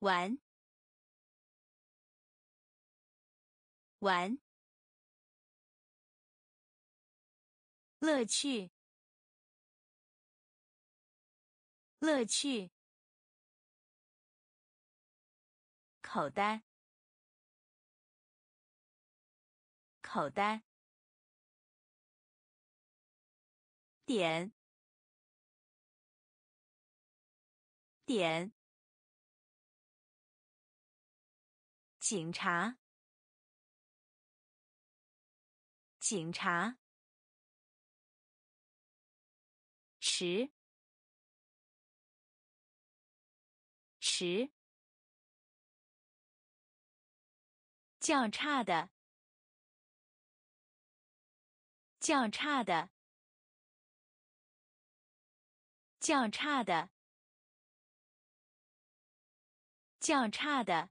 玩玩乐趣。乐趣。口袋口袋点点警察警察十十较差的。较差的。较差的。较差的。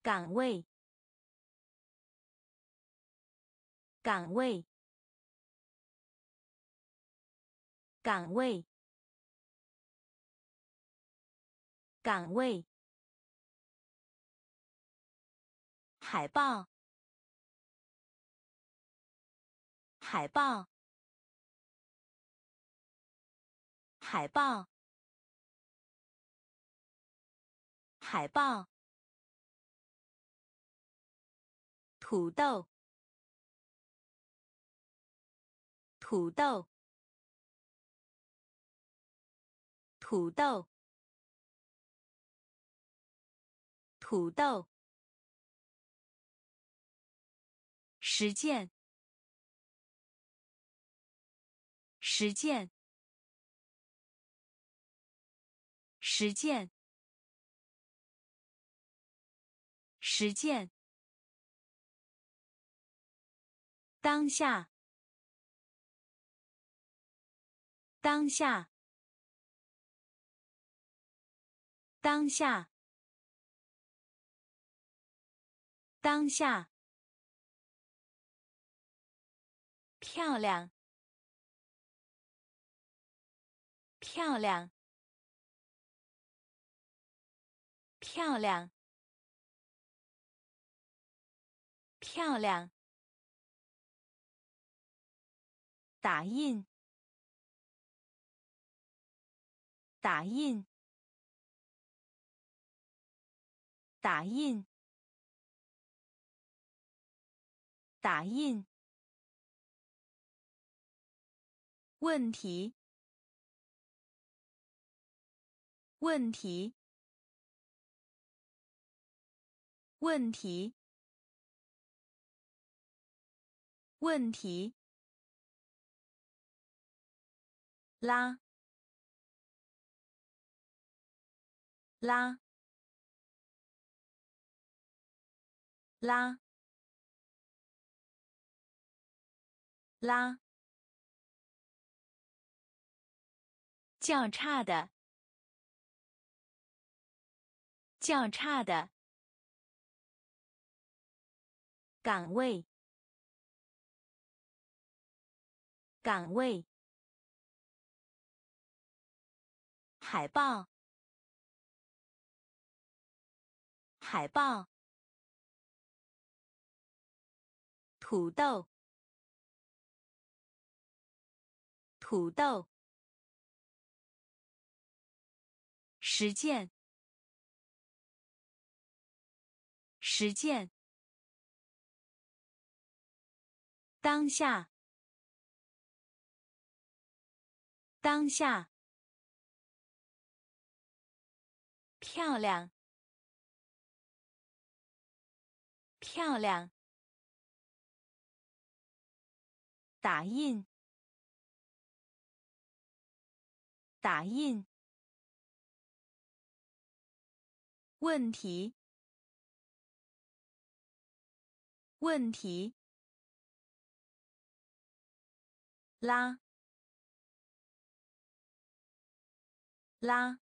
岗位。岗位。岗位。岗位。海报海报海报海报土豆土豆土豆土豆实践。实践。实践。实践。当下。当下。当下。当下。漂亮，漂亮，漂亮，漂亮。打印，打印，打印，打印。问题，问题，问题，问题，拉，拉，拉，拉。较差的，较差的。岗位，岗位，海报，海报，土豆，土豆，实践，实践，当下，当下，漂亮。漂亮！打印，打印。问题，问题。拉，拉。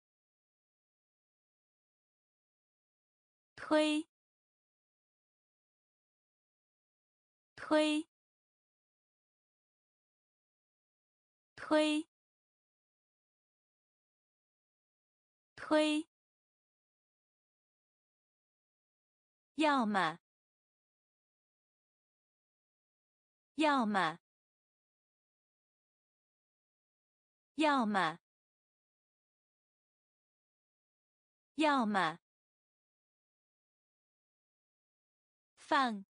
推。推，推，推。要么，要么，要么，要么，放。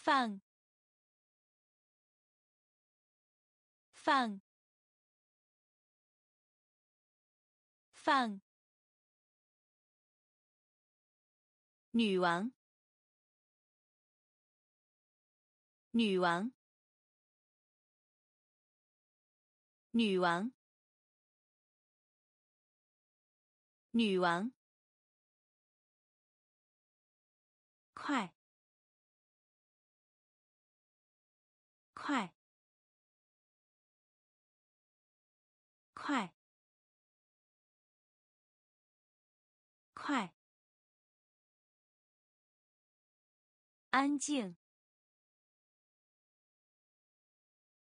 放，放，放。女王，女王，女王，女王，快。快，快，快！安静，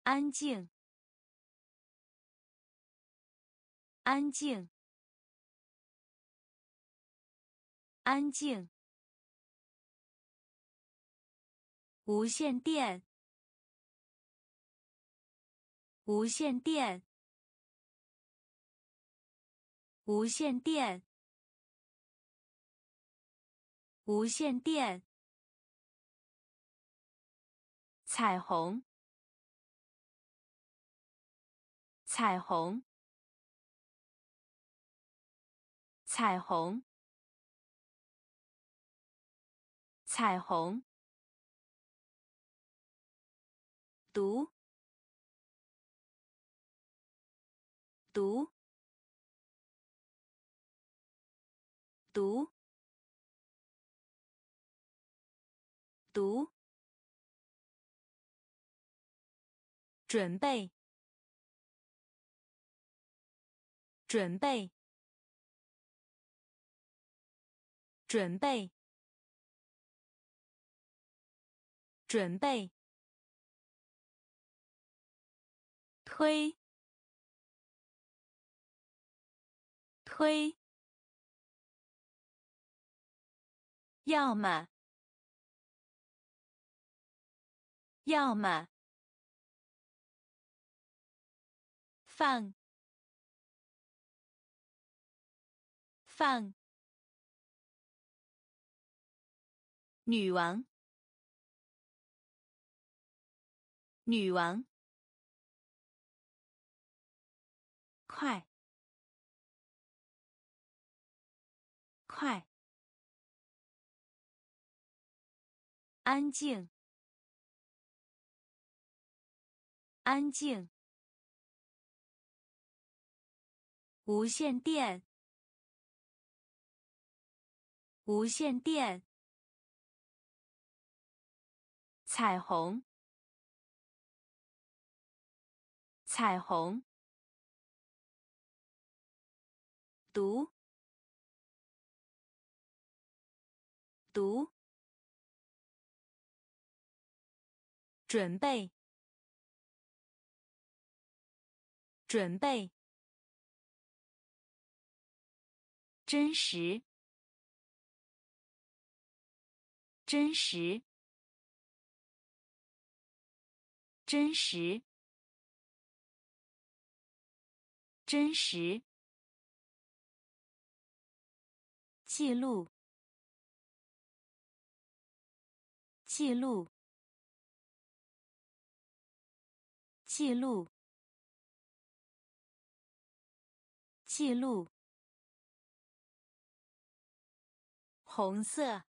安静，安静，安静。无线电。无线电，无线电，无线电。彩虹，彩虹，彩虹，彩虹。读。读，读，读，准备，准备，准备，准备，推。推，要么，要么，放，放，女王，女王，快。快，安静，安静。无线电，无线电。彩虹，彩虹。读。读，准备，准备，真实，真实，真实，真实。记录，记录，记录，记录。红色，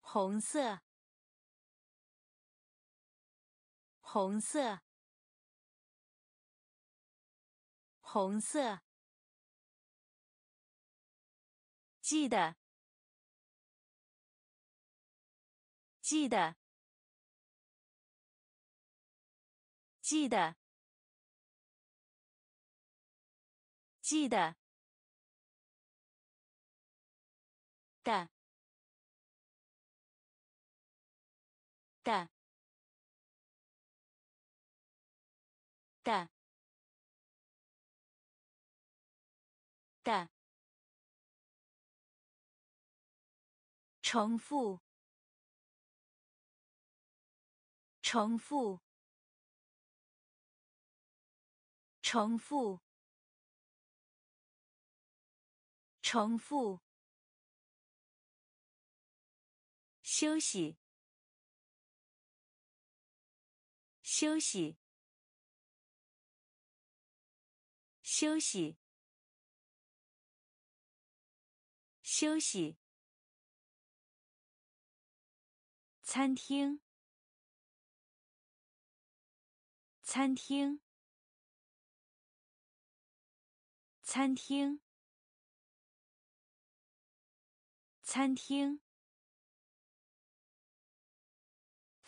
红色，红色，红色。记得，记得，记得，记得的，的，的，的。重复，重复，重复，重复。休息，休息，休息，休息。餐厅，餐厅，餐厅，餐厅。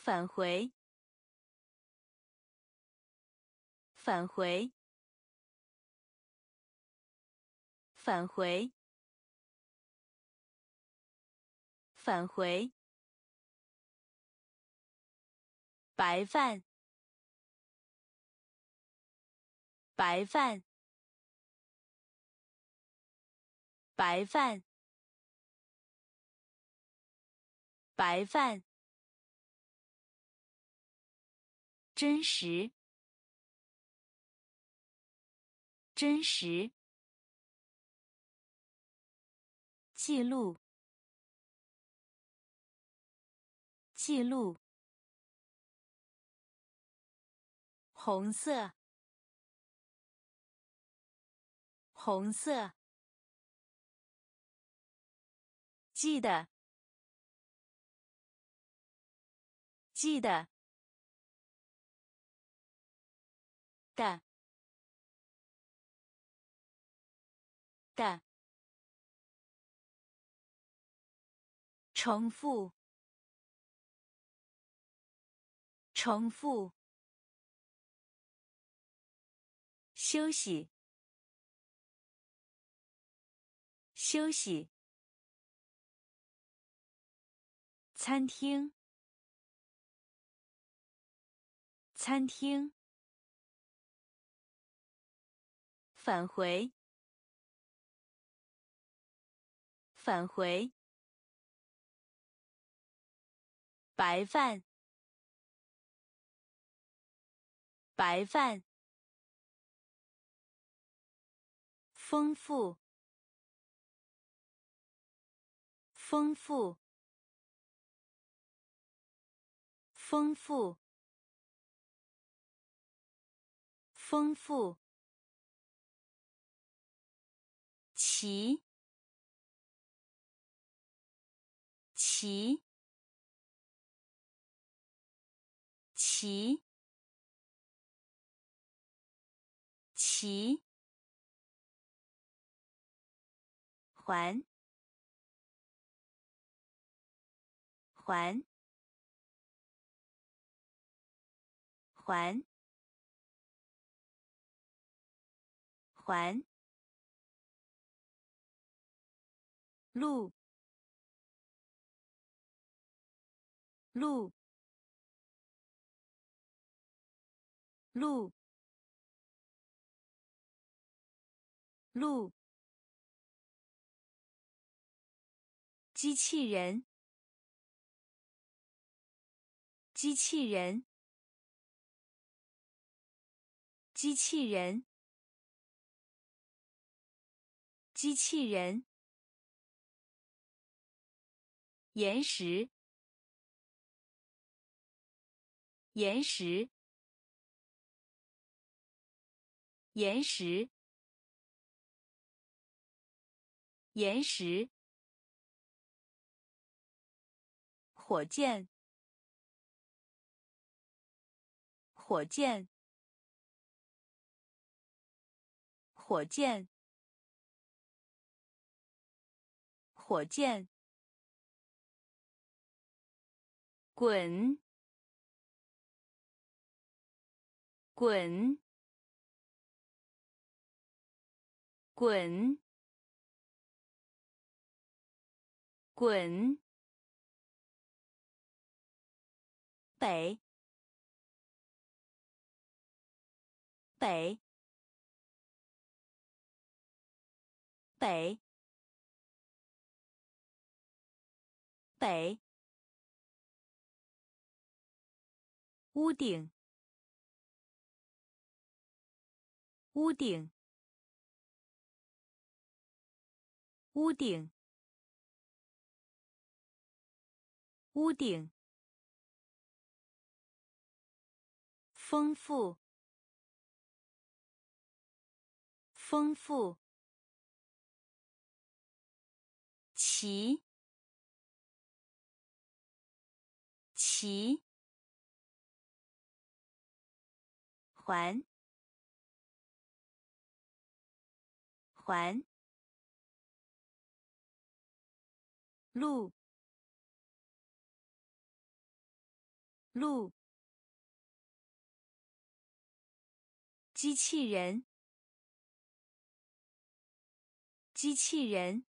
返回，返回，返回，返回。白饭，白饭，白饭，白饭。真实，真实。记录，记录。红色，红色。记得，记得。的，的。重复，重复。休息，休息。餐厅，餐厅。返回，返回。白饭，白饭。丰富，丰富，丰富，丰富。齐，齐，齐，齐。环，环，环，环。路，路，路。路，机器人，机器人，机器人，机器人，岩石，岩石。岩石，岩石，火箭，火箭，火箭，火箭，滚，滚。滚，滚，北，北，北，北，屋顶，屋顶。屋顶，屋顶，丰富，丰富，齐，齐，环，环。路，路，机器人，机器人，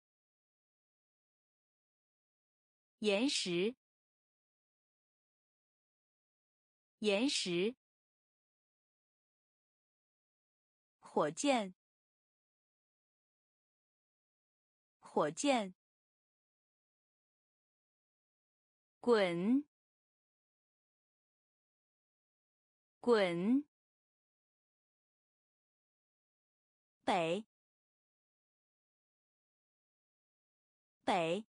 岩石，岩石，火箭，火箭。滚，滚，北，北，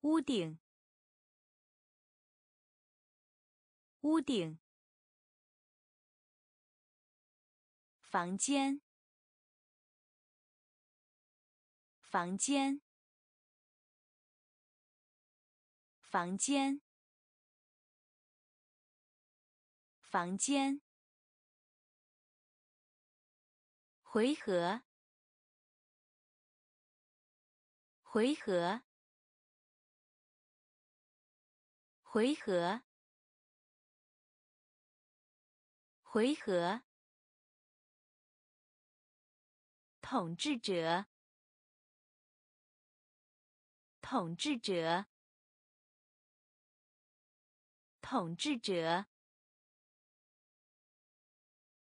屋顶，屋顶，房间，房间。房间，房间，回合，回合，回合，回合，统治者，统治者。统治者，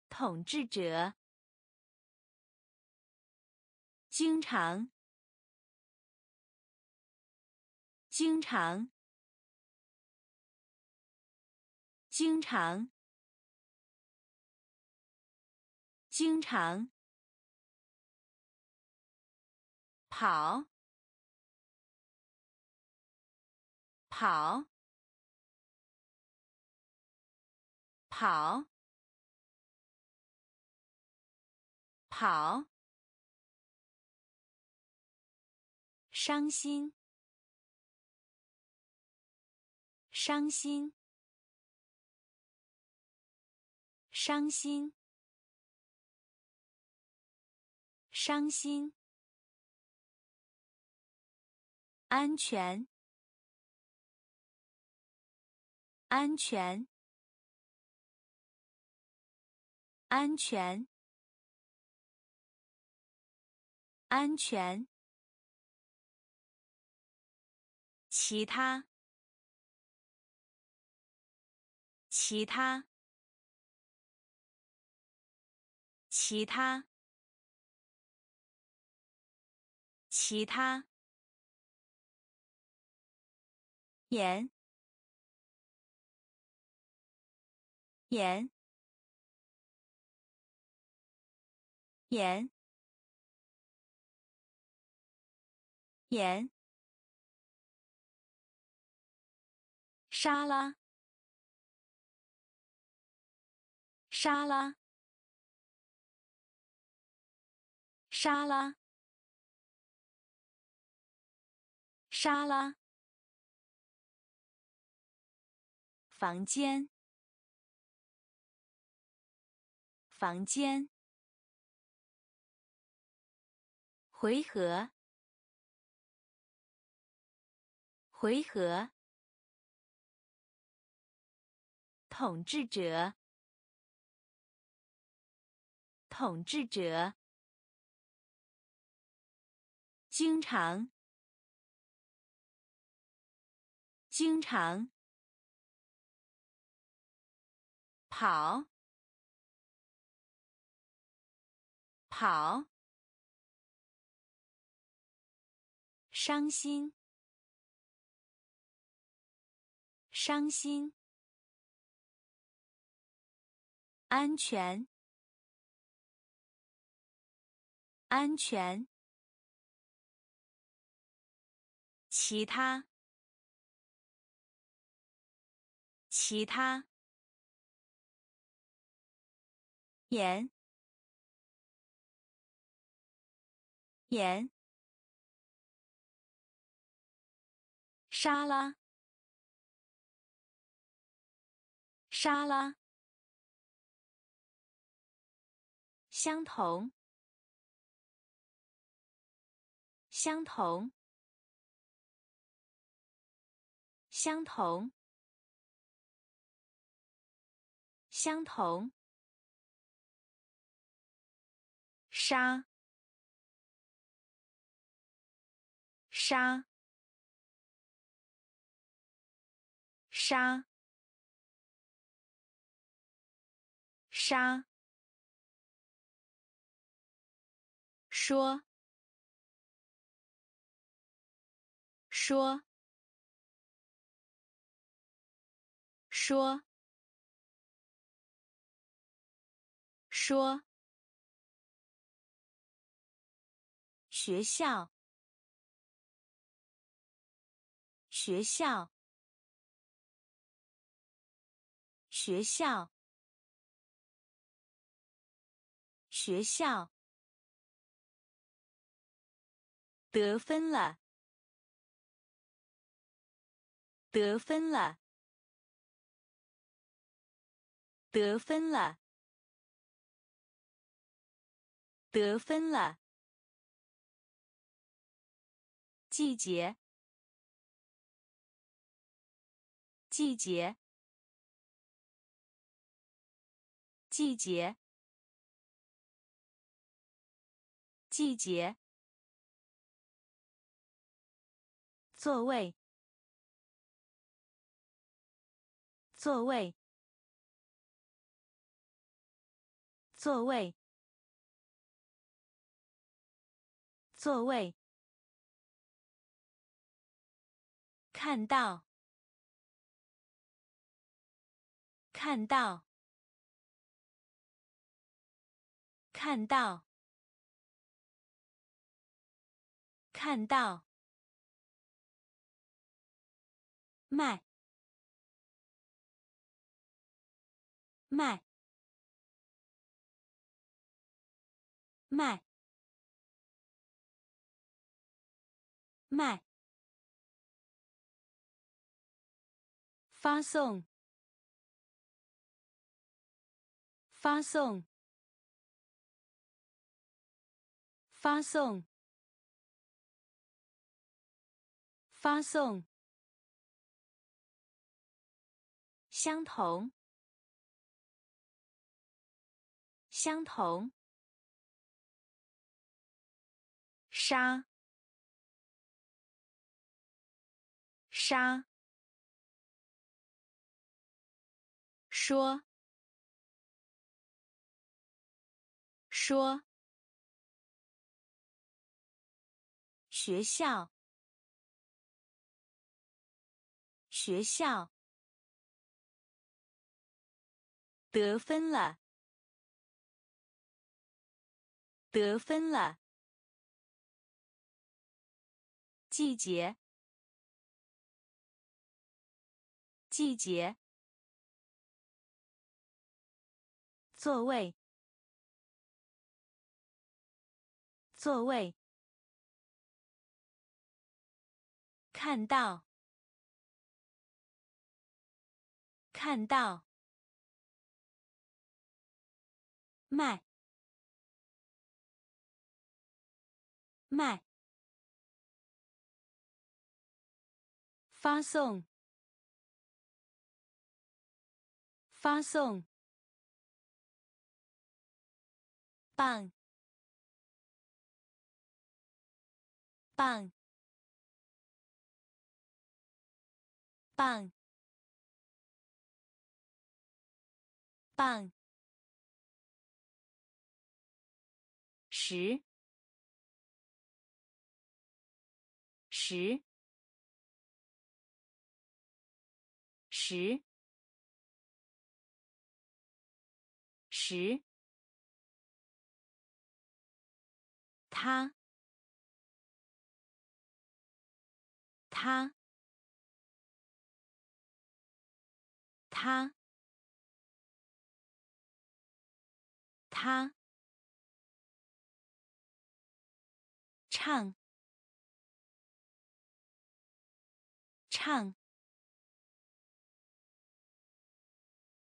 统治者，经常，经常，经常，经常，跑，跑。跑，跑，伤心，伤心，伤心，伤心，安全，安全。安全，安全。其他，其他，其他，其他，盐，盐，盐，盐，沙拉，沙拉。沙拉，沙拉，房间，房间，回合，回合，统治者，统治者。经常，经常跑，跑，伤心，伤心，安全，安全。其他，其他，盐，盐，沙拉，沙拉，相同，相同。相同，相同。沙，沙，沙，沙。说，说。说，说，学校，学校，学校，学校，得分了，得分了。得分了，得分了。季节，季节，季节，季节。座位，座位。座位，座位，看到，看到，看到，看到，卖，卖。卖，卖，发送，发送，发送，发送，相同，相同。沙，沙，说，说，学校，学校，得分了，得分了，季节，季节。座位，座位，看到，看到，卖，卖，发送，发送。棒，棒，棒，棒，十，十，十，十。他，他，他，他，唱，唱，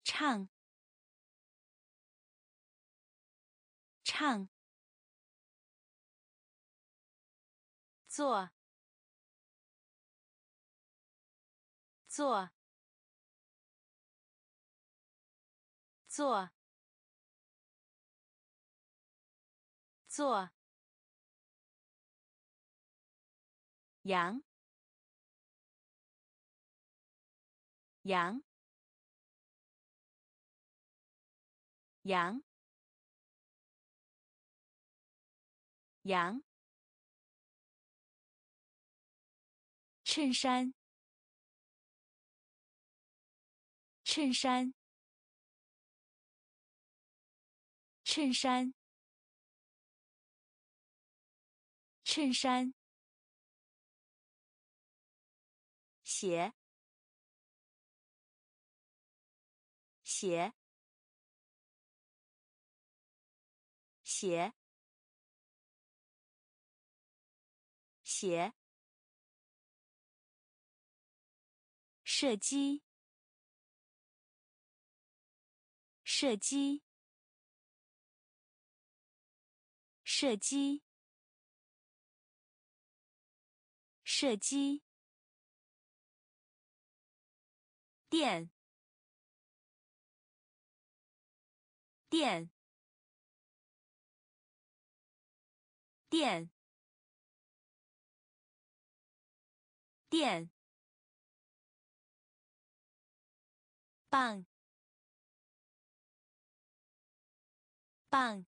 唱，唱。做，做，做，做，羊，羊，羊，羊。衬衫，衬衫，衬衫，衬衫，鞋，鞋，鞋，鞋。射击，射击，射击，射击。电，电，电，电。棒，棒，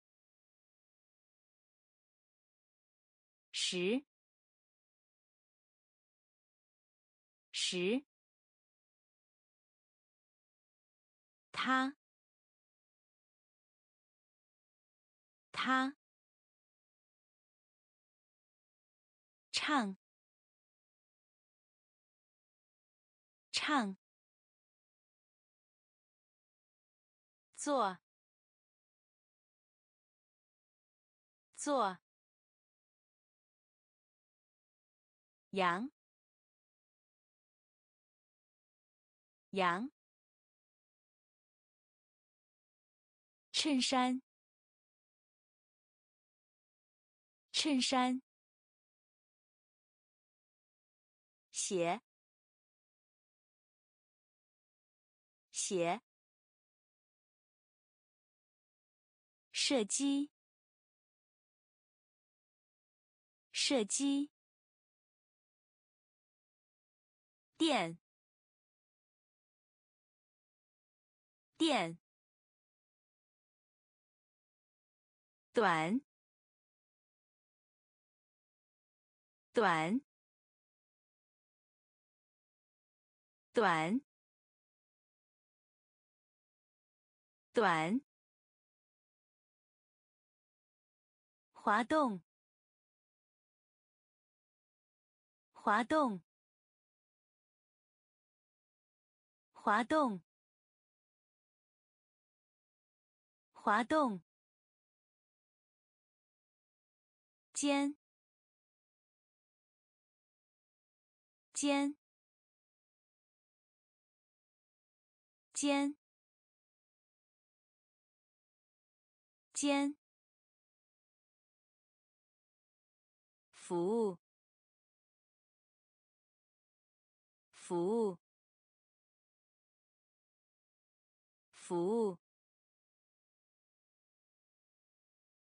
十，十，他，他，唱，唱。做，做，羊，羊，衬衫，衬衫，鞋，鞋。射击，射击，电，电，短，短，短，短。滑动，滑动，滑动，滑动。肩，肩，肩，肩。服务，服务，服务，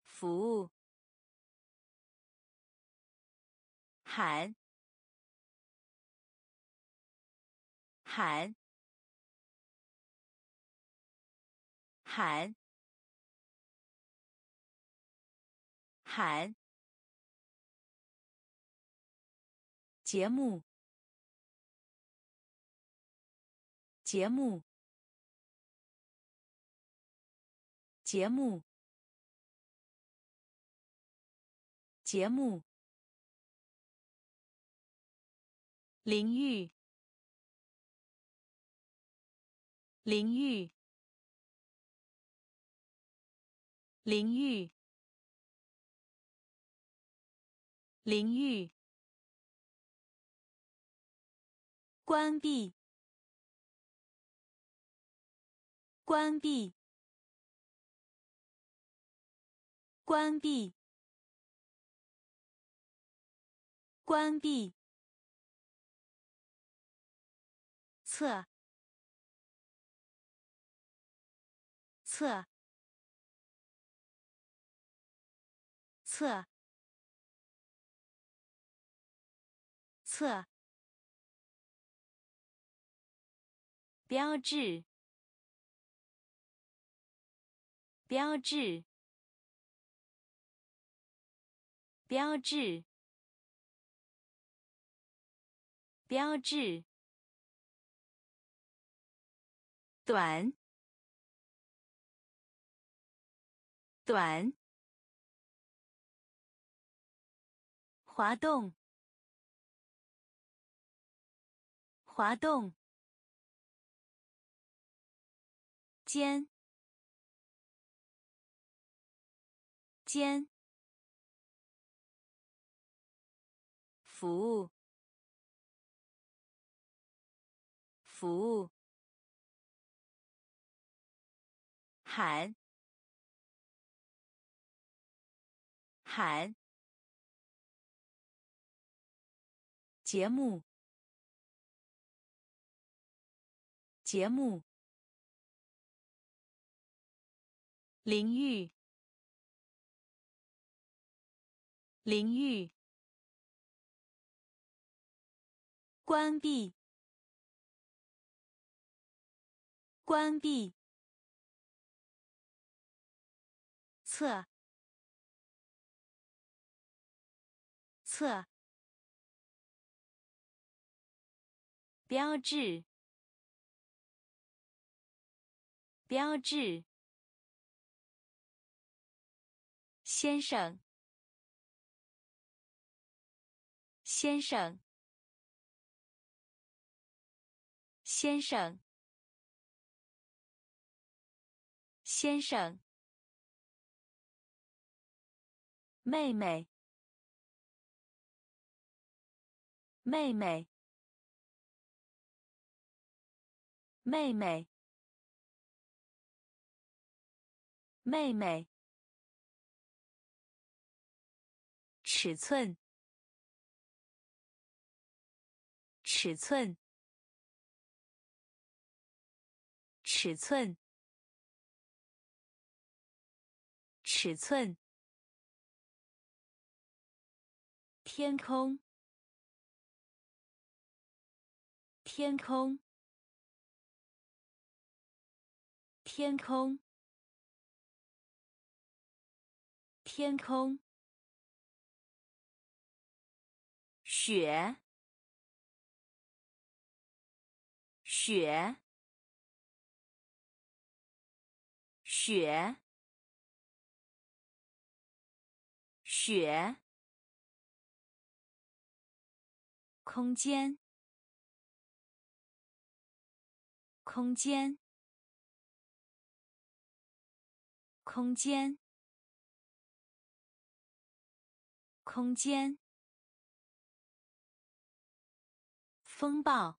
服务。喊，喊，喊，喊。节目，节目，节目，节目。淋浴，淋浴，淋浴，淋浴。关闭，关闭，关闭，关闭。测，测，测，测。标志，标志，标志，标志。短，短，滑动，滑动。尖，尖，服务，服务，喊，喊，节目，节目。淋浴，淋浴，关闭，关闭，测，测，标志，标志。先生，先生，先生，先生，妹妹，妹妹，妹妹，妹妹。尺寸，尺寸，尺寸，尺寸。天空，天空，天空，天空，雪，雪，雪，雪，空间，空间，空间。空间，风暴，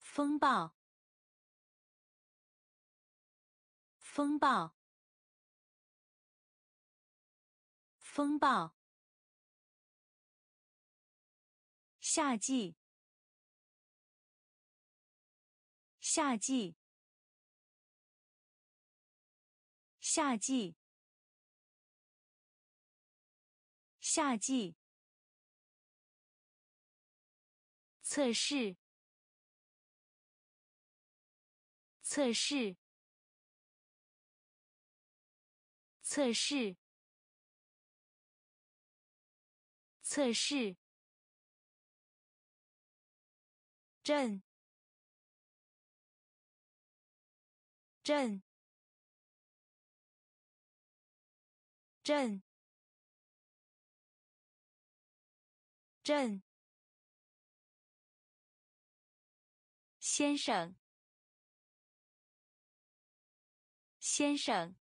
风暴，风暴，风暴。夏季，夏季，夏季。夏季测试，测试，测试，测试，震，震，震。朕，先生，先生，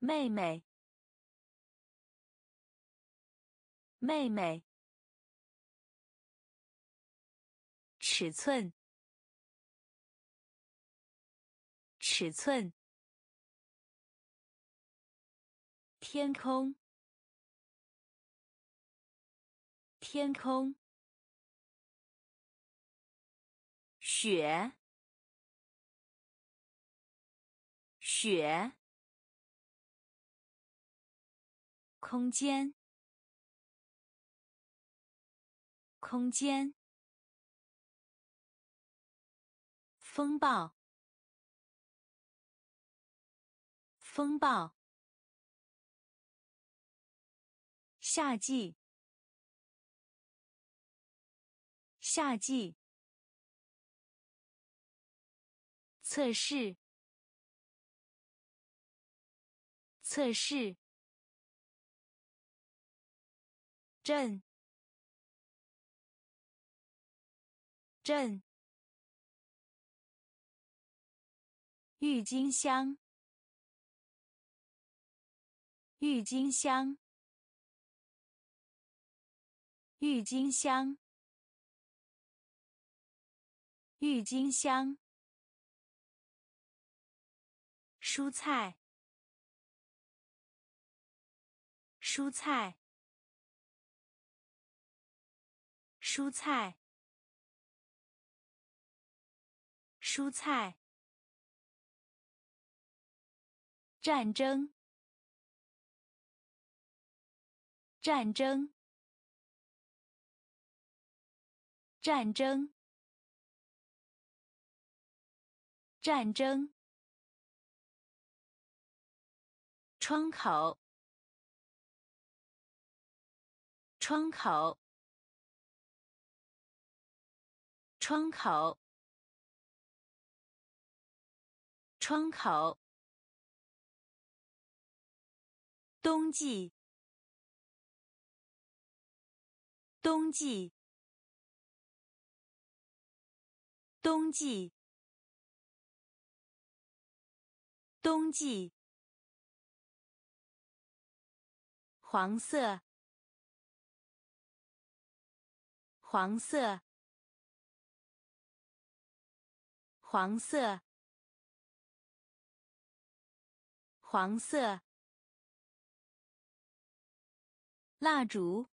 妹妹，妹妹，尺寸，尺寸，天空。天空，雪，雪，空间，空间，风暴，风暴，夏季。夏季测试，测试，震，震，郁金香，郁金香，郁金香。郁金香，蔬菜，蔬菜，蔬菜，蔬菜，战争，战争，战争。战争。窗口。窗口。窗口。窗口。冬季。冬季。冬季。冬季，黄色，黄色，黄色，黄色，蜡烛，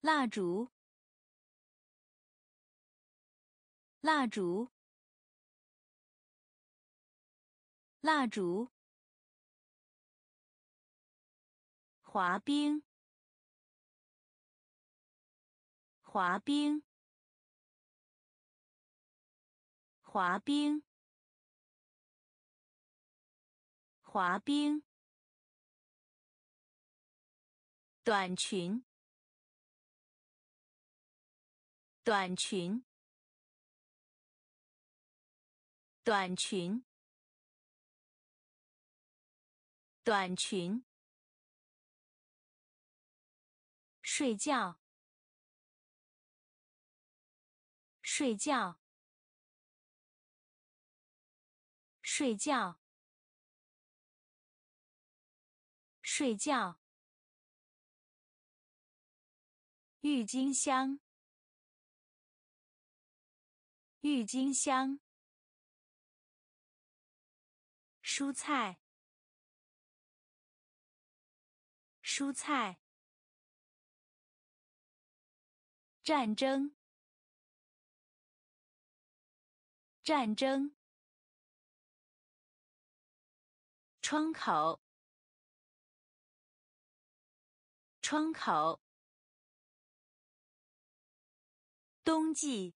蜡烛，蜡烛。蜡烛，滑冰，滑冰，滑冰，滑冰。短裙，短裙，短裙，短裙。睡觉，睡觉，睡觉，睡觉。郁金香，郁金香。蔬菜，蔬菜。战争，战争。窗口，窗口。冬季，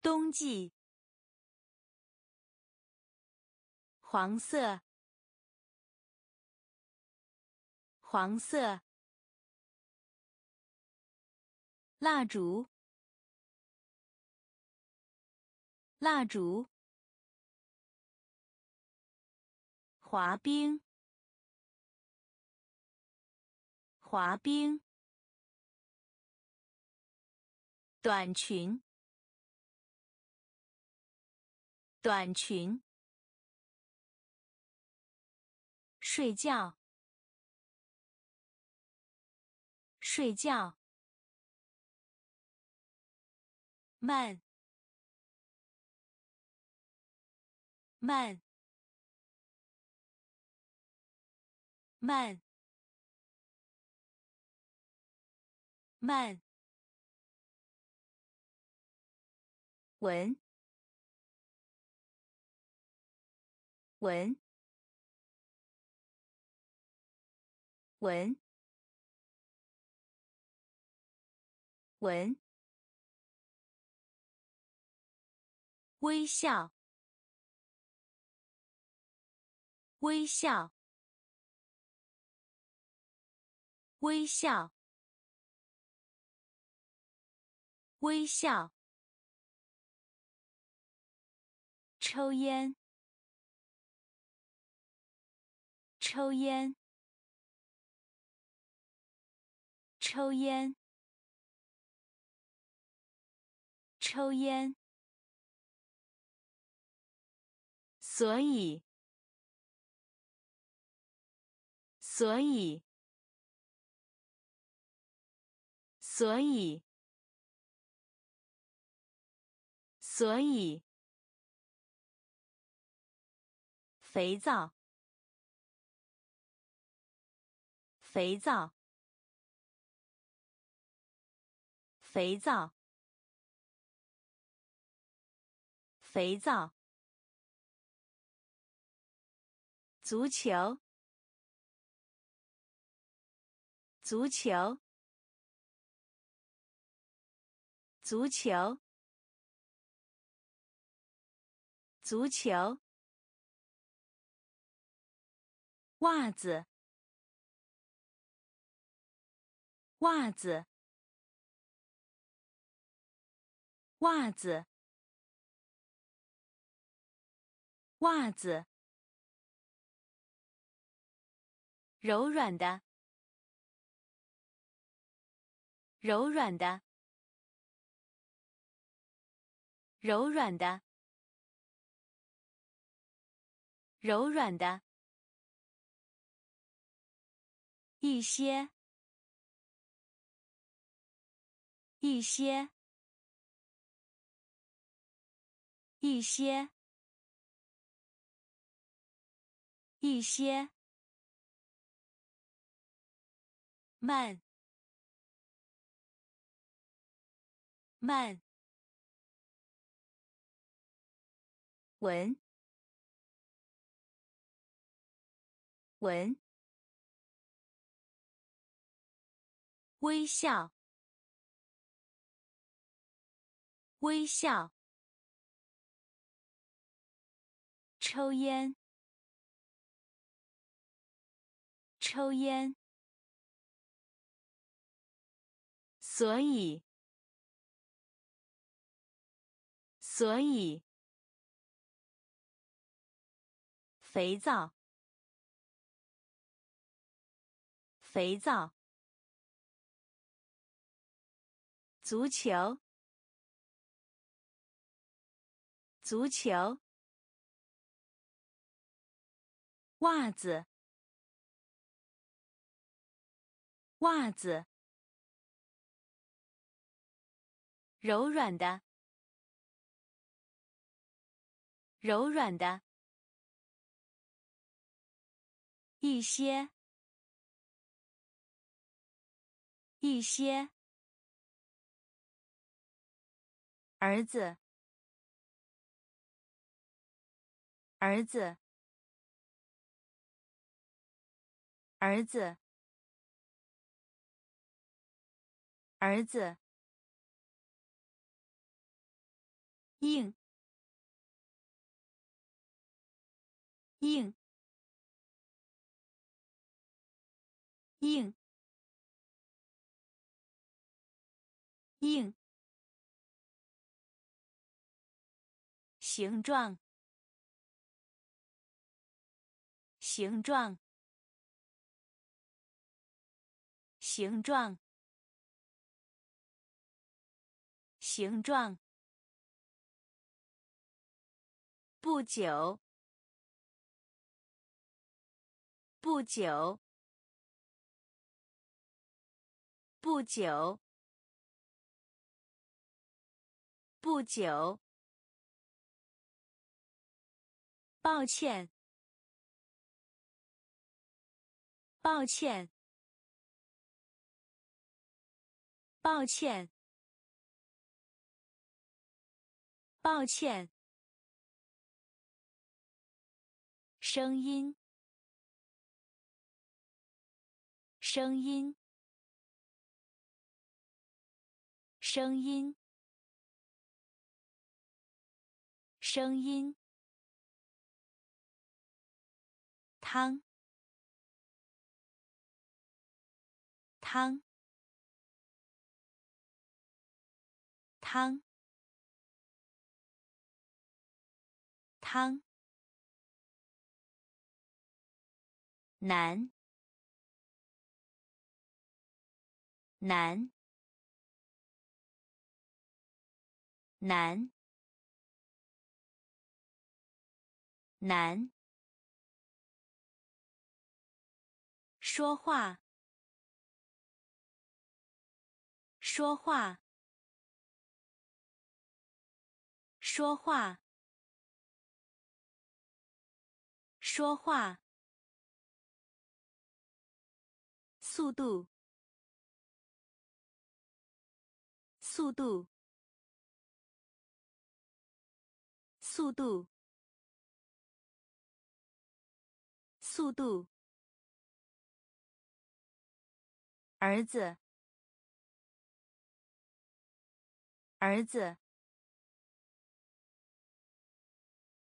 冬季。黄色，黄色。蜡烛，蜡烛。滑冰，滑冰。短裙，短裙。睡觉，睡觉。慢，慢，慢，慢。文，文，文，文。微笑，微笑，微笑，微笑。抽烟，抽烟，抽烟，抽烟。所以，所以，所以，所以。肥皂，肥皂，肥皂，肥皂。足球，足球，足球，足球。袜子，袜子，袜子，袜子。柔软的，柔软的，柔软的，柔软的。一些，一些，一些，一些。慢，慢。闻，闻。微笑，微笑，抽烟，抽烟，所以，所以，肥皂，肥皂。足球，足球，袜子，袜子，柔软的，柔软的，一些，一些。儿子，儿子，儿子，儿子，硬，硬，硬，硬。形状，形状，形状，形状。不久，不久，不久，不久。抱歉，抱歉，抱歉，抱歉。声音，声音，声音，声音。汤，汤，汤，汤。难，难，难，难。说话，说话，说话，说话。速度，速度，速度，速度。儿子，儿子，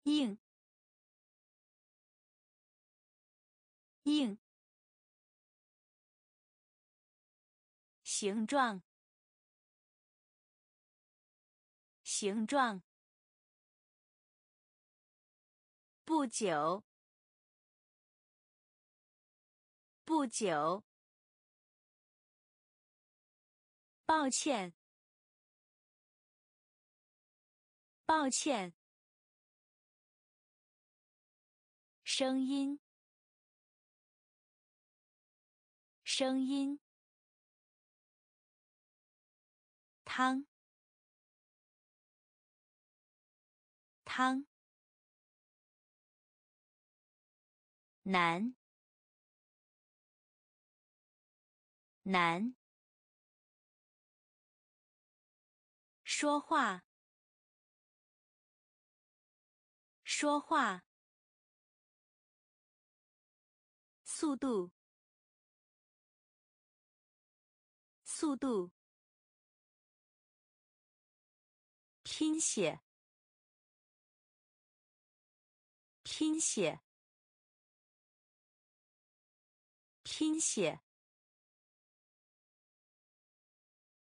硬，硬，形状，形状，不久，不久。抱歉，抱歉。声音，声音。汤，汤。难，难。说话，说话。速度，速度。拼写，拼写，拼写，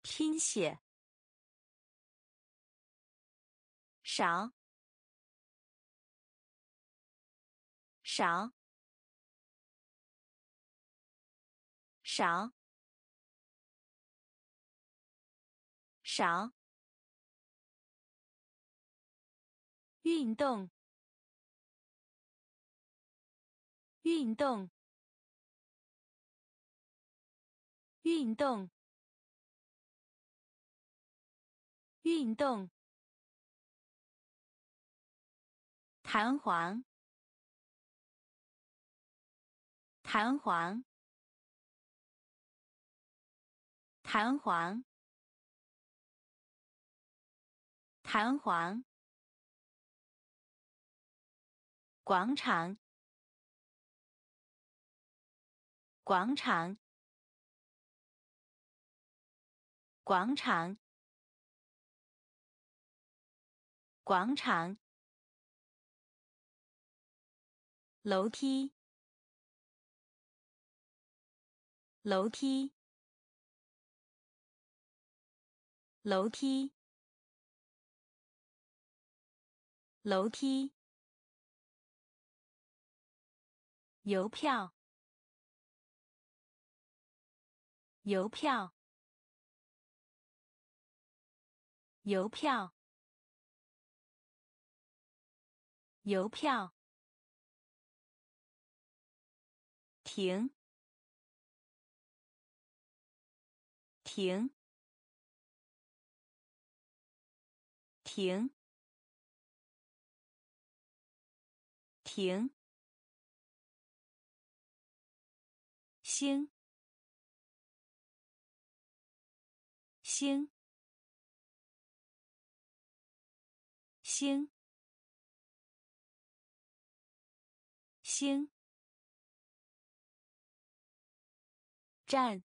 拼写。少，少，少，少。运动，运动，运动，运动。弹簧，弹簧，弹簧，弹簧。广场，广场，广场，广场。楼梯，楼梯，楼梯，楼梯。邮票，邮票，邮票，邮票。停，停，停，停。星，星，星，星。站，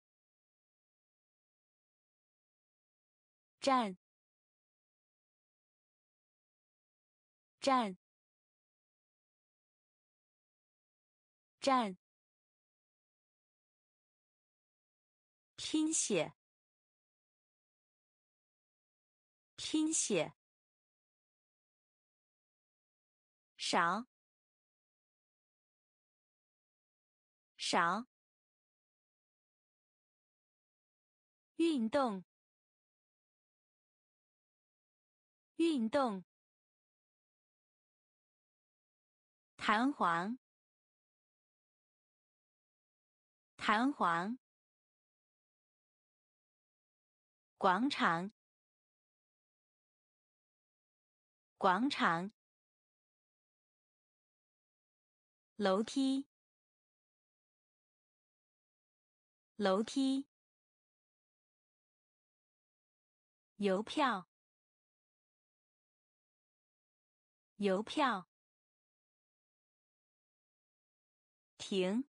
站，站，站。拼写，拼写。少，少。运动，运动。弹簧，弹簧。广场，广场。楼梯，楼梯。邮票，邮票。停，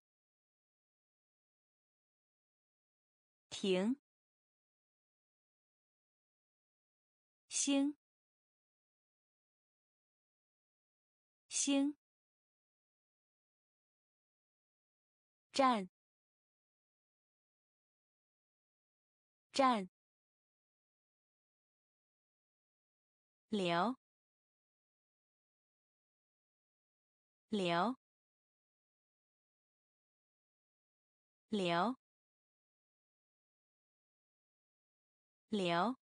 停。星，星。站，站。流，流，流，流。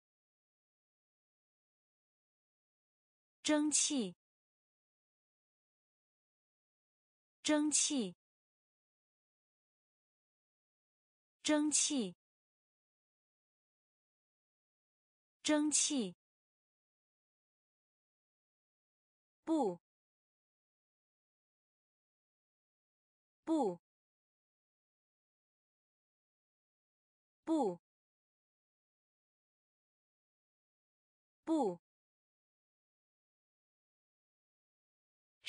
蒸汽，蒸汽，蒸汽，蒸汽。不，不，不，不。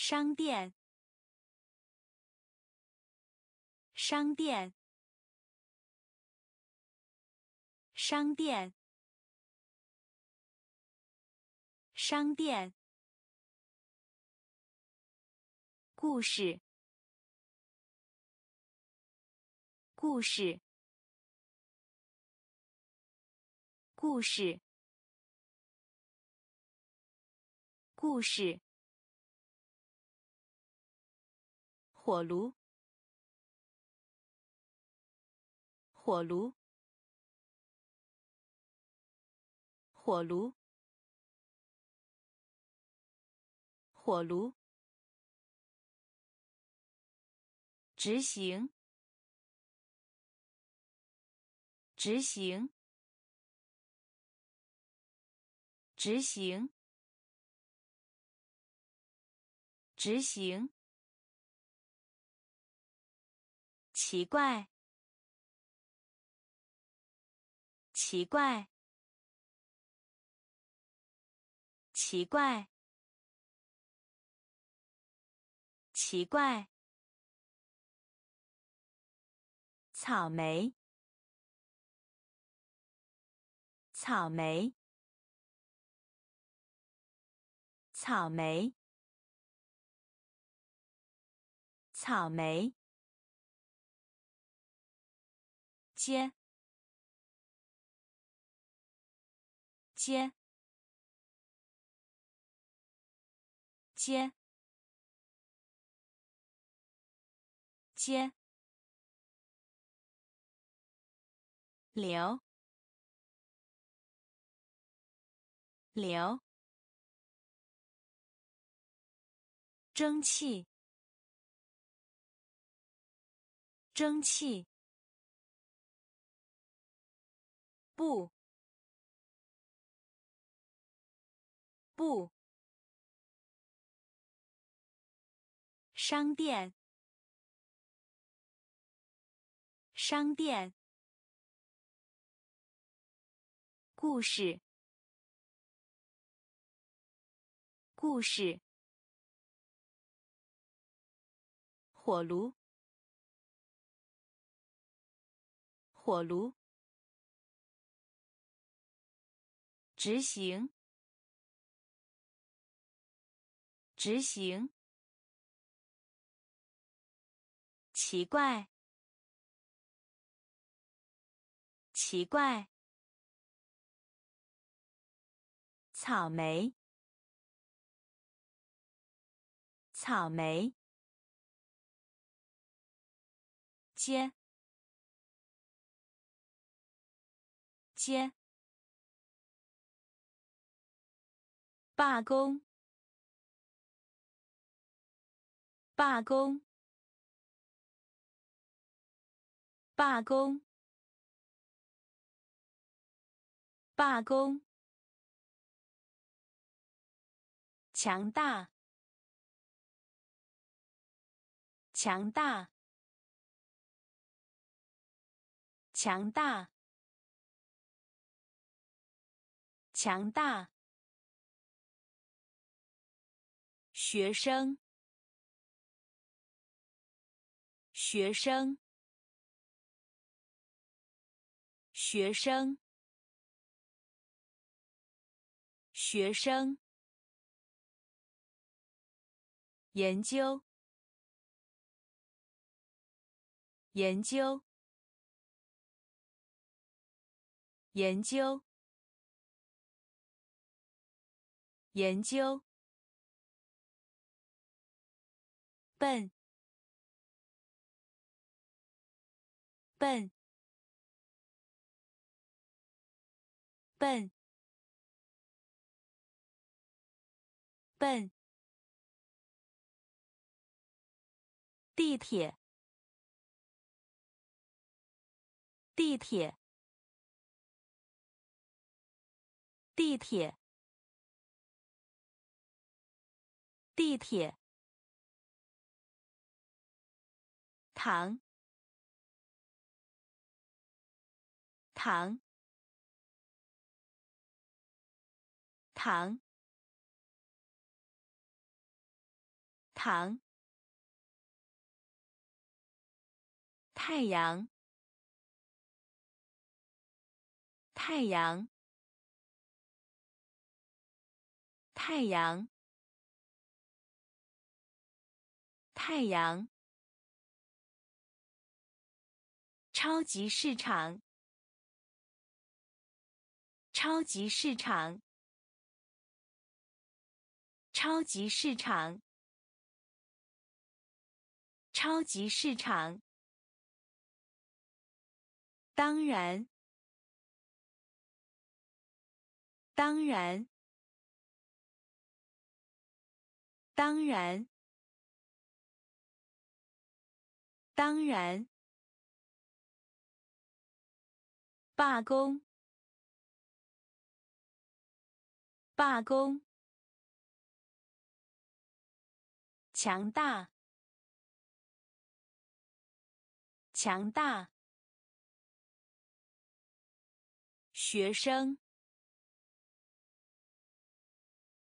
商店，商店，商店，商店。故事。故事。故事。故事。火炉。火炉，火炉，火炉。执行，执行，执行，执行。奇怪。奇怪，奇怪，奇怪。草莓，草莓，草莓，草莓。接。接，接，接，流，流，蒸汽，蒸汽，不。不，商店，商店，故事，故事，火炉，火炉，执行。执行。奇怪，奇怪。草莓，草莓。接，接。罢工。罢工！罢工！罢工！强大！强大！强大！强大！学生。学生，学生，学生，研究，研究，研究，研究，笨。笨，笨，笨。地铁，地铁，地铁，地铁。糖。糖，糖，糖。太阳，太阳，太阳，太阳，超级市场，超级市场，超级市场，超级市场。当然，当然，当然，当然，罢工，罢工，强大，强大。学生，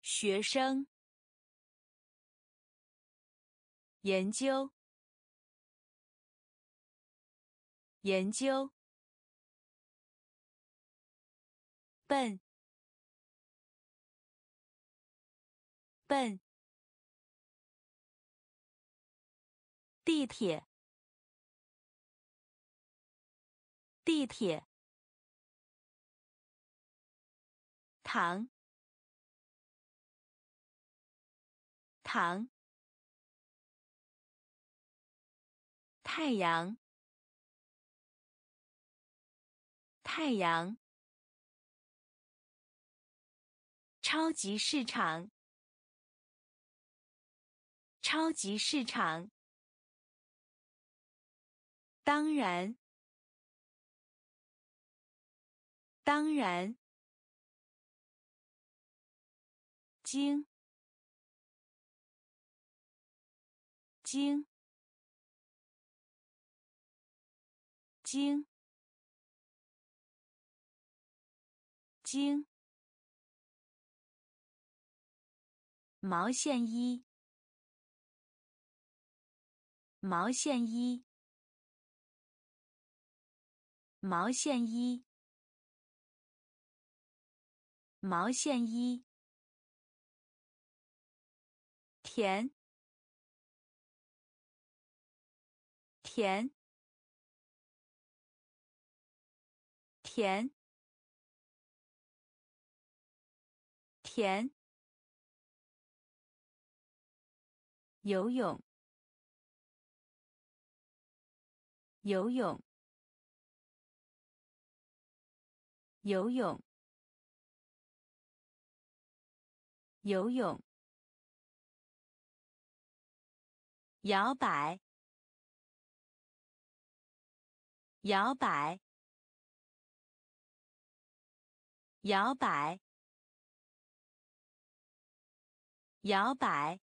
学生，研究，研究，笨，笨，地铁，地铁。糖，糖，太阳，太阳，超级市场，超级市场，当然，当然。经，经，经，经，毛线衣，毛线衣，毛线衣，毛线衣。甜，甜，甜，甜。游泳，游泳，游泳，游泳。摇摆，摇摆，摇摆，摇摆。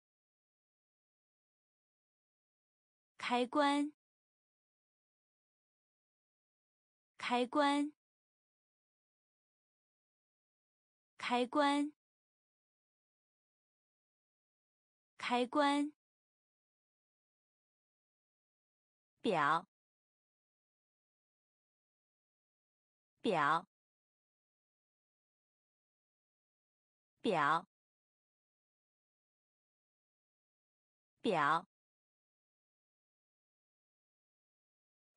开关，开关，开关，开关。表，表，表，表。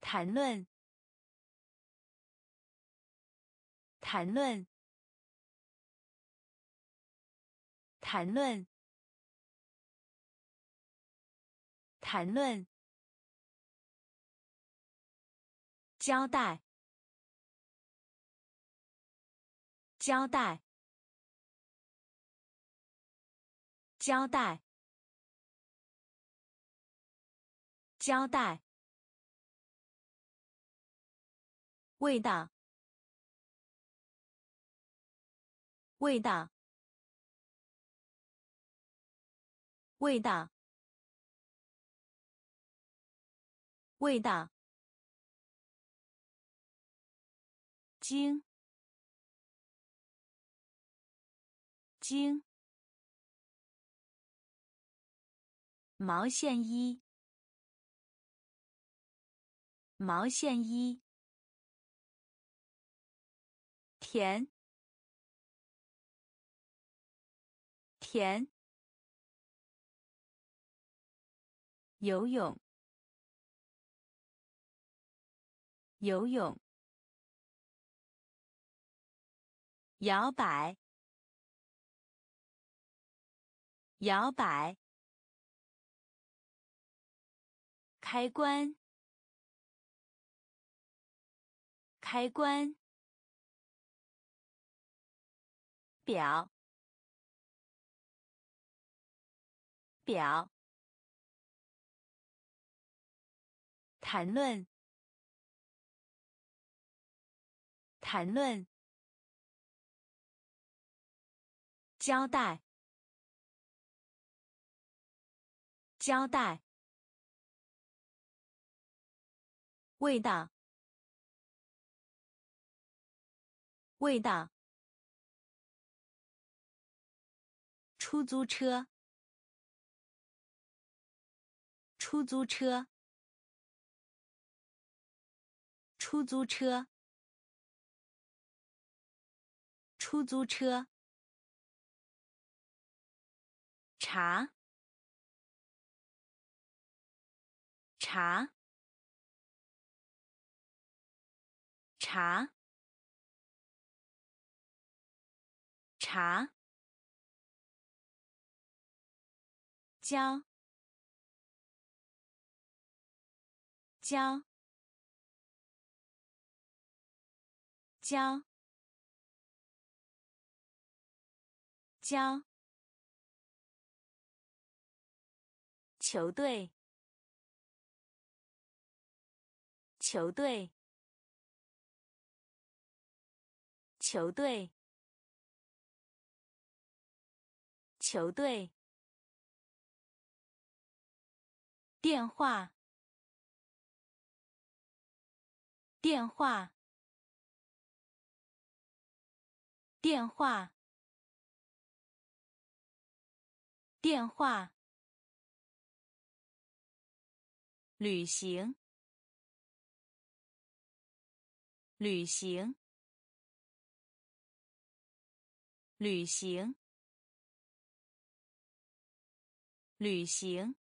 谈论，谈论，谈论，谈论。胶带，胶带，胶带，胶带。味道，味道，味道，味道。经，经，毛线衣，毛线衣，田，田，游泳，游泳，摇摆，摇摆，开关，开关。表，表，谈论，谈论，交代，交代，味道，味道。出租车，出租车，出租车，出租车。查，查，查，查。交，交，交，交。球队，球队，球队，球队。电话，电话，电话，电话。旅行，旅行，旅行，旅行。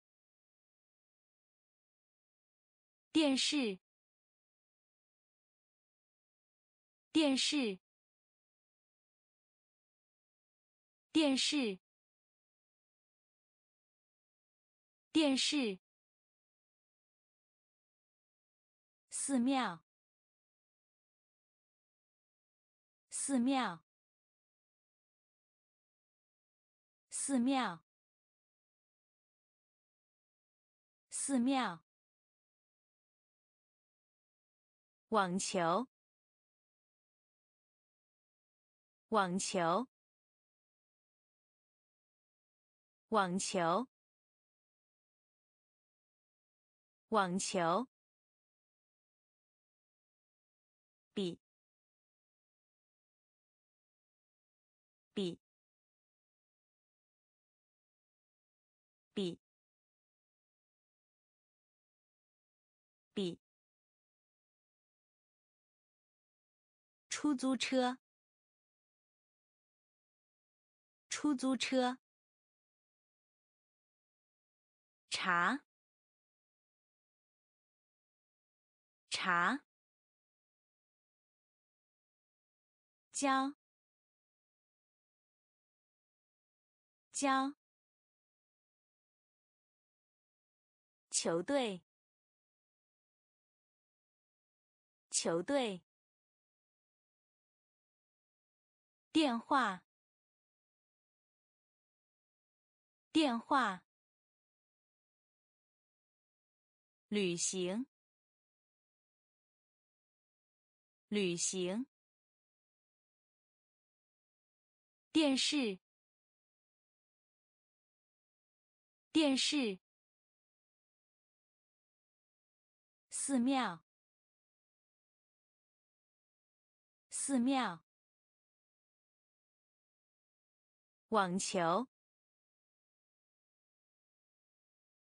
电视，电视，电视，电视。寺庙，寺庙，寺庙，寺庙。网球，网球，网球，网球。出租车，出租车。茶，茶。交，交。球队，球队。电话，电话。旅行，旅行。电视，电视。寺庙，寺庙。网球，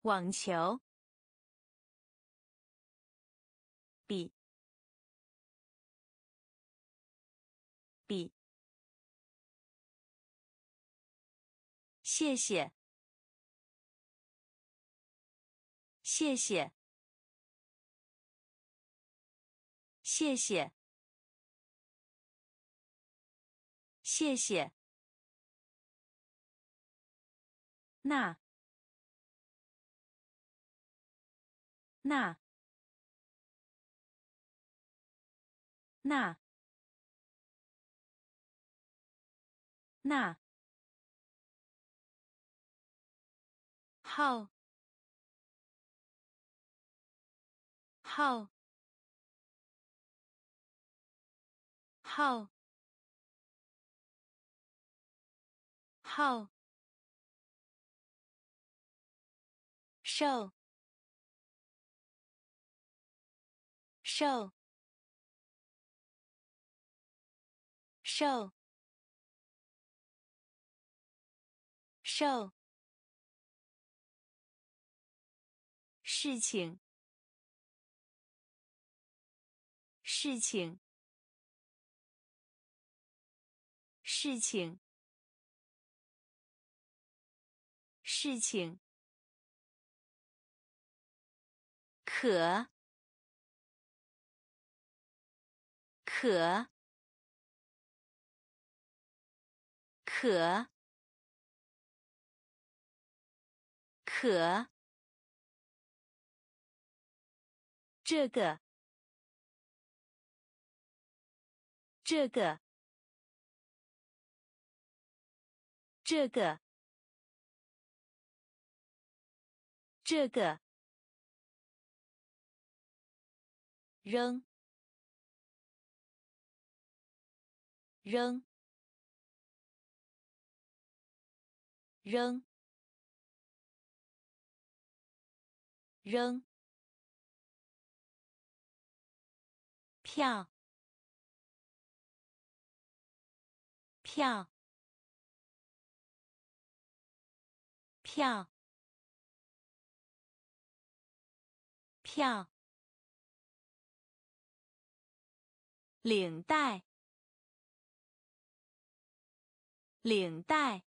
网球，比，比，谢谢，谢谢，谢谢，谢谢。那，那，那，那。号，号，号，号，瘦，瘦，瘦，瘦。事情，事情，事情，事情，可，可，可，可。这个，这个，这个，这个，扔，扔，扔，扔。票，票，票，票，领带，领带，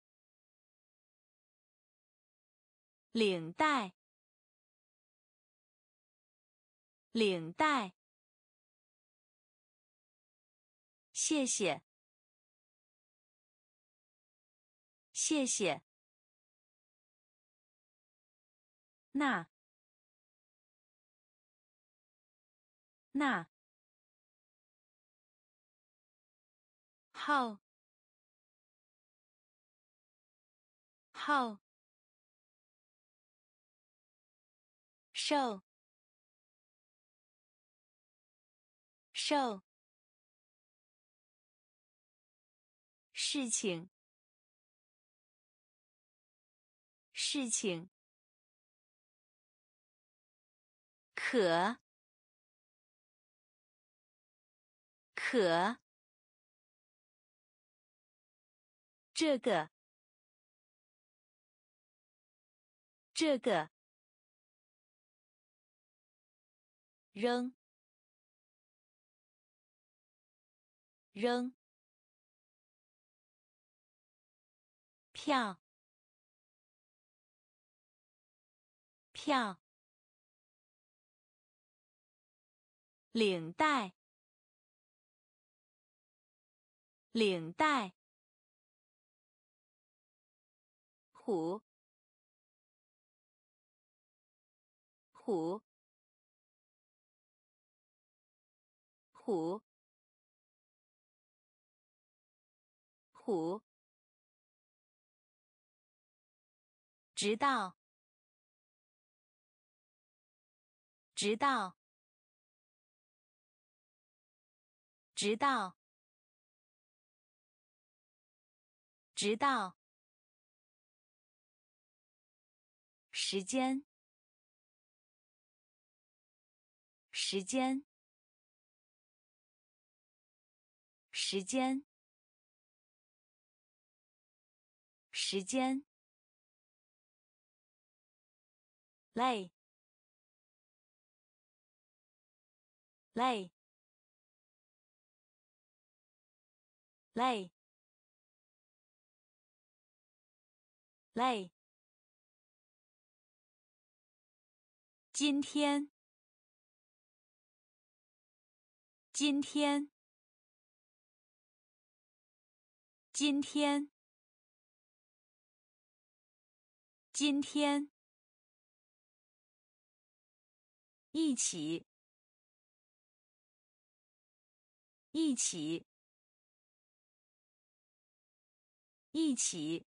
领带，领带。谢谢，谢谢。那，那，号，号，瘦，瘦。事情，事情，可，可，这个，这个，扔，扔。票，票，领带，领带，虎，虎，虎，虎。直到，直到，直到，直到，时间，时间，时间，时间。累，累，累，累。今天，今天，今天，今天，一起，一起，一起，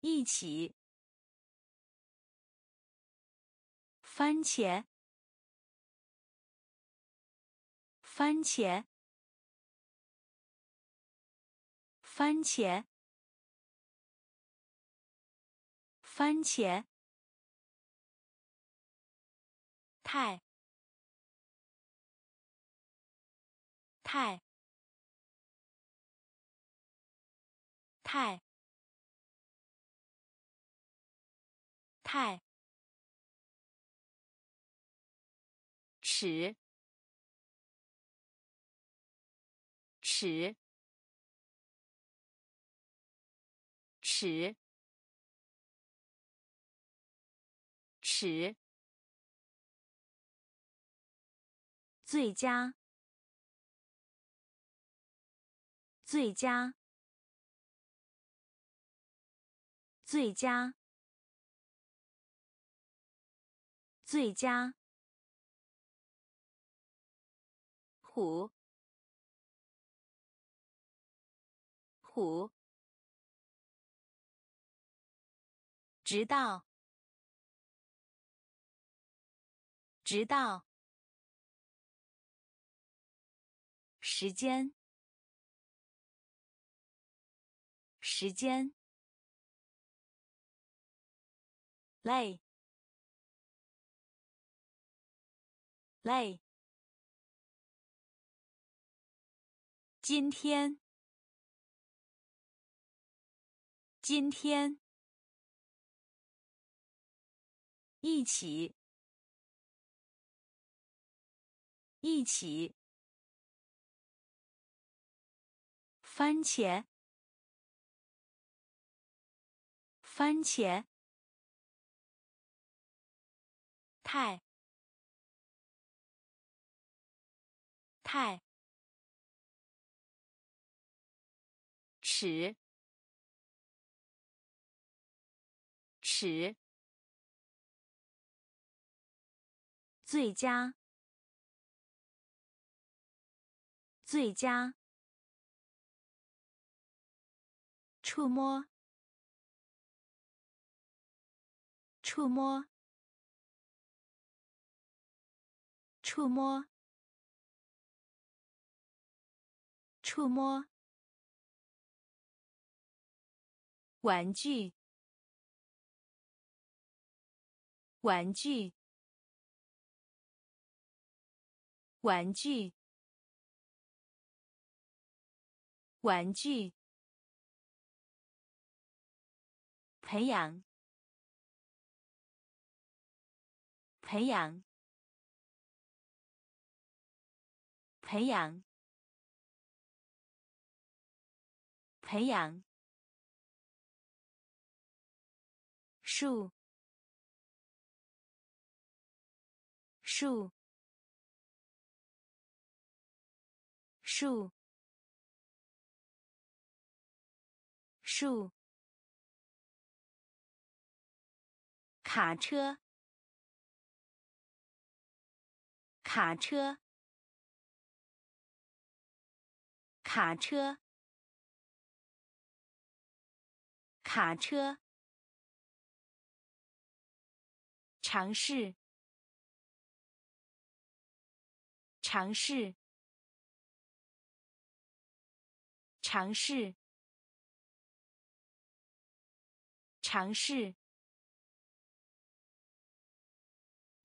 一起。番茄，番茄，番茄，番茄，太，太，太，太。尺，尺，尺，尺，最佳，最佳，最佳，最佳。虎，虎，直到，直到，时间，时间，累，累。今天，今天，一起，一起，番茄，番茄，太，太。尺，尺，最佳，最佳，触摸，触摸，触摸，触摸。玩具，玩具，玩具，玩具。培养，培养，培养，培养。树，树，树，树。卡车，卡车，卡车，卡车。尝试，尝试，尝试，尝试，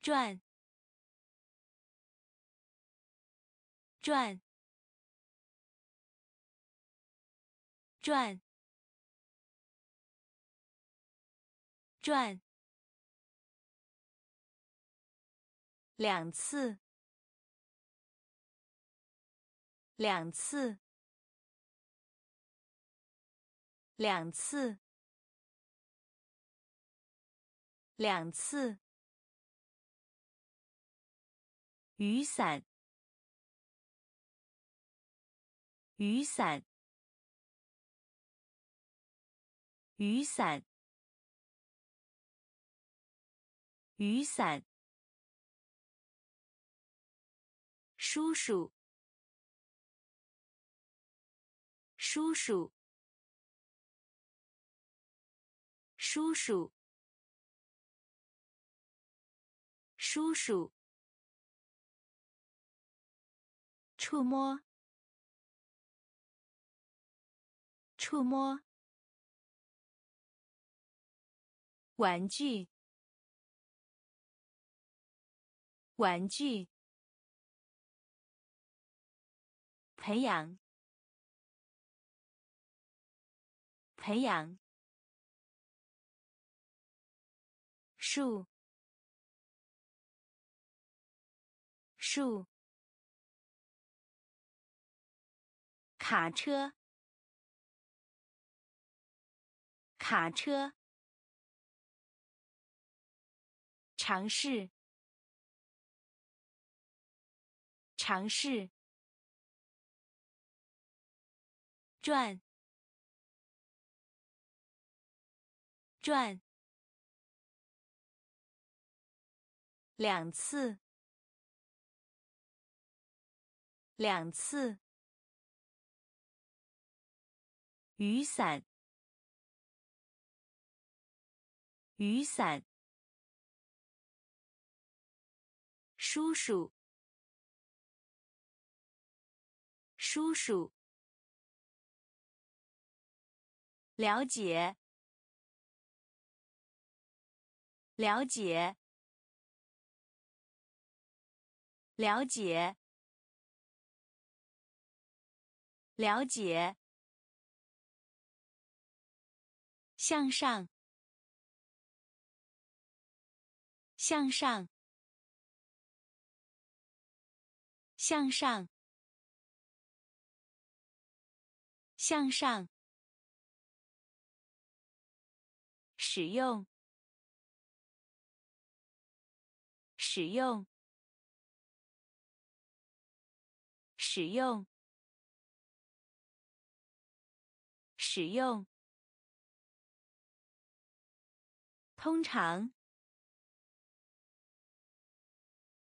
转，转，转，转。两次，两次，两次，两次。雨伞，雨伞，雨伞，雨伞。叔叔，叔叔，叔叔，叔叔。触摸，触摸。玩具，玩具。培养，培养。树，树。卡车，卡车。尝试，尝试。转，转。两次，两次。雨伞，雨伞。叔叔，叔叔。了解，了解，了解，了解。向上，向上，向上，向上。使用，使用，使用，使用。通常，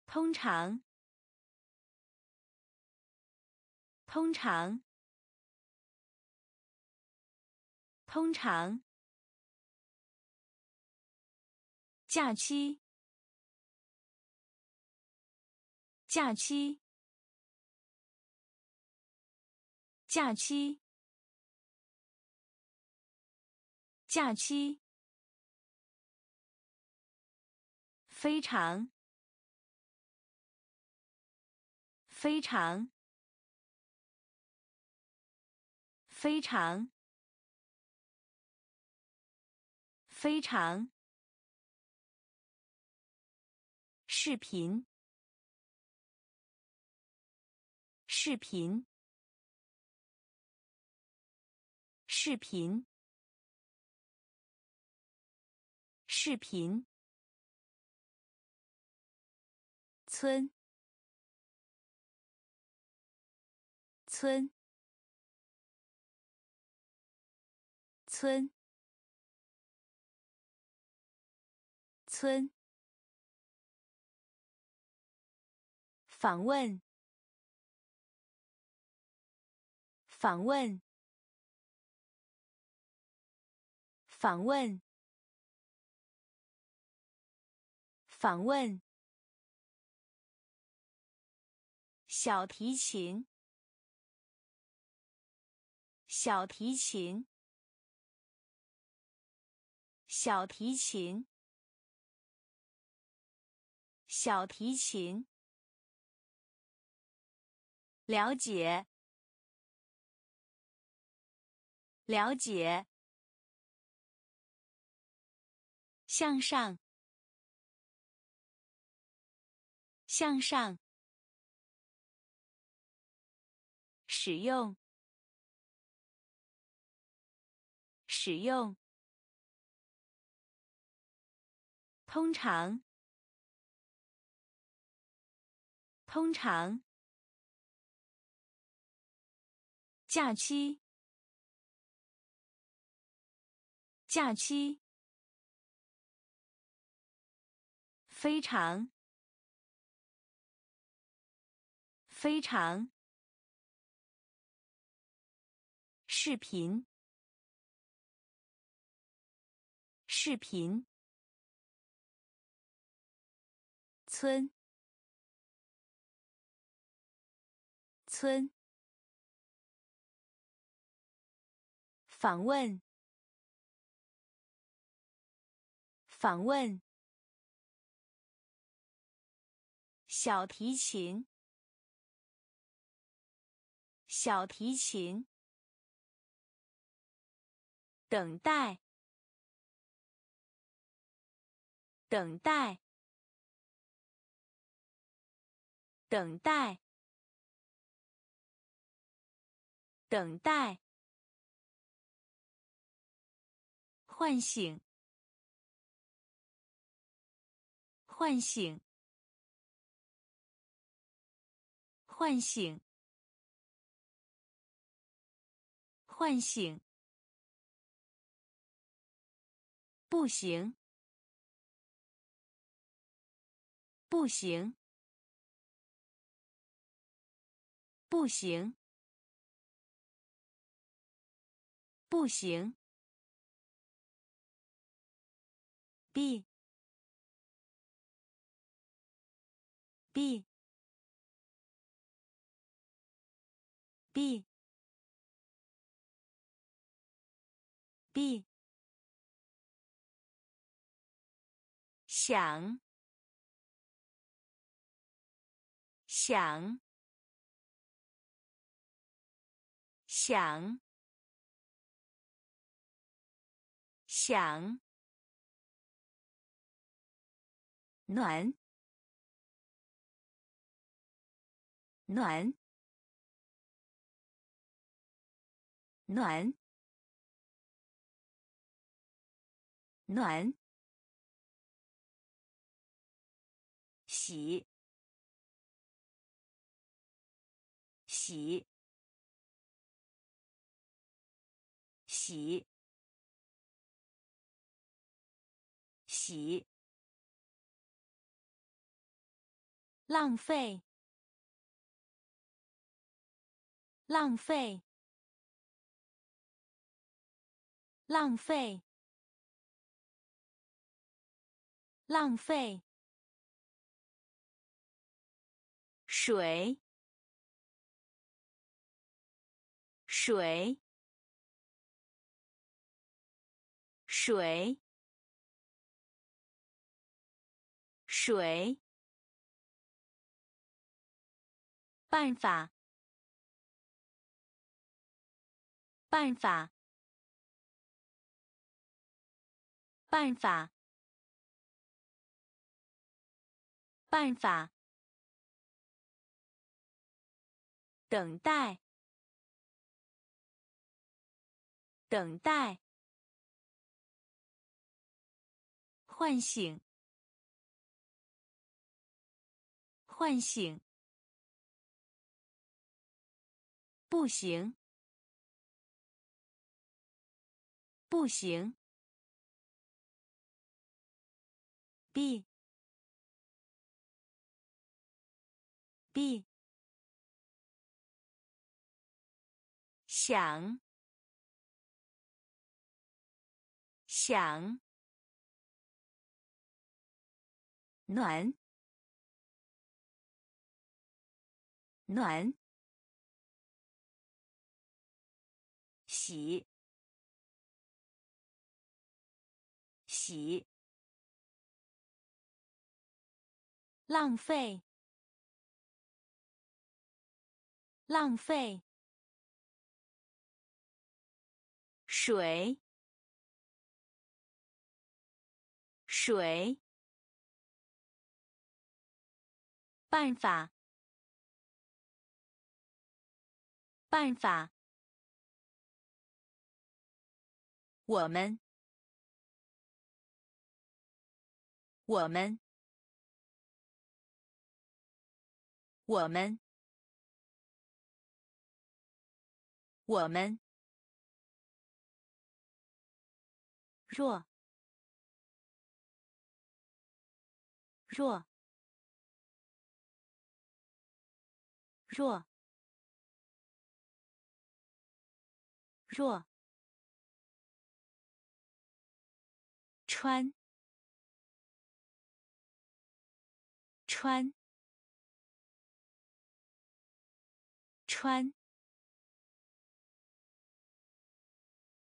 通常，通常，通常。假期，假期，假期，假期。非常，非常，非常，非常。视频，视频，视频，视频。村，村，村，村。访问，访问，访问，访问。小提琴，小提琴，小提琴，小提琴。了解，了解。向上，向上。使用，使用，通常，通常，假期，假期，非常，非常。视频，视频，村，村，访问，访问，小提琴，小提琴。等待，等待，等待，等待，唤醒，唤醒，唤醒，唤醒。不行，不行，不行，不行。B B B B 想，想，想，想，暖，暖，暖，暖。洗，洗，洗，洗，浪费，浪费，浪费，浪费。水，水，水，水。办法，办法，办法，办法。等待，等待，唤醒，唤醒，不行，不行，B。B。想，想，暖，暖，洗，洗，浪费，浪费。水，水，办法，办法，我们，我们，我们，我们，若，若，若，若。穿，穿，穿，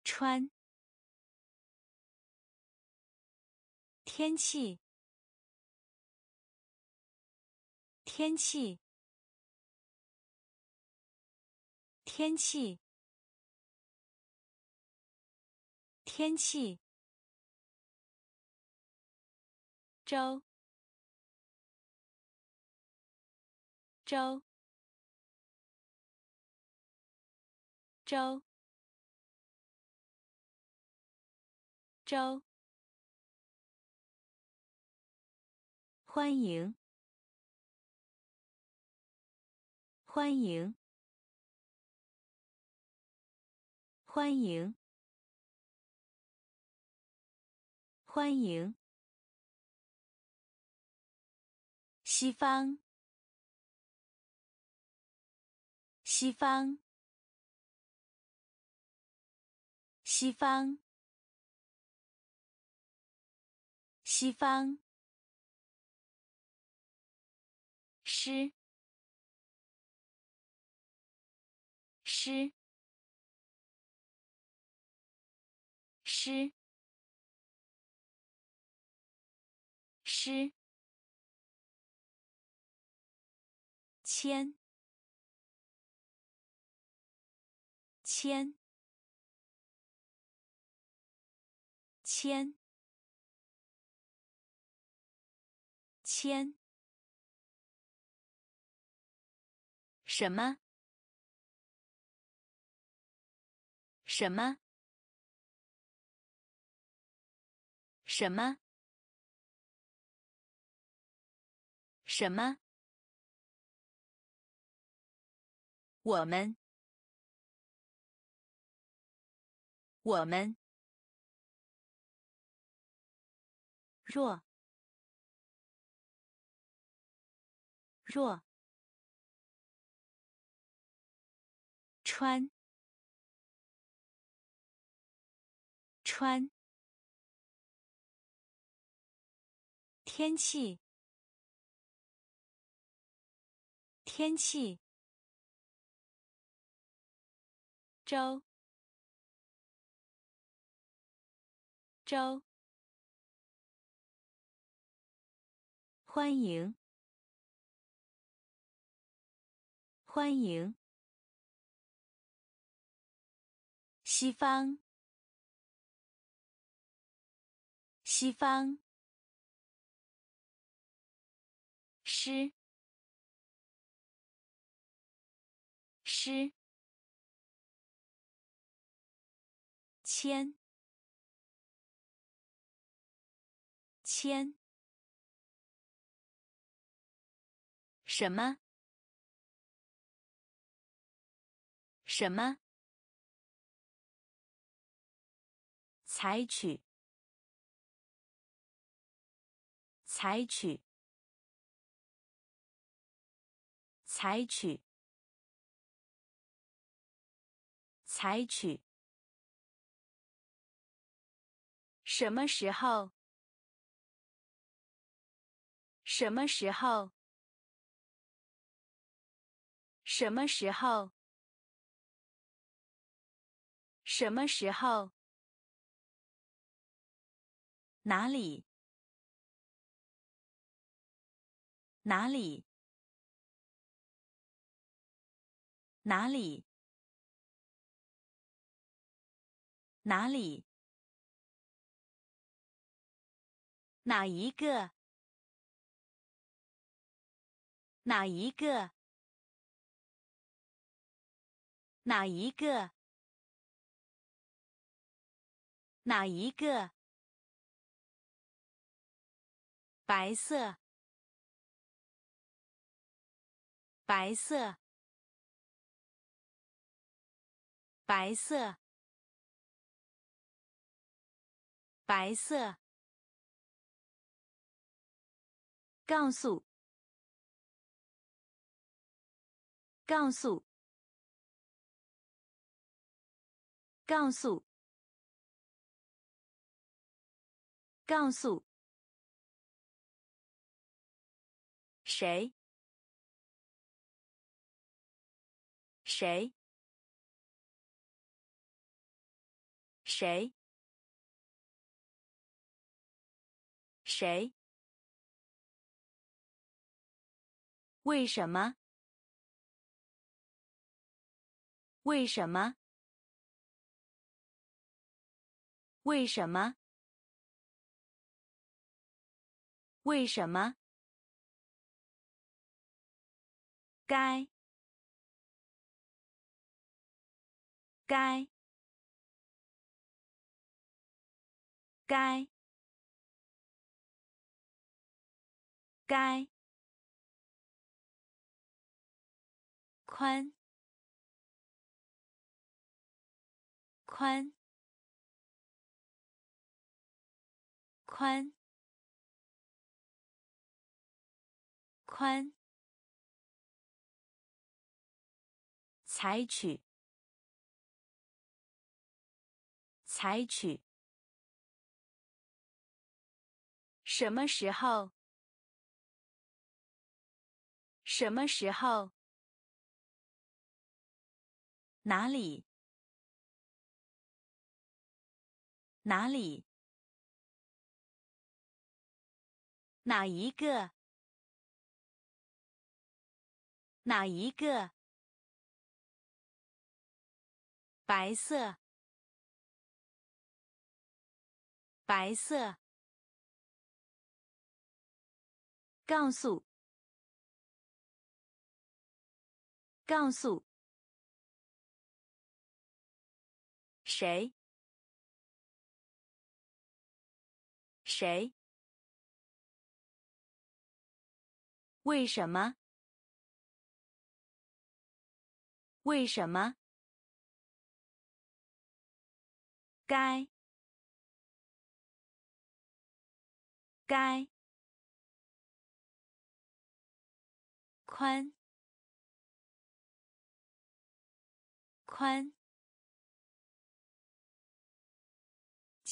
穿。天气，天气，天气，天气。周，周，周，周，欢迎，欢迎，欢迎，欢迎。西方，西方，西方，西方，诗，诗，诗，诗。千，千，千，千，什么？什么？什么？什么？我们，我们，若，若，穿，穿，天气，天气。周，周，欢迎，欢迎，西方，西方，诗，诗。千，千，什么？什么？采取，采取，采取，采取。什么时候？什么时候？什么时候？什么时候？哪里？哪里？哪里？哪里？哪一个？哪一个？哪一个？哪一个？白色，白色，白色，白色。告诉，告诉，告诉，告诉。谁？谁？谁？谁？为什么？为什么？为什么？为什么？该，该，该，该，宽，宽，宽，宽。采取，采取。什么时候？什么时候？哪里？哪里？哪一个？哪一个？白色，白色。告诉，告诉。谁？谁？为什么？为什么？该，该，宽，宽，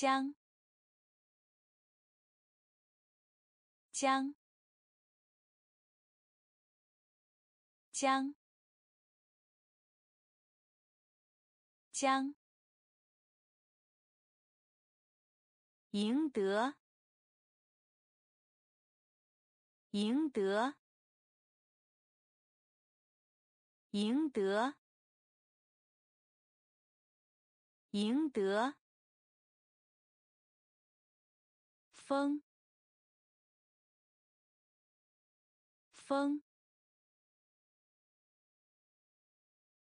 将，将，将，将。赢得，赢得，赢得，赢得。风，风，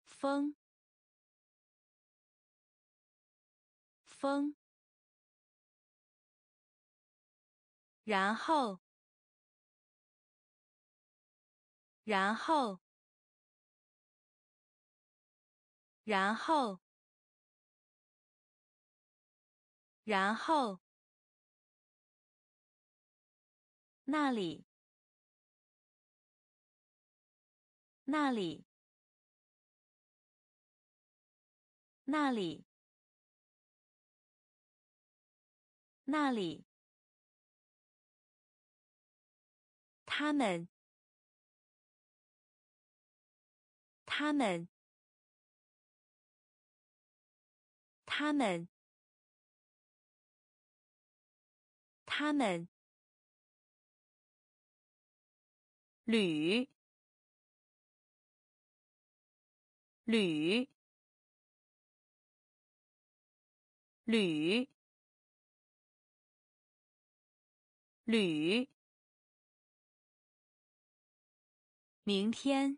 风，风。然后，然后，然后，然后，那里，那里，那里，那里。他们，他们，他们，他们，铝，铝，铝，铝。明天，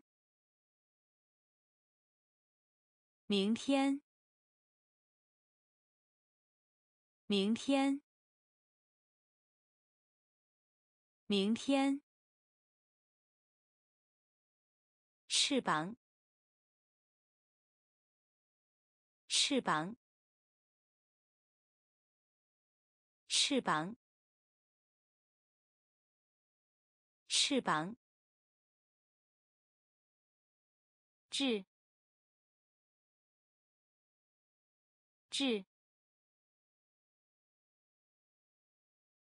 明天，明天，明天，翅膀，翅膀，翅膀，翅膀，智，智。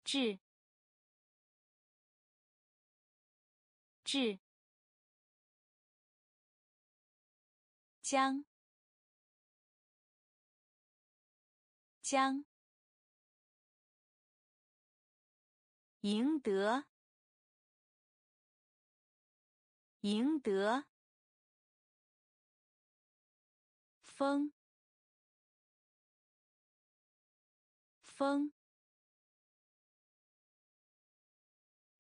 智，智，将，将，赢得，赢得，风，风。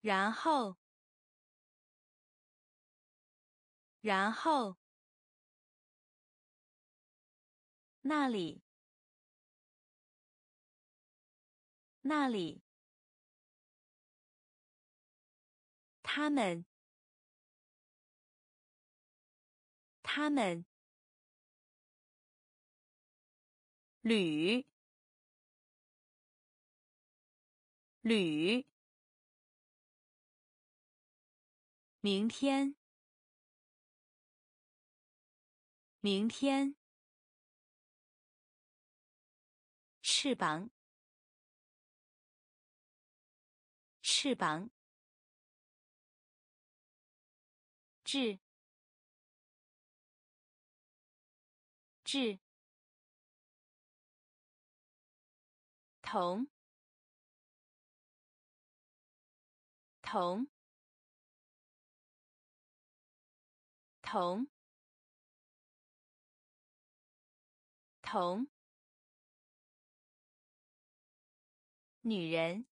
然后，然后，那里，那里，他们，他们，铝，铝。明天，明天，翅膀，翅膀，智，智，同，同。同，同，女人，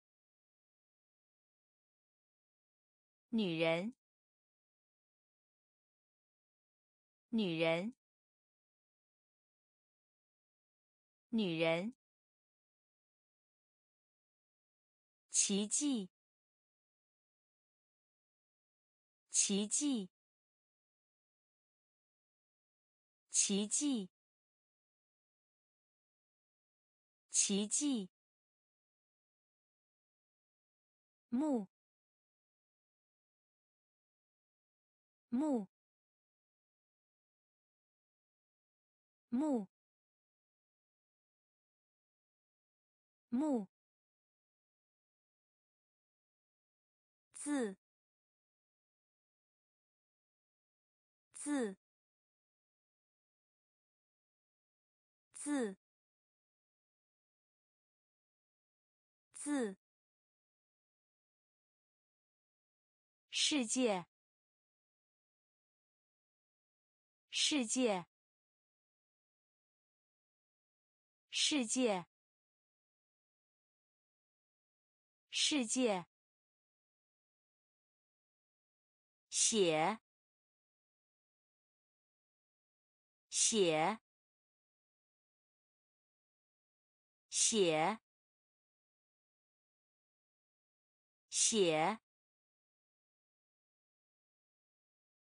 女人，女人，女人，奇迹，奇迹。奇迹，奇迹，木，木，木，木，字，字。字，字，世界，世界，世界，世界，写，写。写，写。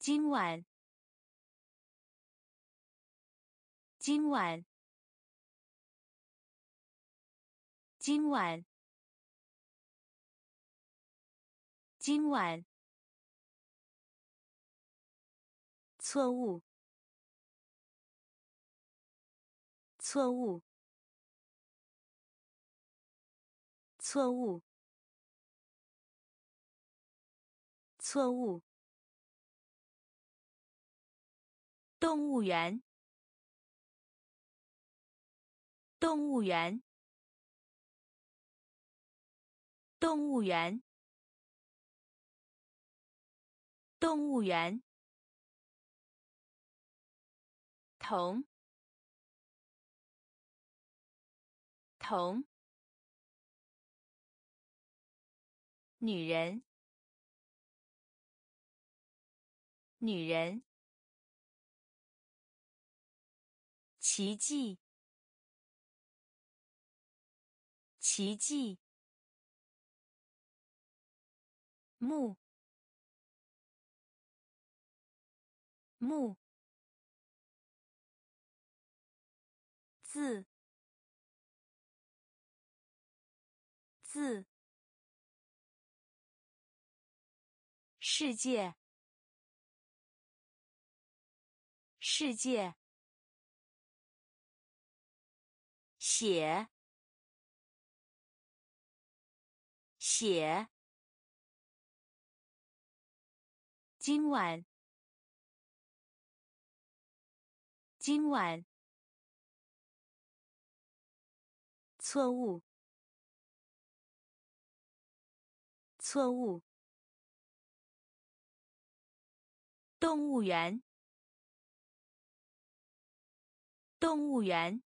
今晚，今晚，今晚，今晚。错误，错误。错误，错误。动物园，动物园，动物园，动物园。同，同。女人，女人，奇迹，奇迹，木，木，字，字，世界，世界，写。写。今晚。今晚。错误。错误。动物园。动物园。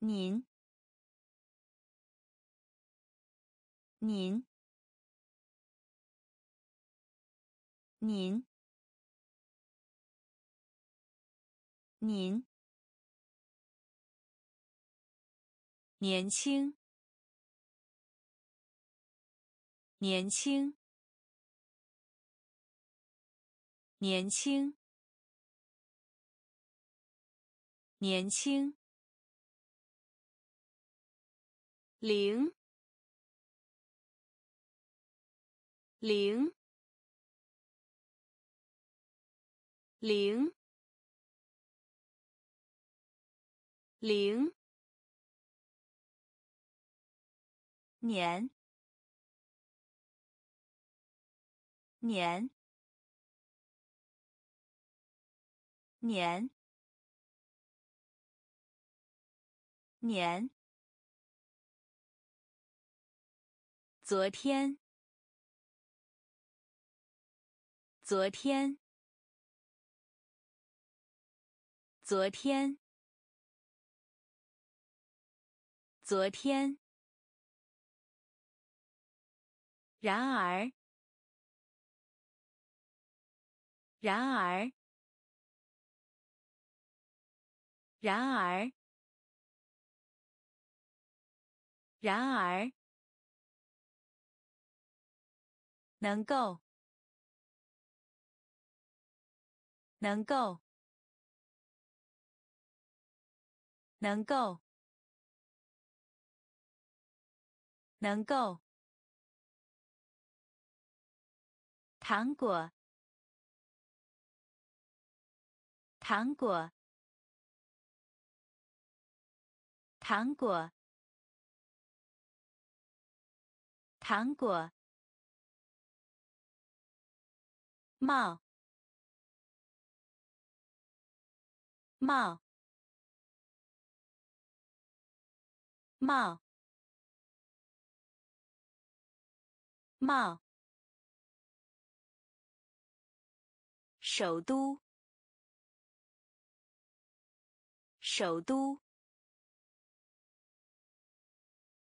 您。您，您，您，年轻，年轻，年轻，年轻，零。零，零，零，年，年，年，年，昨天。昨天，昨天，昨天。然而，然而，然而，然而，能够。能够，能够，能够。糖果，糖果，糖果，糖果。帽。帽，帽，帽。首都，首都，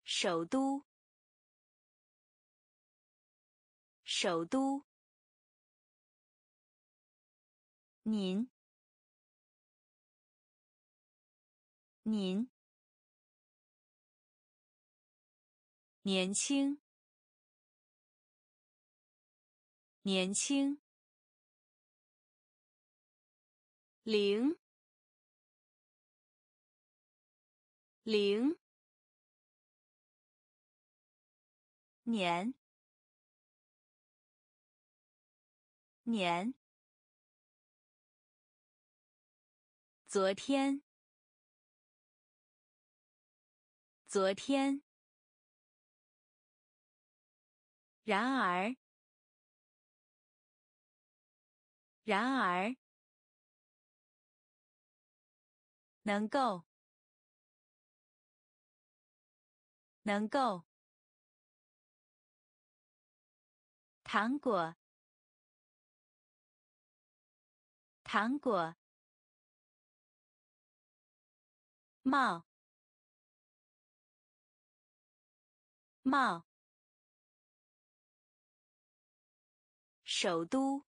首都，首都。您。您。年轻，年轻，零，零，年，年，昨天。昨天，然而，然而，能够，能够，糖果，糖果，帽。帽，首都，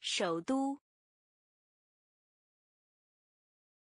首都，